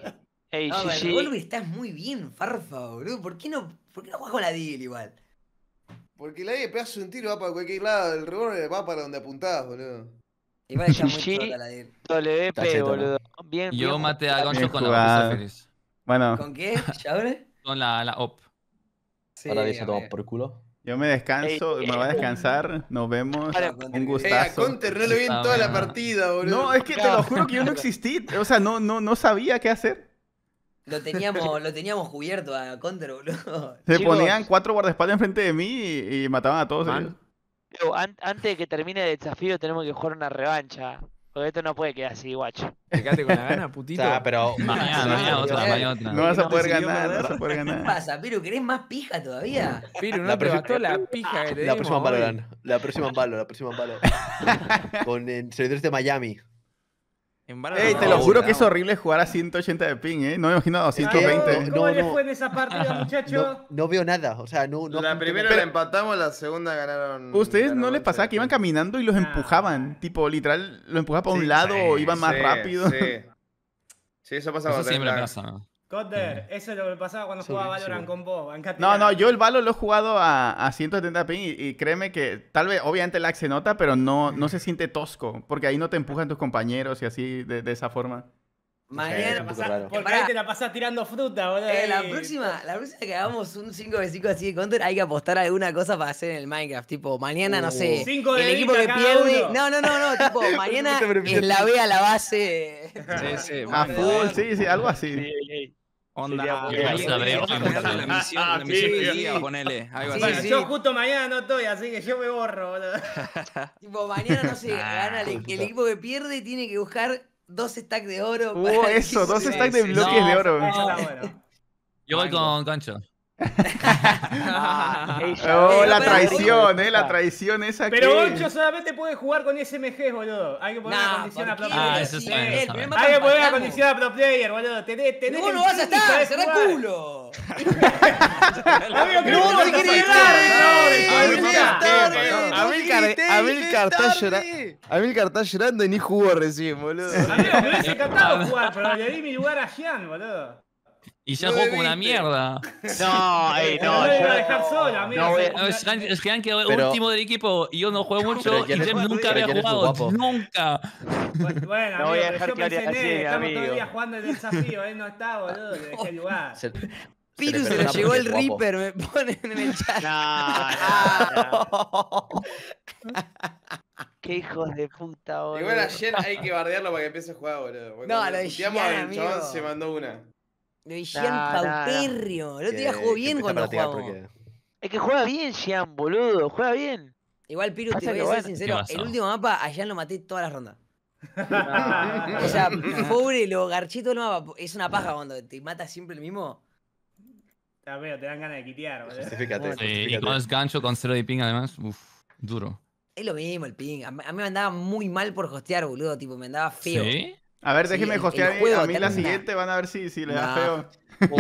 [SPEAKER 7] ey,
[SPEAKER 4] No, pero el
[SPEAKER 7] GG.
[SPEAKER 4] revólver está muy bien, Farfa, boludo. ¿Por qué no, por qué no juegas con la Deagle igual?
[SPEAKER 5] Porque la idea pedazo de un tiro va para cualquier lado, el revólver va para donde apuntás, boludo.
[SPEAKER 4] Igual está muy chota la Deagle.
[SPEAKER 7] WP, boludo. Bien,
[SPEAKER 8] Yo
[SPEAKER 7] bien
[SPEAKER 8] maté a. Goncho con la. Orquesta Feliz.
[SPEAKER 9] Bueno,
[SPEAKER 4] ¿Con qué? ¿Yabre?
[SPEAKER 8] Con la, la OP.
[SPEAKER 4] Sí,
[SPEAKER 3] Ahora dice todo por culo.
[SPEAKER 9] yo me descanso,
[SPEAKER 7] Ey,
[SPEAKER 9] me voy a descansar, nos vemos,
[SPEAKER 7] Vale,
[SPEAKER 9] un
[SPEAKER 5] Eh, a
[SPEAKER 9] gustazo.
[SPEAKER 5] Counter no le vi en toda la partida, boludo.
[SPEAKER 9] No, es que te lo juro que yo no existí, o sea, no, no, no sabía qué hacer.
[SPEAKER 4] Lo teníamos, lo teníamos cubierto a Counter, boludo.
[SPEAKER 9] Se
[SPEAKER 7] Chicos.
[SPEAKER 9] ponían cuatro guardaespaldas enfrente de mí y, y mataban a todos
[SPEAKER 1] Man.
[SPEAKER 9] ellos.
[SPEAKER 7] Pero an- antes de que termine el desafío tenemos que jugar una revancha. Porque esto no puede quedar así, guacho.
[SPEAKER 1] Te quedaste con la gana,
[SPEAKER 3] O
[SPEAKER 1] putito.
[SPEAKER 3] sea, pero.
[SPEAKER 8] Mañana, mañana otra, mañana otra.
[SPEAKER 9] No vas a poder ganar, no vas a poder
[SPEAKER 4] ¿Qué
[SPEAKER 9] ganar.
[SPEAKER 4] pasa, Pero ¿Querés más pija todavía?
[SPEAKER 1] Piru, no
[SPEAKER 3] La
[SPEAKER 1] te
[SPEAKER 3] próxima-
[SPEAKER 1] bastó la pija que te
[SPEAKER 3] La
[SPEAKER 1] dimos
[SPEAKER 3] próxima. Valorant. La próxima en Valo, la próxima en Valo. Con eh, servidores de Miami.
[SPEAKER 1] Valorant
[SPEAKER 9] Ey,
[SPEAKER 1] no
[SPEAKER 9] te lo juro que es horrible jugar a 180 de ping, ¿eh? No me imagino a
[SPEAKER 3] que-
[SPEAKER 9] 220.
[SPEAKER 3] no,
[SPEAKER 11] ¿Cómo
[SPEAKER 3] no.
[SPEAKER 11] fue en esa partida, muchachos?
[SPEAKER 3] No, no veo nada. O sea, no. no
[SPEAKER 5] la primera la empatamos, la segunda ganaron.
[SPEAKER 9] ¿Ustedes no les pasaba que iban caminando y los empujaban? Tipo, literal, lo empujaban para un
[SPEAKER 5] Sí,
[SPEAKER 9] lado o
[SPEAKER 5] sí,
[SPEAKER 9] iban más
[SPEAKER 5] sí,
[SPEAKER 9] rápido.
[SPEAKER 5] Sí. Sí, eso pasa
[SPEAKER 8] Eso siempre pasa.
[SPEAKER 11] Cotter, eso es lo que pasaba cuando
[SPEAKER 3] Es
[SPEAKER 11] jugaba Valorant
[SPEAKER 3] sí.
[SPEAKER 11] con vos.
[SPEAKER 9] No, no, yo el Valo lo he jugado a, a 170 ping y, y créeme que tal vez, obviamente el lag se nota, pero no, no se siente tosco, porque ahí no te empujan tus compañeros y así, de, de esa forma.
[SPEAKER 4] Mañana.
[SPEAKER 3] raro.
[SPEAKER 11] Porque
[SPEAKER 4] Pará.
[SPEAKER 11] ahí te la pasás tirando fruta, boludo.
[SPEAKER 4] Eh, la próxima, la próxima que hagamos un 5 de 5 así de counter, hay que apostar alguna cosa para hacer en el Minecraft. Tipo, mañana, no sé.
[SPEAKER 11] Cinco
[SPEAKER 4] el
[SPEAKER 11] deditos
[SPEAKER 4] equipo que pierde.
[SPEAKER 11] uno.
[SPEAKER 4] No, no, no, no. Tipo, mañana es la B a la base.
[SPEAKER 1] Sí, sí,
[SPEAKER 9] A full, sí, sí, algo así.
[SPEAKER 7] Sí, ey.
[SPEAKER 1] Onda.
[SPEAKER 7] Sería
[SPEAKER 1] ahí-
[SPEAKER 8] bueno.
[SPEAKER 1] ahí-
[SPEAKER 8] Vamos a
[SPEAKER 1] ahí-
[SPEAKER 8] ver.
[SPEAKER 1] La misión, día, ponele. Algo
[SPEAKER 4] Sí,
[SPEAKER 1] así.
[SPEAKER 4] Sí.
[SPEAKER 11] yo justo mañana no estoy, así que yo me borro, boludo.
[SPEAKER 4] Tipo, mañana, no sé,
[SPEAKER 8] Ah,
[SPEAKER 4] gana el, el equipo que pierde tiene que buscar dos stacks de oro.
[SPEAKER 9] Uh,
[SPEAKER 4] para que
[SPEAKER 9] eso, dos stacks de
[SPEAKER 1] sí,
[SPEAKER 9] bloques
[SPEAKER 8] no,
[SPEAKER 9] de oro.
[SPEAKER 11] Eso está bueno.
[SPEAKER 8] Yo voy con Gancho.
[SPEAKER 7] Ah,
[SPEAKER 9] Oh, la
[SPEAKER 4] pero-
[SPEAKER 9] traición, eh, la traición esa
[SPEAKER 11] Pero
[SPEAKER 9] que...
[SPEAKER 11] Goncho solamente puede jugar con SMG, boludo. Hay que poner una
[SPEAKER 4] Nah,
[SPEAKER 11] condición a
[SPEAKER 4] ¿por
[SPEAKER 11] pro
[SPEAKER 4] qué?
[SPEAKER 8] Ah,
[SPEAKER 11] player.
[SPEAKER 8] eso es
[SPEAKER 4] Sí,
[SPEAKER 8] bueno,
[SPEAKER 4] el
[SPEAKER 8] eso
[SPEAKER 4] mapa
[SPEAKER 11] Hay que poner una
[SPEAKER 4] empatamos.
[SPEAKER 11] condición a pro player, boludo. Tenés, tenés
[SPEAKER 4] No,
[SPEAKER 11] el
[SPEAKER 4] no vas a estar, cerrá
[SPEAKER 11] jugar.
[SPEAKER 4] culo.
[SPEAKER 11] Amigo, que
[SPEAKER 4] No,
[SPEAKER 11] te no,
[SPEAKER 4] tarde.
[SPEAKER 5] Amilcar, Amilcar está llorando. Amilcar está llorando y ni jugó recién, boludo.
[SPEAKER 11] Amigo, me hubiese encantado jugar, pero le di mi lugar a Gian, boludo.
[SPEAKER 8] Y ya
[SPEAKER 5] No
[SPEAKER 8] juego
[SPEAKER 5] me
[SPEAKER 8] como una mierda.
[SPEAKER 7] No, ey,
[SPEAKER 11] No, iba a
[SPEAKER 7] yo
[SPEAKER 11] dejar solo, amigo.
[SPEAKER 7] no voy a-
[SPEAKER 8] No, Es Gian- es Gian que
[SPEAKER 3] Pero-
[SPEAKER 8] último del equipo y yo no juego mucho y James nunca había jugado. Nunca.
[SPEAKER 11] Bueno, bueno,
[SPEAKER 7] No voy a
[SPEAKER 11] amigo,
[SPEAKER 7] dejar que
[SPEAKER 11] yo pensé en
[SPEAKER 7] así,
[SPEAKER 11] él. Estamos
[SPEAKER 7] amigo.
[SPEAKER 11] día jugando el desafío. Él no está, boludo. Le dejé el lugar.
[SPEAKER 3] Se- se
[SPEAKER 4] Piru se lo llevó el. Reaper, me ponen en el chat.
[SPEAKER 7] No, no, no. Qué hijos de puta, boludo.
[SPEAKER 5] Igual a Jen hay que bardearlo para que empiece a jugar, boludo. Porque
[SPEAKER 4] No, lo de Jen,
[SPEAKER 5] el chabón
[SPEAKER 4] amigo.
[SPEAKER 5] se mandó una.
[SPEAKER 4] Lo de Gian
[SPEAKER 7] Nah, nah, nah.
[SPEAKER 4] Pauterrio. El otro día jugó bien cuando
[SPEAKER 3] a practicar
[SPEAKER 4] jugamos.
[SPEAKER 3] porque-
[SPEAKER 7] Es que juega bien, Gian, boludo. Juega bien.
[SPEAKER 4] Igual, Piru,
[SPEAKER 7] Pasa
[SPEAKER 4] te voy a ser
[SPEAKER 7] bueno.
[SPEAKER 4] sincero. El último mapa, a Gian lo maté todas las rondas.
[SPEAKER 7] No,
[SPEAKER 4] O sea, pobre, lo garché todo el mapa. Es una paja cuando te mata siempre el mismo.
[SPEAKER 11] Amigo, te dan ganas de quitear, boludo.
[SPEAKER 3] Justifícate,
[SPEAKER 8] Sí, y con es Gancho con cero de ping además. Uf, duro.
[SPEAKER 4] Es lo mismo el ping. A mí a mí me andaba muy mal por hostear, boludo. Tipo, me andaba feo.
[SPEAKER 8] ¿Sí?
[SPEAKER 9] A ver, déjeme
[SPEAKER 4] sí,
[SPEAKER 9] hostear
[SPEAKER 4] el, el
[SPEAKER 9] a mí la siguiente, van a ver si, si le
[SPEAKER 4] nah.
[SPEAKER 9] da feo.
[SPEAKER 7] Oh.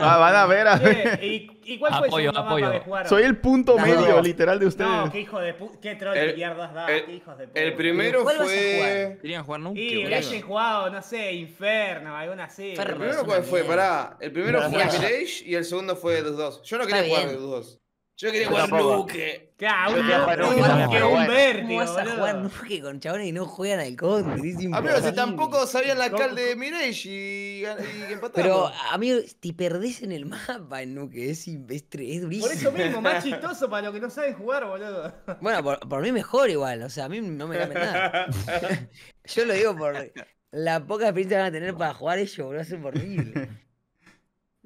[SPEAKER 9] ah, van a ver, a ver.
[SPEAKER 11] ¿Y, y cuál fue
[SPEAKER 8] apoyo,
[SPEAKER 11] su
[SPEAKER 8] apoyo.
[SPEAKER 11] De jugar,
[SPEAKER 9] Soy el punto
[SPEAKER 4] no,
[SPEAKER 9] medio, no. literal, de ustedes.
[SPEAKER 11] No, qué hijo de puta. Qué troll
[SPEAKER 5] el,
[SPEAKER 11] de mierda da.
[SPEAKER 5] El,
[SPEAKER 11] qué hijos de puta.
[SPEAKER 5] El primero
[SPEAKER 4] ¿Cuál
[SPEAKER 5] fue.
[SPEAKER 1] Querían jugar nunca. Sí,
[SPEAKER 11] hubiesen jugado, no sé, Inferno, alguna así.
[SPEAKER 5] ¿El primero cuál fue? Pará. El primero fue
[SPEAKER 4] Mirage
[SPEAKER 5] y el segundo fue 2-2. Yo no quería jugar 2-2. Yo quería jugar. Nuke.
[SPEAKER 11] Claro, un
[SPEAKER 7] quería jugar
[SPEAKER 11] un-
[SPEAKER 7] Nuke también,
[SPEAKER 11] que
[SPEAKER 7] pero
[SPEAKER 11] un
[SPEAKER 7] bueno.
[SPEAKER 11] vértigo,
[SPEAKER 4] ¿Cómo vas a jugar nuke con chabones que no juegan al counter? Es
[SPEAKER 5] Amigo, si
[SPEAKER 4] imposible.
[SPEAKER 5] tampoco sabían la cal de Mirage y, y empatamos.
[SPEAKER 4] Pero, amigo, te perdés en el mapa en nuke. Es, es, es durísimo.
[SPEAKER 11] Por eso mismo, más chistoso para los que no saben jugar, boludo.
[SPEAKER 4] Bueno, por, por mí mejor igual. O sea, a mí no me cambia nada. Yo lo digo por la poca experiencia que van a tener para jugar ellos, boludo. Ser horrible.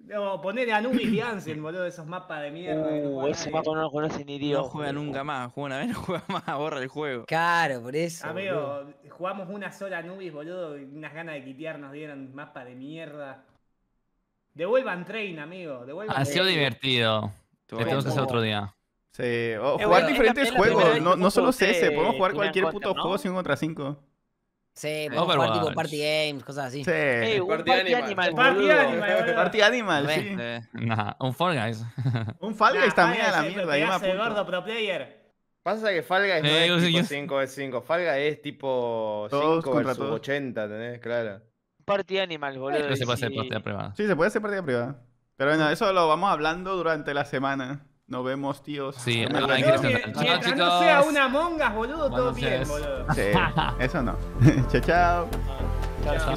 [SPEAKER 11] No, poner a Nubis y Ansel, boludo, esos mapas de mierda.
[SPEAKER 7] Uh,
[SPEAKER 11] juega
[SPEAKER 7] ese mapa no lo conoce ni Dios.
[SPEAKER 1] No juega nunca más. Juega una vez, no juega más. Borra el juego.
[SPEAKER 4] Claro, por eso. boludo.
[SPEAKER 11] Amigo, jugamos una sola Nubis, boludo, y unas ganas de quitear nos dieron mapa de mierda. Devuelvan train, amigo. Devuelvan
[SPEAKER 8] Ha sido
[SPEAKER 11] train.
[SPEAKER 8] divertido. Lo tenemos que hacer otro día.
[SPEAKER 9] Sí, o
[SPEAKER 7] Eh,
[SPEAKER 9] jugar
[SPEAKER 7] bueno, es
[SPEAKER 9] diferentes
[SPEAKER 7] es
[SPEAKER 9] juegos, no, no solo CS,
[SPEAKER 7] usted
[SPEAKER 9] podemos jugar cualquier puto
[SPEAKER 7] ¿no?
[SPEAKER 9] juego 5 contra 5.
[SPEAKER 4] Sí, podemos jugar tipo
[SPEAKER 8] Overwatch.
[SPEAKER 4] party games, cosas así.
[SPEAKER 9] Sí.
[SPEAKER 7] Ey, un
[SPEAKER 13] Party
[SPEAKER 7] party
[SPEAKER 13] Animal.
[SPEAKER 11] Party. Animal.
[SPEAKER 9] Party Animal, sí.
[SPEAKER 2] Eh,
[SPEAKER 8] Nah, un Fall Guys.
[SPEAKER 9] Un Fall
[SPEAKER 11] Nah,
[SPEAKER 9] Guys también a la
[SPEAKER 11] Fall Guys,
[SPEAKER 9] mierda. Yo me
[SPEAKER 11] gordo pro player.
[SPEAKER 5] Pasa que Falga no
[SPEAKER 8] Eh, yo
[SPEAKER 5] es tipo
[SPEAKER 8] yo-
[SPEAKER 5] 5 vs 5. Falga es tipo
[SPEAKER 9] Todos
[SPEAKER 5] 5
[SPEAKER 9] contra
[SPEAKER 5] vs
[SPEAKER 9] todos.
[SPEAKER 5] 80, ¿entendés? Claro.
[SPEAKER 7] Party animal, boludo.
[SPEAKER 8] No se puede hacer partida privada.
[SPEAKER 9] Sí, se puede hacer partida privada. Pero bueno, eso lo vamos hablando durante la semana. Nos vemos, tíos.
[SPEAKER 8] Sí,
[SPEAKER 9] no me
[SPEAKER 8] hay
[SPEAKER 11] no sea una mongas, boludo, todo bien.
[SPEAKER 9] Sí, eso no. chao, chao.
[SPEAKER 11] Chao,